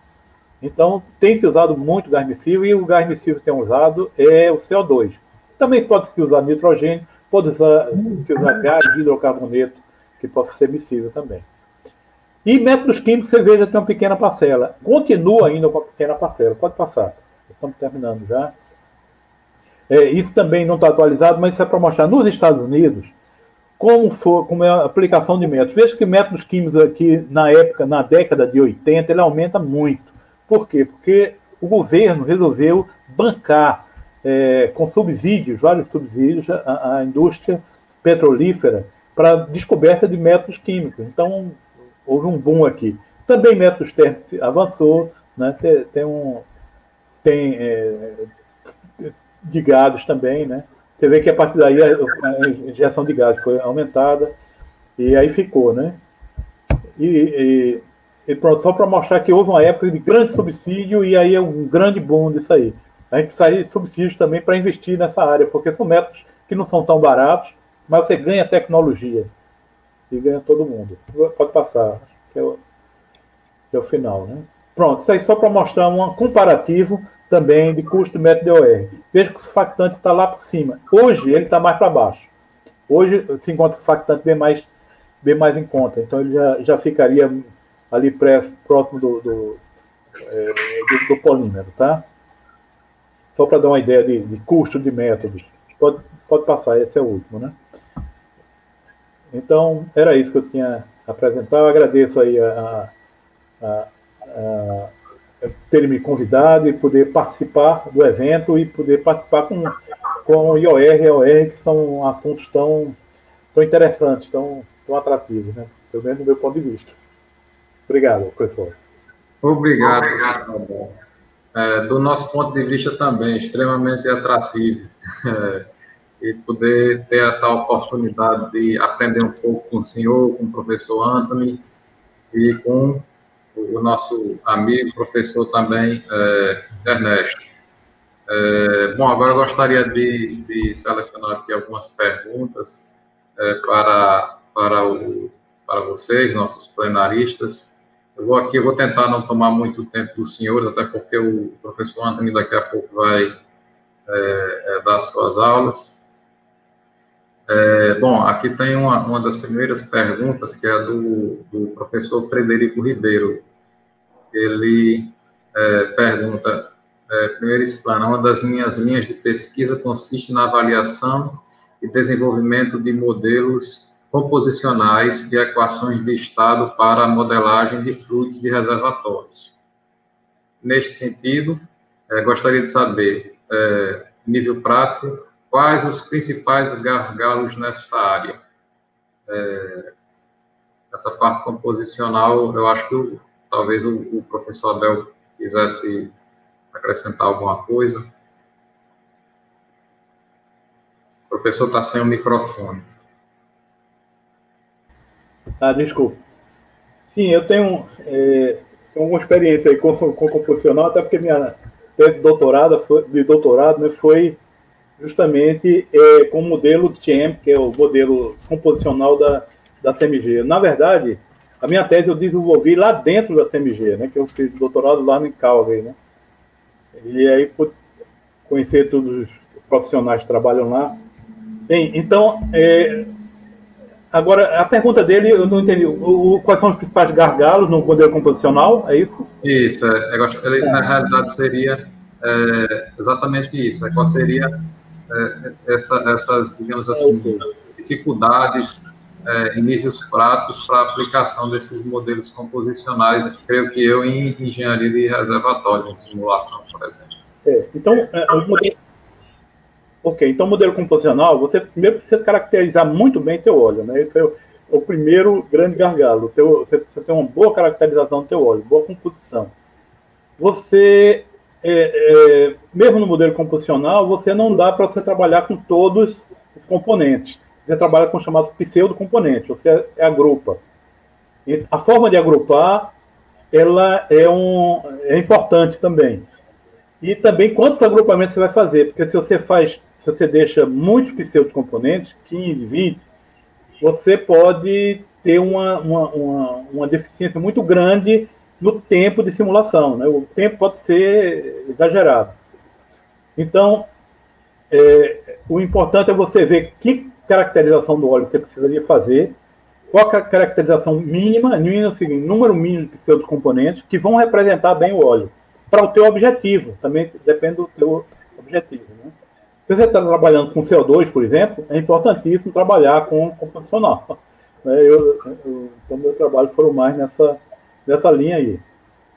Então, tem se usado muito gás miscível e o gás miscível que tem usado é o CO2. Também pode se usar nitrogênio, pode usar, se usar gás de hidrocarboneto, que possa ser miscível também. E métodos químicos, você veja, tem uma pequena parcela. Continua ainda com a pequena parcela. Pode passar. Estamos terminando já. É, isso também não está atualizado, mas isso é para mostrar. Nos Estados Unidos, como, for, como é a aplicação de métodos. Veja que métodos químicos aqui, na época, na década de 80, ele aumenta muito. Por quê? Porque o governo resolveu bancar é, com subsídios, vários subsídios, a, a indústria petrolífera para descoberta de métodos químicos. Então, houve um boom aqui. Também métodos térmicos avançou, né? tem, tem, um, tem é, de gados também, né? Você vê que a partir daí a injeção de gás foi aumentada e aí ficou, né? E, e, e pronto, só para mostrar que houve uma época de grande subsídio e aí é um grande boom disso aí. A gente precisaria de subsídios também para investir nessa área, porque são métodos que não são tão baratos, mas você ganha tecnologia e ganha todo mundo. Pode passar, que é o, que é o final, né? Pronto, isso aí só para mostrar um comparativo também de custo método de OR. Veja que o surfactante está lá por cima. Hoje ele está mais para baixo. Hoje se encontra o surfactante bem mais, bem mais em conta. Então ele já, já ficaria ali pré, próximo do, do, é, do, do, polímero, tá? Só para dar uma ideia de, de, custo de métodos. Pode, pode passar, esse é o último, né? Então, era isso que eu tinha a apresentar. Eu agradeço aí a, a, a ter me convidado e poder participar do evento e poder participar com, com o IOR e OR, que são assuntos tão, tão interessantes, tão, tão atrativos, né? pelo menos do meu ponto de vista. Obrigado, professor. Obrigado. É, do nosso ponto de vista também, extremamente atrativo. É, e poder ter essa oportunidade de aprender um pouco com o senhor, com o professor Anthony e com o nosso amigo, professor também, é, Ernesto. É, bom, agora eu gostaria de, de, selecionar aqui algumas perguntas é, para, para, o, para vocês, nossos plenaristas. Eu vou aqui, eu vou tentar não tomar muito tempo dos senhores, até porque o professor Antônio daqui a pouco vai dar suas aulas. É, bom, aqui tem uma, uma das primeiras perguntas, que é do, do professor Frederico Ribeiro. Ele é, pergunta, é, primeiro explana, uma das minhas linhas de pesquisa consiste na avaliação e desenvolvimento de modelos composicionais de equações de estado para a modelagem de fluidos de reservatórios. Neste sentido, é, gostaria de saber, é, nível prático, Quais os principais gargalos nesta área? É, essa parte composicional, eu acho que talvez o, o, professor Abel quisesse acrescentar alguma coisa. O professor está sem o microfone. Ah, desculpa. Sim, eu tenho, é, tenho alguma experiência com, com composicional, até porque minha tese de doutorado, foi, de doutorado né, foi justamente é, com o modelo CHAMP, que é o modelo composicional da, da CMG. Na verdade, a minha tese eu desenvolvi lá dentro da CMG, né, que eu fiz doutorado lá no Calgary, né? E aí por conhecer todos os profissionais que trabalham lá. Bem, então, é, agora a pergunta dele eu não entendi. O, o, quais são os principais gargalos no modelo composicional? É isso? Isso, é, ele, na realidade seria é, exatamente isso. Né, qual seria é, essa, essas, digamos assim, dificuldades é, em níveis práticos para aplicação desses modelos composicionais, creio que eu, em engenharia de reservatório, em simulação, por exemplo. É, então, é, o modelo... Ok, então modelo composicional, você primeiro precisa caracterizar muito bem teu óleo, né? Esse é o, o primeiro grande gargalo. Teu, você ter uma boa caracterização do teu óleo, boa composição. Você é, é, mesmo no modelo composicional, você não dá para você trabalhar com todos os componentes. Você trabalha com o chamado pseudo-componente, você agrupa. E a forma de agrupar, ela é, um, é importante também. E também quantos agrupamentos você vai fazer, porque se você faz, se você deixa muitos pseudo-componentes, 15, 20, você pode ter uma, uma, uma, uma deficiência muito grande no tempo de simulação. Né? O tempo pode ser exagerado. Então, é, o importante é você ver que caracterização do óleo você precisaria fazer, qual a caracterização mínima, mínima é seguinte, número mínimo de seus componentes que vão representar bem o óleo, para o teu objetivo, também depende do teu objetivo. Né? Se você está trabalhando com CO2, por exemplo, é importantíssimo trabalhar com composicional. Né? Eu, eu, então, meu trabalho foram mais nessa, nessa linha aí.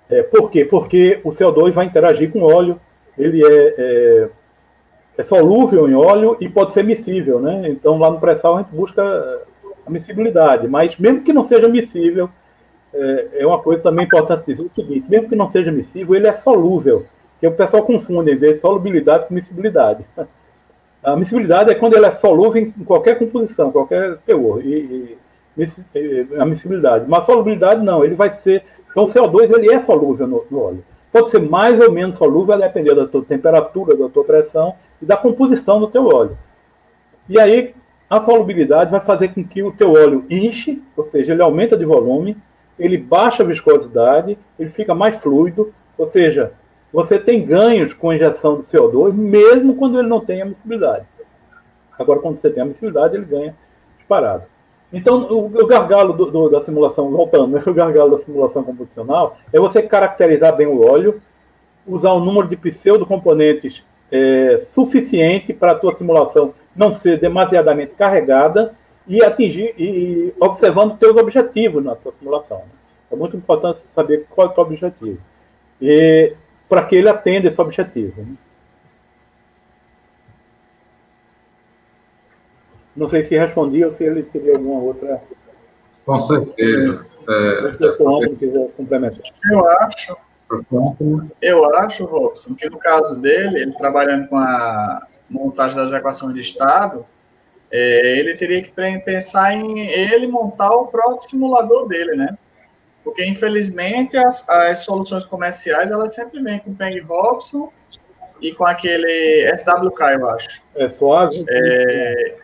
É, por quê? Porque o CO2 vai interagir com o óleo, ele é, é, é, solúvel em óleo e pode ser miscível, né? Então, lá no pré-sal a gente busca a miscibilidade, mas mesmo que não seja miscível, é, é uma coisa também importante dizer o seguinte, mesmo que não seja miscível, ele é solúvel, que o pessoal confunde, às vezes, solubilidade com miscibilidade. A miscibilidade é quando ele é solúvel em qualquer composição, qualquer teor. E, e, a miscibilidade. Mas a solubilidade não, ele vai ser. Então o CO2 ele é solúvel no, no óleo. Pode ser mais ou menos solúvel, a depender da tua temperatura, da tua pressão e da composição do teu óleo. E aí a solubilidade vai fazer com que o teu óleo enche, ou seja, ele aumenta de volume, ele baixa a viscosidade, ele fica mais fluido, ou seja, você tem ganhos com injeção de CO2, mesmo quando ele não tem admissibilidade. Agora, quando você tem admissibilidade, ele ganha disparado. Então, o, o gargalo do, do, da simulação, voltando, o gargalo da simulação computacional é você caracterizar bem o óleo, usar um número de pseudocomponentes é, suficiente para a tua simulação não ser demasiadamente carregada e atingir e observando teus objetivos na tua simulação. Né? É muito importante saber qual é o teu objetivo. E para que ele atenda esse objetivo. Né? Não sei se respondi ou se ele teria alguma outra. Com certeza. É, se o quiser complementar. Eu acho. Eu acho, Robson, que no caso dele, ele trabalhando com a montagem das equações de estado, é, ele teria que pensar em ele montar o próprio simulador dele, né? Porque, infelizmente, as, as soluções comerciais, elas sempre vêm com o Peng Robson e com aquele SWK, eu acho. É suave? É,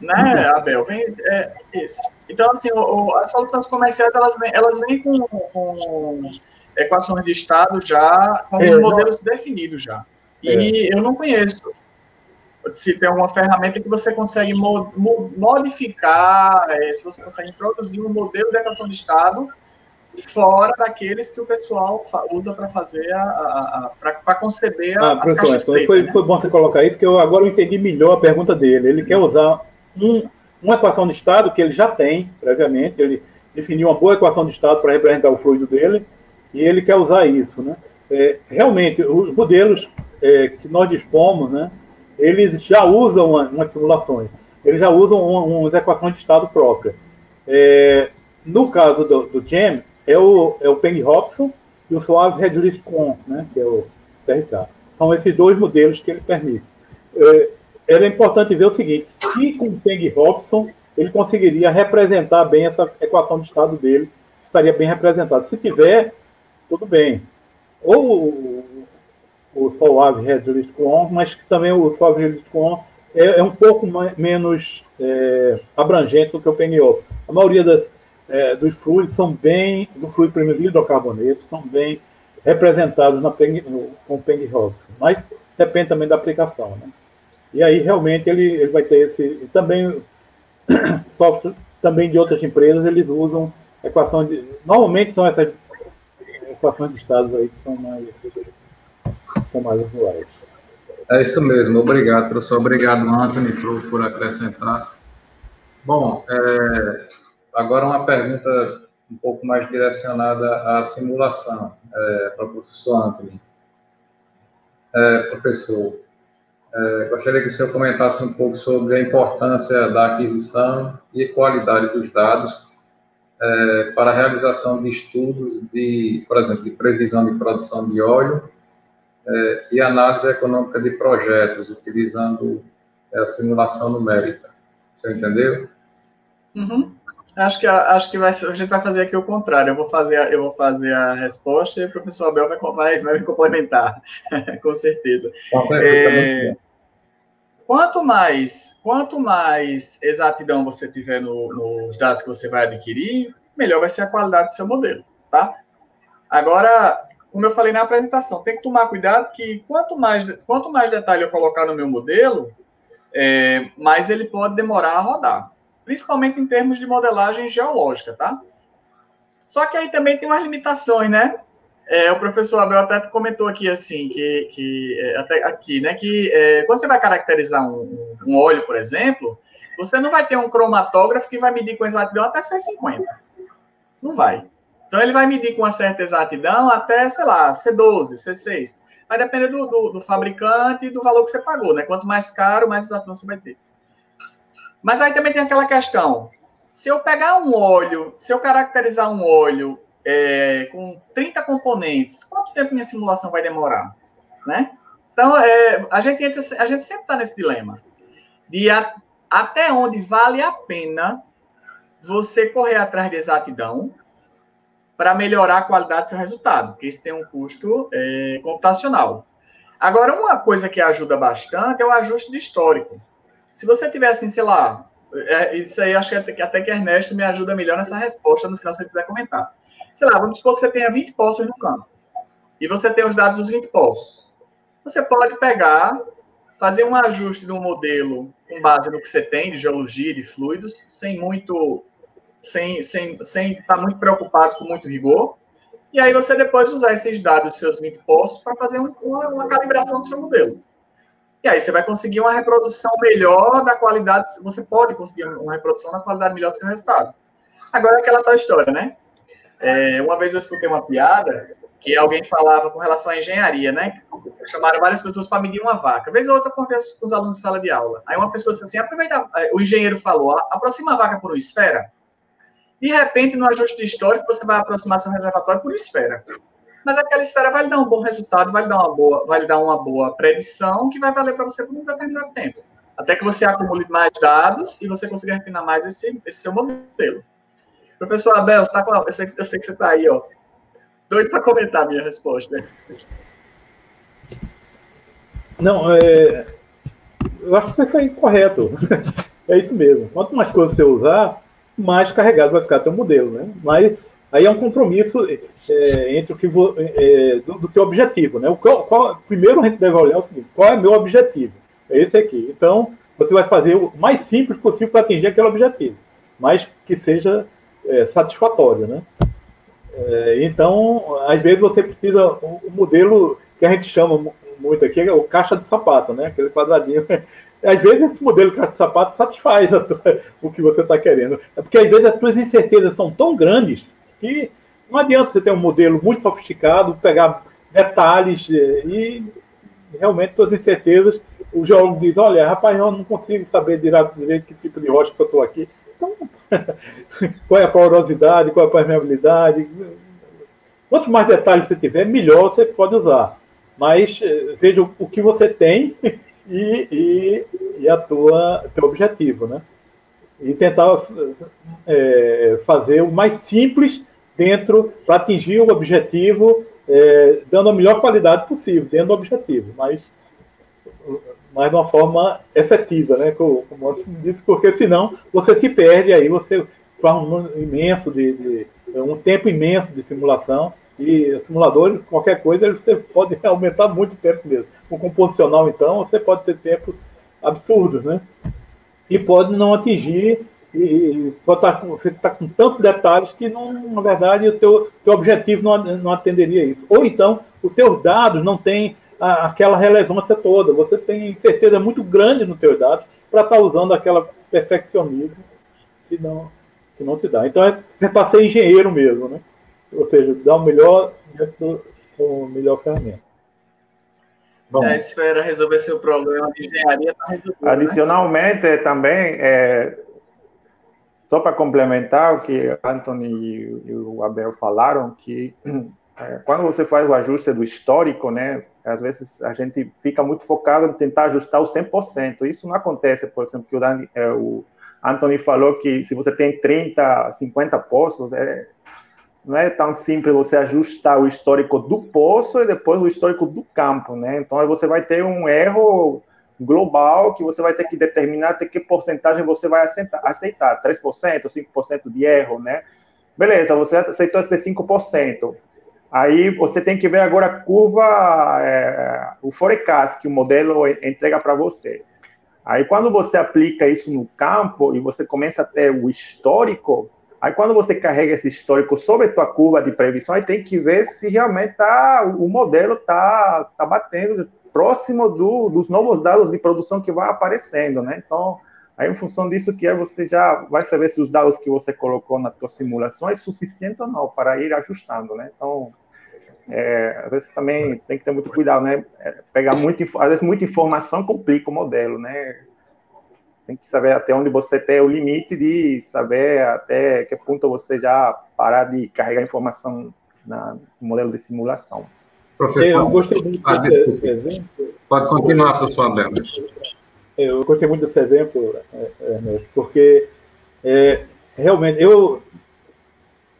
né, Abel? Vem, é, isso. Então, assim, o, o, as soluções comerciais, elas vêm, elas vêm com, com equações de estado já, com é, os modelos definidos já. E é. eu não conheço se tem uma ferramenta que você consegue mo, mo, modificar, é, se você consegue introduzir um modelo de equação de estado fora daqueles que o pessoal usa para fazer a, a, a para conceber ah, as caixas então foi, né? foi bom você colocar isso, que eu agora eu entendi melhor a pergunta dele. Ele quer usar um, uma equação de estado que ele já tem previamente, ele definiu uma boa equação de estado para representar o fluido dele, e ele quer usar isso, né? É, realmente, os modelos é, que nós dispomos, né, eles já usam uma, umas simulações, eles já usam uma, umas equações de estado própria. É, no caso do, do GEM, é o, é o Peng Hobson e o Suave Reduced Com, né, que é o CRK. São esses dois modelos que ele permite. É, era importante ver o seguinte: se com o Peng Hobson ele conseguiria representar bem essa equação de estado dele, estaria bem representado. Se tiver, tudo bem. Ou o, o Suave Reduced Com, mas também o Suave Reduced Com é, é um pouco mais, menos é, abrangente do que o Peng Hobson. A maioria das é, dos fluidos são bem, do fluido primeiro hidrocarboneto, são bem representados na no, com o Peng. Mas depende também da aplicação. Né? E aí, realmente, ele, ele vai ter esse. Também, software também de outras empresas, eles usam equação de. Normalmente são essas equações de estados aí que são mais, são mais usuais. É isso mesmo. Obrigado, professor. Obrigado, Anthony, por, por acrescentar. Bom, é, Agora, uma pergunta um pouco mais direcionada à simulação, é, para o professor Anthony. É, professor, é, gostaria que o senhor comentasse um pouco sobre a importância da aquisição e qualidade dos dados é, para a realização de estudos de, por exemplo, de previsão de produção de óleo é, e análise econômica de projetos, utilizando a simulação numérica. Você entendeu? Uhum. Acho que, acho que vai, a gente vai fazer aqui o contrário. Eu vou fazer, eu vou fazer a resposta e o professor Abel vai, vai, vai me complementar, com certeza. É, quanto mais, quanto mais exatidão você tiver no, nos dados que você vai adquirir, melhor vai ser a qualidade do seu modelo, tá? Agora, como eu falei na apresentação, tem que tomar cuidado que quanto mais, quanto mais detalhe eu colocar no meu modelo, é, mais ele pode demorar a rodar principalmente em termos de modelagem geológica, tá? Só que aí também tem umas limitações, né? É, o professor Abel até comentou aqui, assim, que, que é, até aqui, né, que é, quando você vai caracterizar um, um, óleo, por exemplo, você não vai ter um cromatógrafo que vai medir com exatidão até 150. Não vai. Então, ele vai medir com uma certa exatidão até, sei lá, C12, C6. Vai depender do, do, do fabricante e do valor que você pagou, né? Quanto mais caro, mais exatidão você vai ter. Mas aí também tem aquela questão. Se eu pegar um óleo, se eu caracterizar um óleo é, com 30 componentes, quanto tempo minha simulação vai demorar? Né? Então, é, a, gente entra, a gente sempre está nesse dilema. De a, até onde vale a pena você correr atrás de exatidão para melhorar a qualidade do seu resultado, porque isso tem um custo é, computacional. Agora, uma coisa que ajuda bastante é o ajuste de histórico. Se você tivesse, assim, sei lá, é, isso aí acho que até, até que Ernesto me ajuda melhor nessa resposta no final, se você quiser comentar. Sei lá, vamos supor que você tenha 20 poços no campo. e você tem os dados dos 20 postos. Você pode pegar, fazer um ajuste do modelo com base no que você tem de geologia, de fluidos, sem muito, sem, sem, sem estar muito preocupado com muito rigor, e aí você depois usar esses dados dos seus 20 postos para fazer uma, uma calibração do seu modelo. E aí você vai conseguir uma reprodução melhor da qualidade, você pode conseguir uma reprodução da qualidade melhor do seu resultado. Agora aquela tal história, né? É, uma vez eu escutei uma piada que alguém falava com relação à engenharia, né? Chamaram várias pessoas para medir uma vaca. Vez ou outra eu converso com os alunos de sala de aula. Aí uma pessoa disse assim, aproveita, o engenheiro falou, aproxima a vaca por uma esfera. De repente, no ajuste histórico, você vai aproximar seu reservatório por esfera mas aquela esfera vai lhe dar um bom resultado, vai lhe dar uma boa, vai dar uma boa predição que vai valer para você por um determinado tempo. Até que você acumule mais dados e você consiga refinar mais esse, esse seu modelo. Professor Abel, tá com, eu, sei, eu sei que você está aí, ó. Doido para comentar a minha resposta. Não, é, eu acho que você foi correto. é isso mesmo. Quanto mais coisas você usar, mais carregado vai ficar teu modelo, né? Mas Aí é um compromisso é, entre o que vo, é, do, do teu objetivo, né? O qual, qual, primeiro a gente deve olhar o seguinte: qual é meu objetivo? É esse aqui. Então você vai fazer o mais simples possível para atingir aquele objetivo, mas que seja é, satisfatório, né? É, então, às vezes você precisa o modelo que a gente chama muito aqui é o caixa de sapato, né? Aquele quadradinho. Às vezes esse modelo caixa de sapato satisfaz tua, o que você está querendo. É porque às vezes as tuas incertezas são tão grandes que não adianta você ter um modelo muito sofisticado, pegar detalhes eh, e realmente todas as incertezas. O geólogo diz: olha, rapaz, eu não consigo saber direito, direito que tipo de rocha que eu estou aqui. Então, qual é a porosidade, qual é a permeabilidade. Quanto mais detalhes você tiver, melhor você pode usar. Mas eh, veja o que você tem e, e, e a tua teu objetivo, né? E tentar é, fazer o mais simples dentro para atingir o objetivo, é, dando a melhor qualidade possível, dentro do objetivo, mas, mas de uma forma efetiva, né? Como, como disse, porque senão você se perde aí, você faz um imenso de, de, um tempo imenso de simulação e simuladores, qualquer coisa, você pode aumentar muito tempo mesmo. Com composicional, então, você pode ter tempos absurdos, né? E pode não atingir e, tá você está com tantos detalhes que, não, na verdade, o teu, teu objetivo não, não atenderia isso. Ou então, os teus dados não têm a, aquela relevância toda. Você tem certeza muito grande nos teus dados para estar tá usando aquela perfeccionismo que não, que não te dá. Então, é tentar ser engenheiro mesmo, né? Ou seja, dar o melhor com a melhor ferramenta. Bom, Se a esfera resolver seu problema de engenharia, está resolvido. Né? Adicionalmente, né? também, é, só para complementar o que Anthony e o Abel falaram, que é, quando você faz o ajuste do histórico, né, às vezes a gente fica muito focado em tentar ajustar o 100%. Isso não acontece, por exemplo, que o, Dani, é, o Anthony falou que se você tem 30, 50 poços, é, não é tão simples você ajustar o histórico do poço e depois o histórico do campo, né? Então você vai ter um erro global que você vai ter que determinar até que porcentagem você vai aceitar, aceitar 3%, 5% de erro, né? Beleza, você aceitou esse 5%. Aí você tem que ver agora a curva, é, o forecast que o modelo entrega para você. Aí quando você aplica isso no campo e você começa a ter o histórico, aí quando você carrega esse histórico sobre a tua curva de previsão, aí tem que ver se realmente tá, o modelo está tá batendo próximo do, dos novos dados de produção que vai aparecendo, né? Então, aí em função disso que é, você já vai saber se os dados que você colocou na sua simulação é suficiente ou não para ir ajustando, né? Então, é, às vezes também tem que ter muito cuidado, né? É, pegar muito, às vezes muita informação complica o modelo, né? Tem que saber até onde você tem o limite de saber até que ponto você já parar de carregar informação na, no modelo de simulação. Professor, eu gostei muito ah, desse exemplo. Pode continuar, professor André. Eu gostei muito desse exemplo, é, Ernesto, porque é, realmente eu,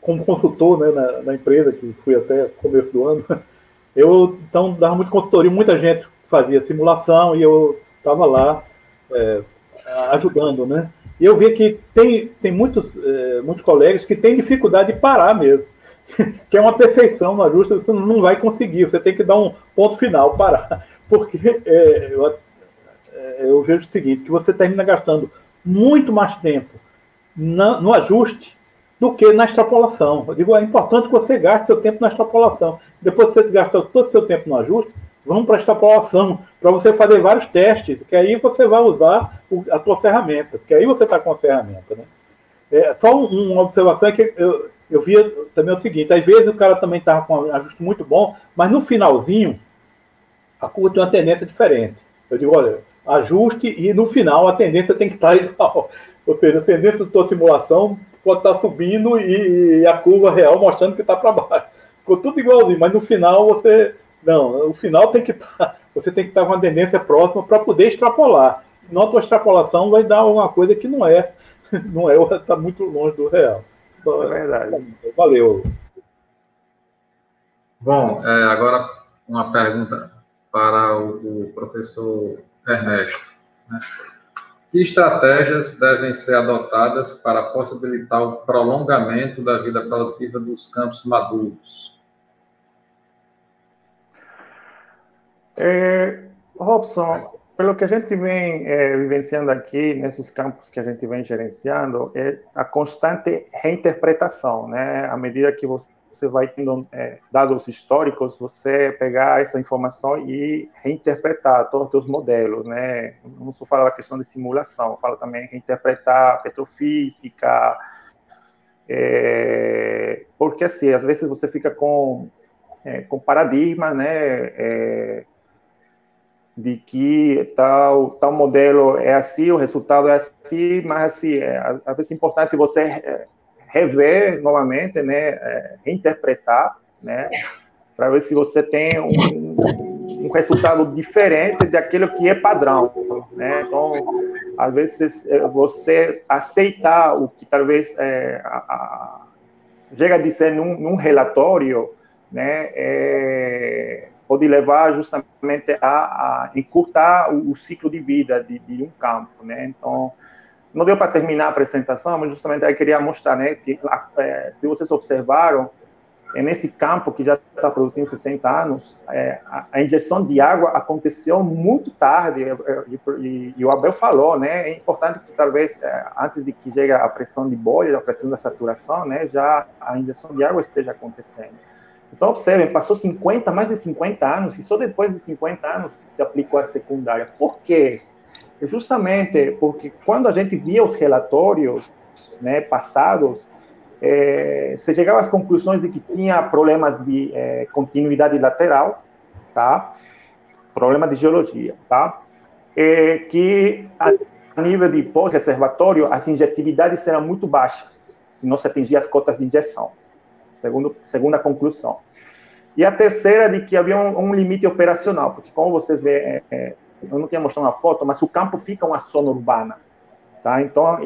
como consultor né, na, na, empresa, que fui até começo do ano, eu então dava muito consultoria, muita gente fazia simulação e eu estava lá é, ajudando, né? E eu vi que tem, tem muitos, é, muitos colegas que têm dificuldade de parar mesmo. que é uma perfeição no ajuste, você não vai conseguir, você tem que dar um ponto final, parar. Porque é, eu, é, eu, vejo o seguinte, que você termina gastando muito mais tempo na, no ajuste do que na extrapolação. Eu digo, é importante que você gaste seu tempo na extrapolação. Depois que você gastou todo o seu tempo no ajuste, vamos para a extrapolação, para você fazer vários testes, que aí você vai usar a tua ferramenta, porque aí você está com a ferramenta. Né? É, só uma observação é que eu, eu via também o seguinte, às vezes o cara também estava com um ajuste muito bom, mas no finalzinho a curva tem uma tendência diferente. Eu digo, olha, ajuste e no final a tendência tem que estar igual. Ou seja, a tendência da tua simulação pode estar subindo e, a curva real mostrando que está para baixo. Ficou tudo igualzinho, mas no final você. Não, o final tem que estar. Tá, você tem que estar com uma tendência próxima para poder extrapolar. Senão a tua extrapolação vai dar alguma coisa que não é. Não é, está muito longe do real. Isso é verdade. Valeu. Bom, é, agora uma pergunta para o, o professor Ernesto. Né? Que estratégias devem ser adotadas para possibilitar o prolongamento da vida produtiva dos campos maduros? É, Robson, pelo que a gente vem é, vivenciando aqui, nesses campos que a gente vem gerenciando, é a constante reinterpretação, né? À medida que você vai tendo é, dados históricos, você pegar essa informação e reinterpretar todos os seus modelos, né? Não só fala da questão de simulação, fala também reinterpretar petrofísica, é, porque assim, às vezes você fica com, é, com paradigma, né? De que tal, tal modelo é assim, o resultado é assim, mas assim, é, às vezes é importante você é, rever novamente, né, é, reinterpretar, né, para ver se você tem um, um resultado diferente daquilo que é padrão, né, então, às vezes, é, você aceitar o que talvez é, a, a, chega a dizer num, num relatório, né, é, pode levar justamente a, a encurtar o, o, ciclo de vida de, de, um campo, né? Então, não deu para terminar a apresentação, mas justamente eu queria mostrar, né, que é, se vocês observaram, é nesse campo que já está produzindo 60 anos, é, a, a, injeção de água aconteceu muito tarde, e, e, e, o Abel falou, né, é importante que talvez é, antes de que chegue a pressão de bolha, a pressão da saturação, né, já a injeção de água esteja acontecendo. Então, observem, passou 50, mais de 50 anos, e só depois de 50 anos se aplicou a secundária. Por quê? Justamente porque quando a gente via os relatórios né, passados, é, se chegava às conclusões de que tinha problemas de é, continuidade lateral, tá? Problema de geologia, tá? É, que a nível de pós-reservatório, as injetividades eram muito baixas, não se atingia as cotas de injeção segundo, segunda conclusão. E a terceira de que havia um, um limite operacional, porque como vocês vê, é, é, eu não tinha mostrado uma foto, mas o campo fica uma zona urbana. Tá? Então,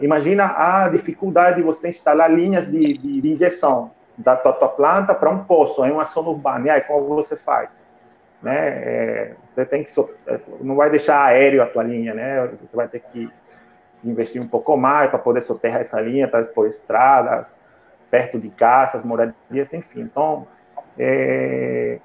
imagina a dificuldade de você instalar linhas de, de, de injeção da tua, tua planta para um poço em uma zona urbana. E aí, como você faz? Né? É, você tem que é, não vai deixar aéreo a tua linha, né? Você vai ter que investir um pouco mais para poder soterrar essa linha, para por estradas, perto de casas, moradias, enfim. Então, é,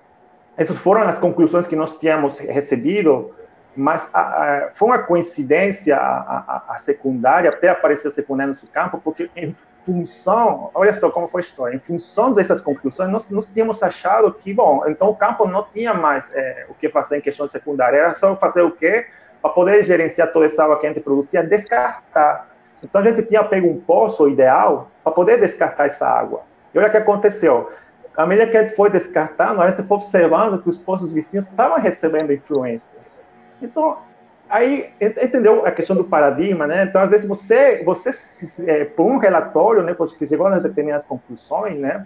essas foram as conclusões que nós tínhamos recebido, mas a, a, foi uma coincidência a, a, secundária, até aparecer a secundária no campo, porque em função, olha só como foi a história, em função dessas conclusões, nós, nós tínhamos achado que, bom, então o campo não tinha mais é, o que fazer em questão secundária, era só fazer o quê? Para poder gerenciar toda essa água que a gente produzia, descartar. Então a gente tinha pego um poço ideal para poder descartar essa água. E olha o que aconteceu. À medida que a gente foi descartando, a gente foi observando que os poços vizinhos estavam recebendo influência. Então, aí, entendeu a questão do paradigma, né? Então, às vezes, você, você é, por um relatório, né, porque chegou a determinadas conclusões, né?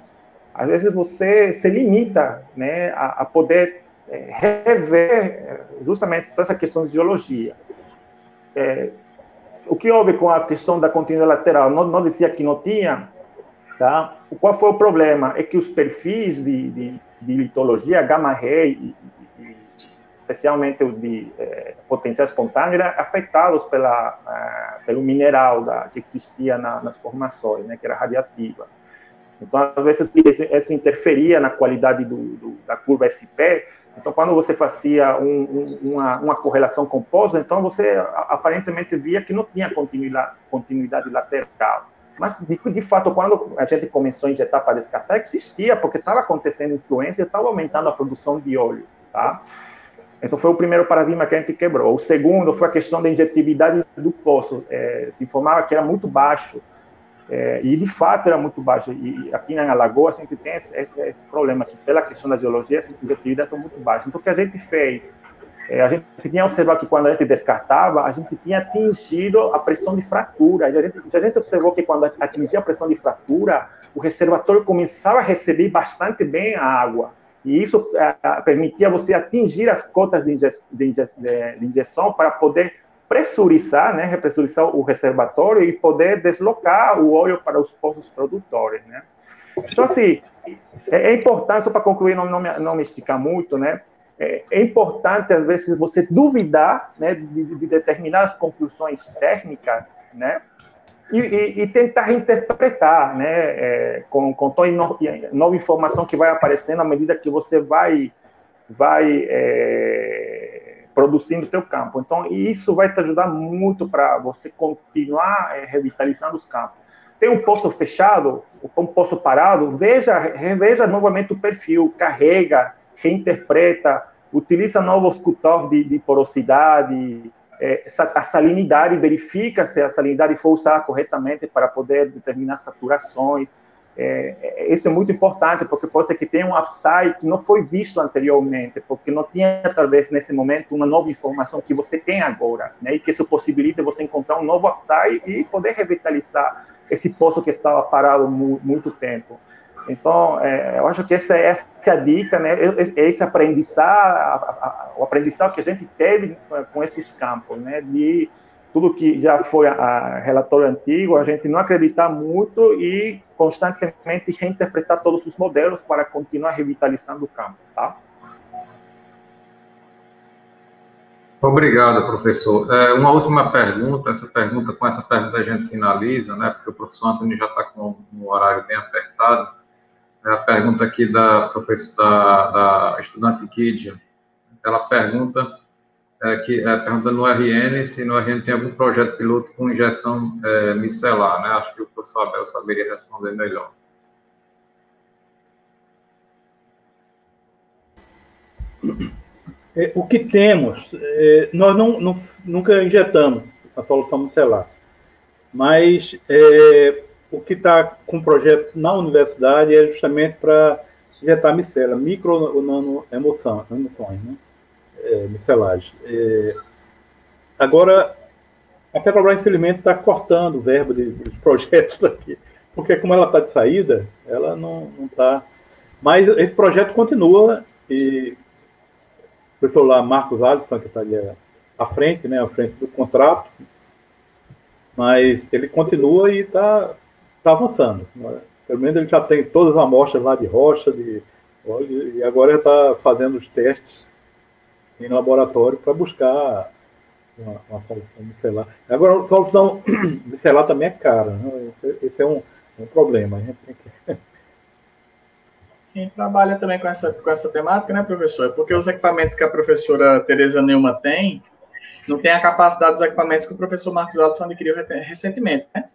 Às vezes você se limita, né, a, a poder é, rever é, justamente toda essa questão de geologia. É, o que houve com a questão da continuidade lateral? Não, não dizia que não tinha, tá? Qual foi o problema? É que os perfis de, de, de litologia, gamma-ray, especialmente os de eh, potencial espontâneo, eram afetados pela, uh, pelo mineral da, que existia na, nas formações, né, que era radiativas. Então, às vezes, isso interferia na qualidade do, do, da curva SP. Então, quando você fazia um, um, uma, uma, correlação composta, então você aparentemente via que não tinha continuidade, continuidade lateral. Mas, de, de, fato, quando a gente começou a injetar para descartar, existia, porque estava acontecendo influência, estava aumentando a produção de óleo, tá? Então, foi o primeiro paradigma que a gente quebrou. O segundo foi a questão da injetividade do poço. É, se informava que era muito baixo, é, e de fato era muito baixo. E aqui na Alagoas a gente tem esse, esse, esse problema, que pela questão da geologia, as injetividades são muito baixas. Então, o que a gente fez? É, a gente tinha observado que quando a gente descartava, a gente tinha atingido a pressão de fratura. E a gente, a gente observou que quando atingia a pressão de fratura, o reservatório começava a receber bastante bem a água. E isso é, permitia você atingir as cotas de, inje de, inje de injeção para poder pressurizar, né, repressurizar o reservatório e poder deslocar o óleo para os poços produtores, né. Então, assim, é, é importante, só para concluir, não, não, me, não me esticar muito, né, é, é, importante, às vezes, você duvidar né, de, de determinadas conclusões técnicas, né, e, e, e tentar interpretar, né, é, com, com toda no, nova informação que vai aparecendo à medida que você vai, vai é, produzindo o teu campo. Então, isso vai te ajudar muito para você continuar é, revitalizando os campos. Tem um poço fechado, um poço parado, veja, reveja novamente o perfil, carrega, reinterpreta, utiliza novos cutores de, de porosidade, é, a salinidade, verifica se a salinidade foi usada corretamente para poder determinar saturações. É, é, isso é muito importante, porque pode ser que tenha um upside que não foi visto anteriormente, porque não tinha, talvez, nesse momento, uma nova informação que você tem agora, né? e que isso possibilita você encontrar um novo upside e poder revitalizar esse poço que estava parado muito tempo. Então, é, eu acho que essa, é a dica, né? Esse aprendizado, o aprendizado que a gente teve com esses campos, né? De tudo que já foi a, a relatório antigo, a gente não acreditar muito e constantemente reinterpretar todos os modelos para continuar revitalizando o campo, tá? Obrigado, professor. É, uma última pergunta, essa pergunta, com essa pergunta a gente finaliza, né, porque o professor Antônio já está com um horário bem apertado. É a pergunta aqui da professora, da, da estudante Kidia. Ela pergunta é, que é, pergunta no RN se no RN tem algum projeto piloto com injeção é, micelar, né? Acho que o professor Abel saberia responder melhor. É, o que temos, é, nós não, não, nunca injetamos a solução micelar, mas é, o que está com o projeto na universidade é justamente para injetar micela, micro ou nano emoção, emoções, né? É. É, agora, a Petrobras, infelizmente, está cortando o verbo de, dos projetos daqui, porque como ela está de saída, ela não está. Mas esse projeto continua e o professor lá, Marcos Alisson, que está ali à frente, né, à frente do contrato, mas ele continua e está está avançando. Né? Pelo menos ele já tem todas as amostras lá de rocha, de óleo, e agora está fazendo os testes em laboratório para buscar uma, uma solução micelar. Agora, a solução micelar também é cara, né? esse, esse, é um, um problema. Tem que... Quem trabalha também com essa, com essa temática, né, professor? É porque os equipamentos que a professora Tereza Neuma tem não tem a capacidade dos equipamentos que o professor Marcos Alisson adquiriu recentemente, né?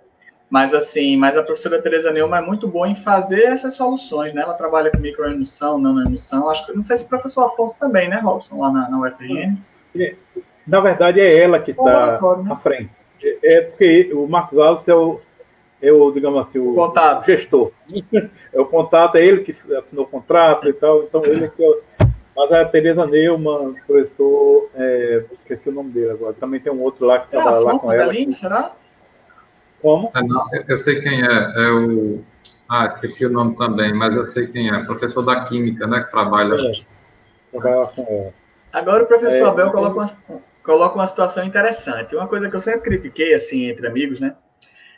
Mas assim, mas a professora Teresa Neumann é muito boa em fazer essas soluções, né? Ela trabalha com microemissão, nanoemissão. Acho que não sei se o professor Afonso também, né, Robson, lá na, na UFRN. Na verdade, é ela que está né? à frente. É porque o Marcos Alves é o, é o digamos assim, o, o gestor. É o contato, é ele que assinou o contrato e tal. Então, ele é que é mas a Tereza Neumann, professor, é, esqueci o nome dele agora. Também tem um outro lá que é trabalha lá com ela. Belim, será? Como? É, não, eu sei quem é. É o. Ah, esqueci o nome também, mas eu sei quem é. Professor da Química, né? Que trabalha. É. Agora o professor é, Abel coloca uma, coloca uma situação interessante. Uma coisa que eu sempre critiquei, assim, entre amigos, né?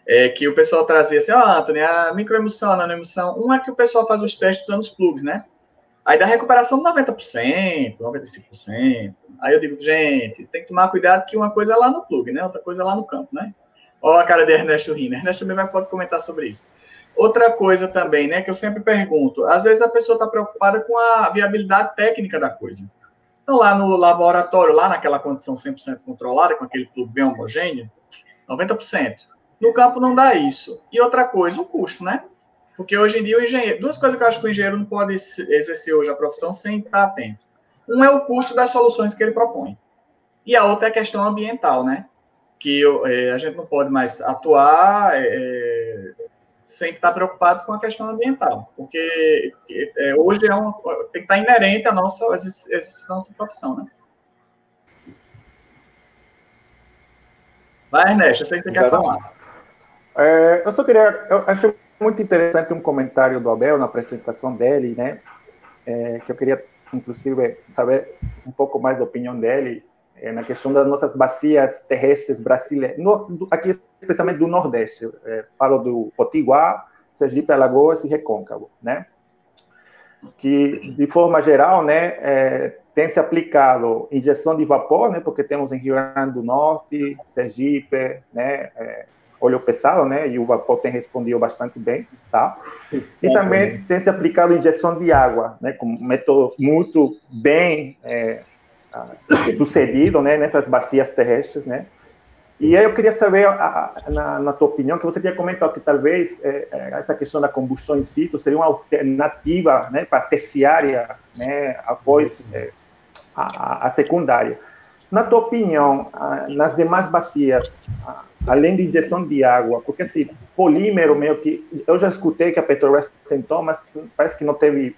É que o pessoal trazia assim, ó, oh, Antônio, a microemulsão, a nanoemulsão, uma é que o pessoal faz os testes usando os plugs, né? Aí dá recuperação de 90%, 95%. Aí eu digo, gente, tem que tomar cuidado que uma coisa é lá no plug, né? Outra coisa é lá no campo, né? Olha a cara de Ernesto rindo. Ernesto também vai, pode comentar sobre isso. Outra coisa também, né, que eu sempre pergunto, às vezes a pessoa está preocupada com a viabilidade técnica da coisa. Então, lá no laboratório, lá naquela condição 100% controlada, com aquele tubo bem homogêneo, 90%. No campo não dá isso. E outra coisa, o custo, né? Porque hoje em dia o engenheiro, duas coisas que eu acho que o engenheiro não pode exercer hoje a profissão sem estar atento. Um é o custo das soluções que ele propõe. E a outra é a questão ambiental, né? Que é, a gente não pode mais atuar é, é, sem estar preocupado com a questão ambiental, porque é, hoje é um, tem que estar inerente à nossa existência de profissão, né? Vai, Ernesto, eu sei que você quer falar. É, eu só queria, eu acho muito interessante um comentário do Abel na apresentação dele, né? É, que eu queria, inclusive, saber um pouco mais da opinião dele é, na questão das nossas bacias terrestres brasileiras, no, aqui especialmente do Nordeste. É, falo do Potiguar, Sergipe, Alagoas e Recôncavo, né? Que, de forma geral, né, é, tem se aplicado injeção de vapor, né, porque temos em Rio Grande do Norte, Sergipe, né, é, óleo pesado, né, e o vapor tem respondido bastante bem, tá? E também tem se aplicado injeção de água, né, com um método muito bem é, sucedido, né, nessas bacias terrestres, né? E aí eu queria saber, na, na tua opinião, que você tinha comentado que talvez é, essa questão da combustão in situ seria uma alternativa né, para a terciária, né, após é, a, a, secundária. Na tua opinião, nas demais bacias, além de injeção de água, porque esse assim, polímero meio que eu já escutei que a Petrobras tentou, mas parece que não teve,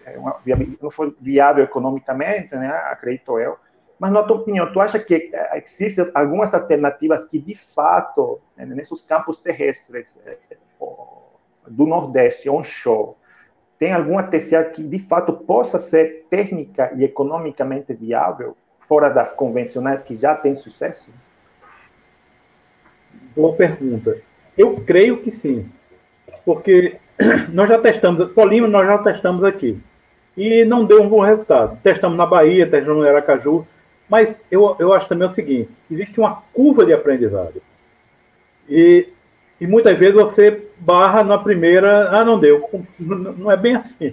não foi viável economicamente, né? Acredito eu. Mas, na tua opinião, tu acha que eh, existem algumas alternativas que, de fato, né, nesses campos terrestres eh, do Nordeste, onshore, tem alguma TCA que, de fato, possa ser técnica e economicamente viável, fora das convencionais que já têm sucesso? Boa pergunta. Eu creio que sim, porque nós já testamos, Polima nós já testamos aqui, e não deu um bom resultado. Testamos na Bahia, testamos no Aracaju, mas eu, eu acho também o seguinte: existe uma curva de aprendizado. E, e muitas vezes você barra na primeira, ah, não deu. Não é bem assim.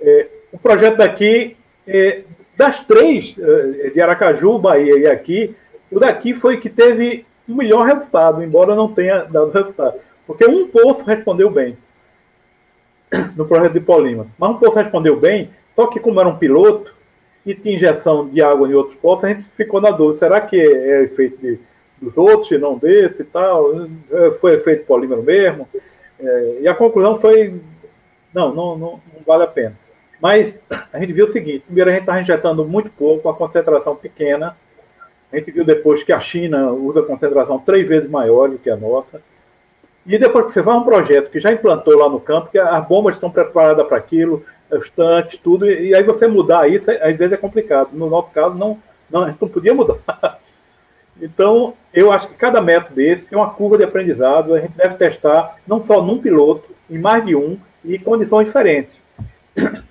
É, o projeto daqui, é, das três, é, de Aracaju, Bahia e aqui, o daqui foi que teve o melhor resultado, embora não tenha dado resultado. Porque um poço respondeu bem no projeto de Polima. Mas um poço respondeu bem, só que como era um piloto, e tinha injeção de água em outros poços, a gente ficou na dúvida, será que é efeito de, dos outros e não desse e tal? É, foi efeito polímero mesmo? É, e a conclusão foi, não, não, não, não, vale a pena. Mas a gente viu o seguinte, primeiro a gente está injetando muito pouco, a concentração pequena, a gente viu depois que a China usa concentração três vezes maior do que a nossa, e depois que você vai a um projeto que já implantou lá no campo, que as bombas estão preparadas para aquilo, os tanques, tudo, e aí você mudar isso, às vezes é complicado. No nosso caso, não, não, a gente não podia mudar. Então, eu acho que cada método desse tem uma curva de aprendizado, a gente deve testar não só num piloto, em mais de um, e condições diferentes.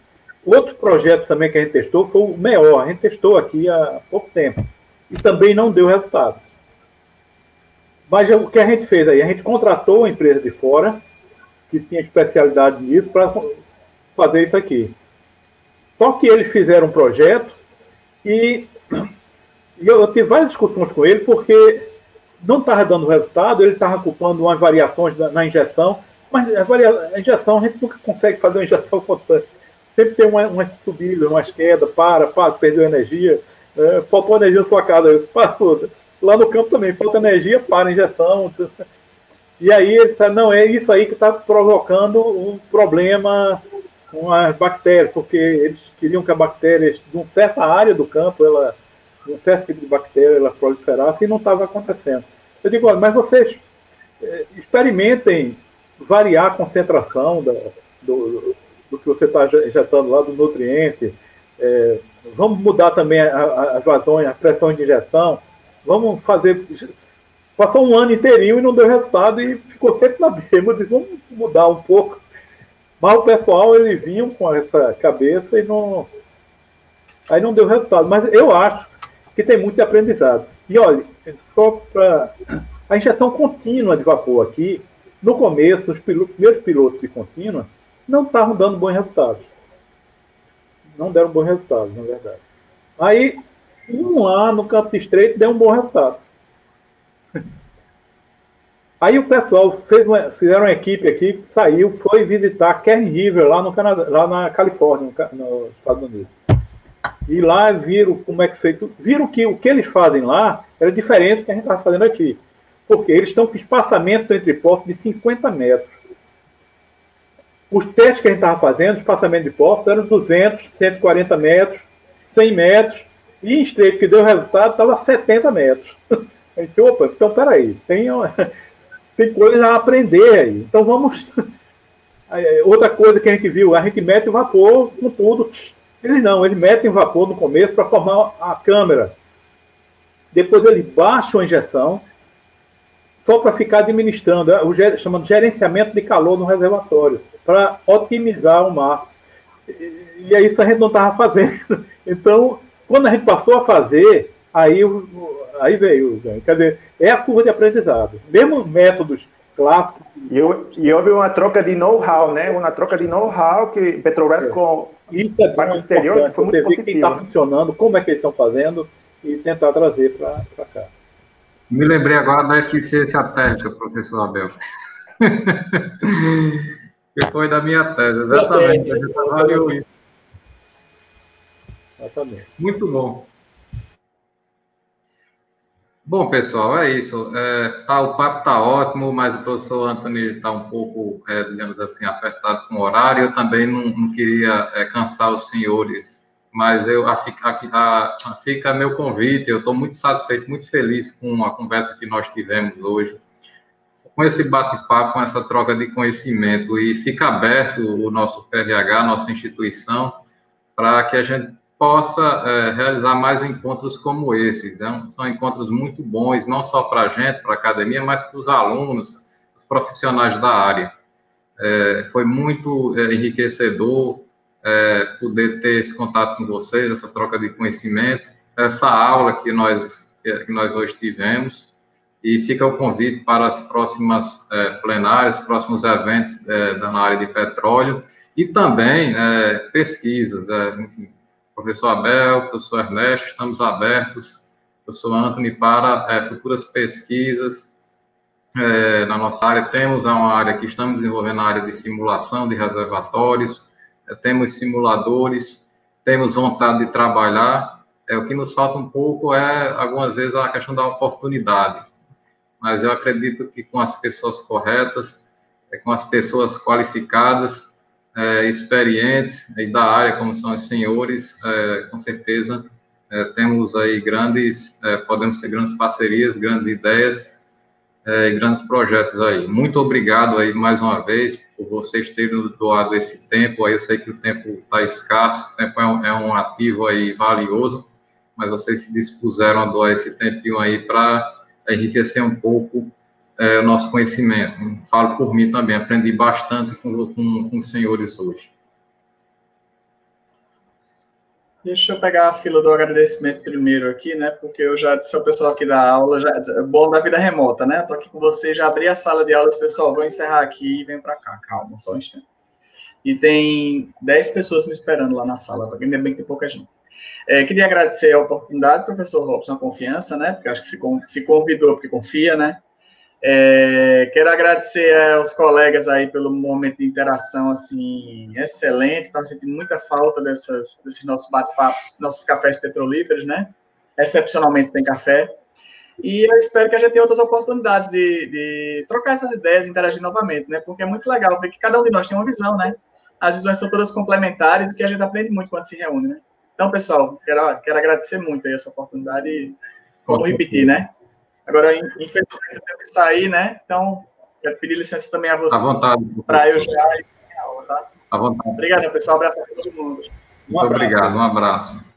Outro projeto também que a gente testou foi o MEOR, a gente testou aqui há pouco tempo, e também não deu resultado. Mas o que a gente fez aí? A gente contratou uma empresa de fora, que tinha especialidade nisso, para fazer isso aqui. Só que eles fizeram um projeto e, e eu, eu tive várias discussões com ele, porque não estava dando resultado, ele estava culpando umas variações na injeção, mas a, varia, a, injeção, a gente nunca consegue fazer uma injeção constante. Sempre tem uma subidas, umas quedas, para, para, perdeu energia, é, faltou energia na sua casa, para tudo. Lá no campo também, falta energia, para a injeção. E aí ele disse, não, é isso aí que está provocando um problema com as bactérias, porque eles queriam que a bactéria, de uma certa área do campo, ela, um certo tipo de bactéria, ela proliferasse e não estava acontecendo. Eu digo, olha, mas vocês é, experimentem variar a concentração da, do, do, que você está injetando lá, do nutriente. É, vamos mudar também as vazões, a pressão de injeção. Vamos fazer. Passou um ano inteirinho e não deu resultado e ficou sempre na mesma. Vamos mudar um pouco mas o pessoal, eles vinham com essa cabeça e não. Aí não deu resultado. Mas eu acho que tem muito aprendizado. E olha, só para. A injeção contínua de vapor aqui, no começo, os pilotos, primeiros pilotos de contínua não estavam dando bons resultados. Não deram bons resultados, na verdade. Aí, um lá no campo estreito deu um bom resultado. Aí o pessoal fez uma, fizeram uma equipe aqui, saiu, foi visitar Kern River lá no Canadá, lá na Califórnia, nos Estados Unidos. E lá viram como é que feito, viram que o que eles fazem lá era diferente do que a gente estava fazendo aqui. Porque eles estão com espaçamento entre postos de 50 metros. Os testes que a gente estava fazendo, espaçamento de postos, eram 200, 140 metros, 100 metros, e em estreito que deu resultado estava 70 metros. A gente opa, então peraí, tem, tem coisas a aprender aí. Então vamos. Outra coisa que a gente viu, a gente mete o vapor com tudo. Eles não, eles metem vapor no começo para formar a câmera. Depois eles baixam a injeção, só para ficar administrando, é o chamado gerenciamento de calor no reservatório, para otimizar o máximo. E é isso a gente não estava fazendo. Então, quando a gente passou a fazer, aí, aí veio, quer dizer, é a curva de aprendizado. Mesmo métodos clássicos. E, e houve uma troca de know-how, né? Uma troca de know-how que Petrobras é. com isso é exterior foi muito positivo. Quem está funcionando, como é que eles estão fazendo e tentar trazer para cá. Me lembrei agora da eficiência térmica, professor Abel. que foi da minha tese, exatamente. A gente avaliou isso. Exatamente. Muito bom. Bom, pessoal, é isso. É, tá, o papo está ótimo, mas o professor Antônio está um pouco, é, digamos assim, apertado com o horário. Eu também não, não queria é, cansar os senhores, mas eu, a, a, a, fica meu convite. Eu estou muito satisfeito, muito feliz com a conversa que nós tivemos hoje, com esse bate-papo, com essa troca de conhecimento. E fica aberto o nosso PRH, nossa instituição, para que a gente possa é, realizar mais encontros como esses. Né? São encontros muito bons, não só para a gente, para a academia, mas para os alunos, os profissionais da área. É, foi muito é, enriquecedor é, poder ter esse contato com vocês, essa troca de conhecimento, essa aula que nós, que nós hoje tivemos. E fica o convite para as próximas é, plenárias, próximos eventos é, na área de petróleo e também pesquisas, enfim, professor Abel, professor Ernesto, estamos abertos, professor Anthony, para é, futuras pesquisas é, na nossa área. Temos uma área que estamos desenvolvendo na área de simulação de reservatórios, é, temos simuladores, temos vontade de trabalhar. É, o que nos falta um pouco é, algumas vezes, a questão da oportunidade. Mas eu acredito que com as pessoas corretas, é, com as pessoas qualificadas, é, experientes da área, como são os senhores, é, com certeza é, temos aí grandes, é, podemos ter grandes parcerias, grandes ideias é, e grandes projetos aí. Muito obrigado aí mais uma vez por vocês terem doado esse tempo. Aí eu sei que o tempo está escasso, o tempo é um, é um ativo aí valioso, mas vocês se dispuseram a doar esse tempinho aí para enriquecer um pouco é, o nosso conhecimento. Falo por mim também, aprendi bastante com, com, com os senhores hoje. Deixa eu pegar a fila do agradecimento primeiro aqui, né? Porque eu já disse ao pessoal aqui da aula, já, é bom da vida remota, né? Estou aqui com vocês, já abri a sala de aulas, pessoal. Vou encerrar aqui e vem para cá. Calma, só um instante. E tem 10 pessoas me esperando lá na sala, ainda bem que tem pouca gente. É, queria agradecer a oportunidade, professor Robson, a confiança, né? Porque acho que se, se convidou porque confia, né? É, quero agradecer aos colegas aí pelo momento de interação assim excelente. Estava sentindo muita falta dessas, desses nossos bate-papos, nossos cafés petrolíferos, né? Excepcionalmente sem café. E eu espero que a gente tenha outras oportunidades de, de trocar essas ideias, interagir novamente, né? Porque é muito legal ver que cada um de nós tem uma visão, né? As visões são todas complementares e que a gente aprende muito quando se reúne, né? Então, pessoal, quero, quero agradecer muito aí essa oportunidade e, como repetir, né? Agora, infelizmente, eu tenho que sair, né? Então, quero pedir licença também a você. À vontade. Para eu já aula, tá? À vontade. Obrigado, pessoal. Um abraço a todo mundo. Muito um obrigado. Um abraço.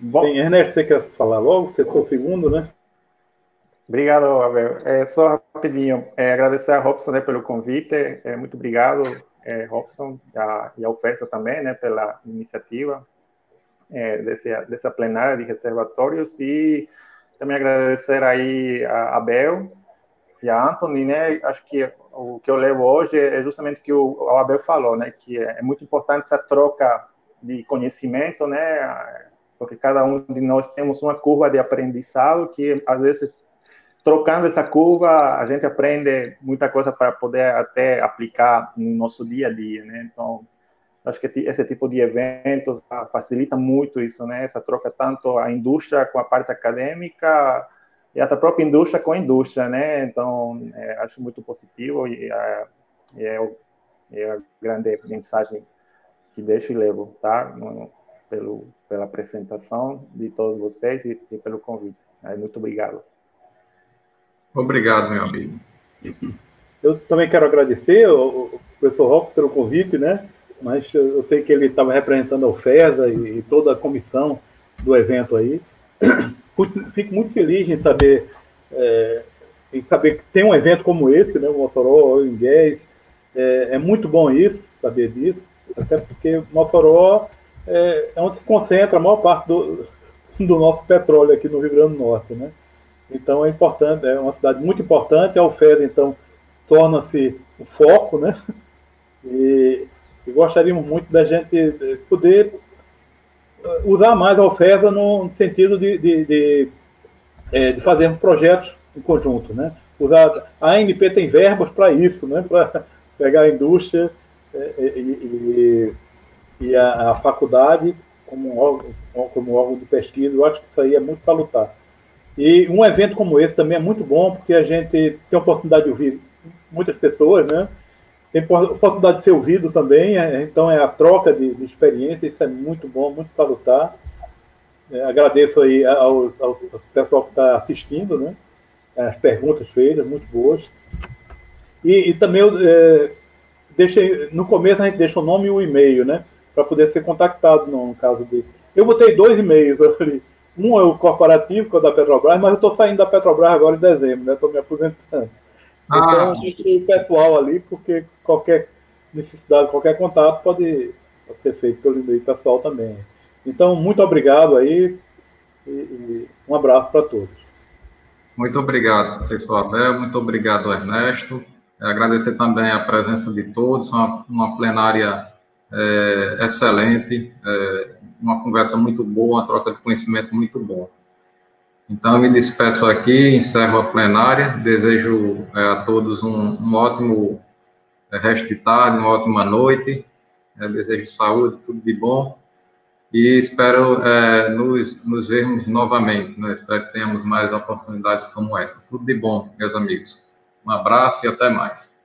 Bom, Bem, Ernesto, você quer falar logo? Você foi o segundo, né? Obrigado, Abel. É, só rapidinho, é, agradecer a Robson né, pelo convite. É, muito obrigado, é, Robson, a, e a oferta também né, pela iniciativa é, desse, dessa plenária de reservatórios e também agradecer aí a Abel e a Anthony, né? Acho que o que eu levo hoje é justamente o que o Abel falou, né? Que é muito importante essa troca de conhecimento, né? Porque cada um de nós temos uma curva de aprendizado que às vezes trocando essa curva a gente aprende muita coisa para poder até aplicar no nosso dia a dia, né? Então acho que esse tipo de eventos facilita muito isso, né? Essa troca tanto a indústria com a parte acadêmica e até a própria indústria com a indústria, né? Então, é, acho muito positivo e, é, é, é, a grande mensagem que deixo e levo, tá? No, pelo, pela apresentação de todos vocês e, e pelo convite. Muito obrigado. Obrigado, meu amigo. Eu também quero agradecer ao professor Robson pelo convite, né? Mas eu sei que ele estava representando a UFESA e, e toda a comissão do evento aí fico muito feliz em saber, é, em saber que tem um evento como esse, né, o Mossoró, o Ingués, é, é, muito bom isso, saber disso, até porque Mossoró é, é onde se concentra a maior parte do, do nosso petróleo aqui no Rio Grande do Norte, né? Então é importante, é uma cidade muito importante, a Alfeda, então, torna-se o foco, né? E, e gostaríamos muito da gente poder usar mais a oferta no sentido de, de, de, é, de fazermos projetos em conjunto, né? Usar, a ANP tem verbas para isso, né? Para pegar a indústria é, e, e, e a, a, faculdade como órgão, como órgão de pesquisa, eu acho que isso aí é muito salutar. E um evento como esse também é muito bom, porque a gente tem a oportunidade de ouvir muitas pessoas, né? Tem oportunidade de ser ouvido também, é, então é a troca de, de experiência, isso é muito bom, muito salutar. É, agradeço aí ao, ao pessoal que está assistindo, né? As perguntas feitas, muito boas. E, e também eu é, deixei, no começo a gente deixa o nome e o e-mail, né? Para poder ser contactado no caso de. Eu botei dois e-mails ali. Um é o corporativo, que é o da Petrobras, mas eu estou saindo da Petrobras agora em dezembro, né? Estou me aposentando. Então, ah. o pessoal ali, porque qualquer necessidade, qualquer contato pode, ser feito pelo e-mail pessoal também. Então, muito obrigado aí e, e um abraço para todos. Muito obrigado, professor Abel, muito obrigado, Ernesto. Agradecer também a presença de todos, uma, uma plenária é, excelente, é, uma conversa muito boa, uma troca de conhecimento muito boa. Então, me despeço aqui, encerro a plenária, desejo é, a todos um, um ótimo é, resto de tarde, uma ótima noite, é, desejo saúde, tudo de bom, e espero nos, nos vermos novamente, né? espero que tenhamos mais oportunidades como essa. Tudo de bom, meus amigos. Um abraço e até mais.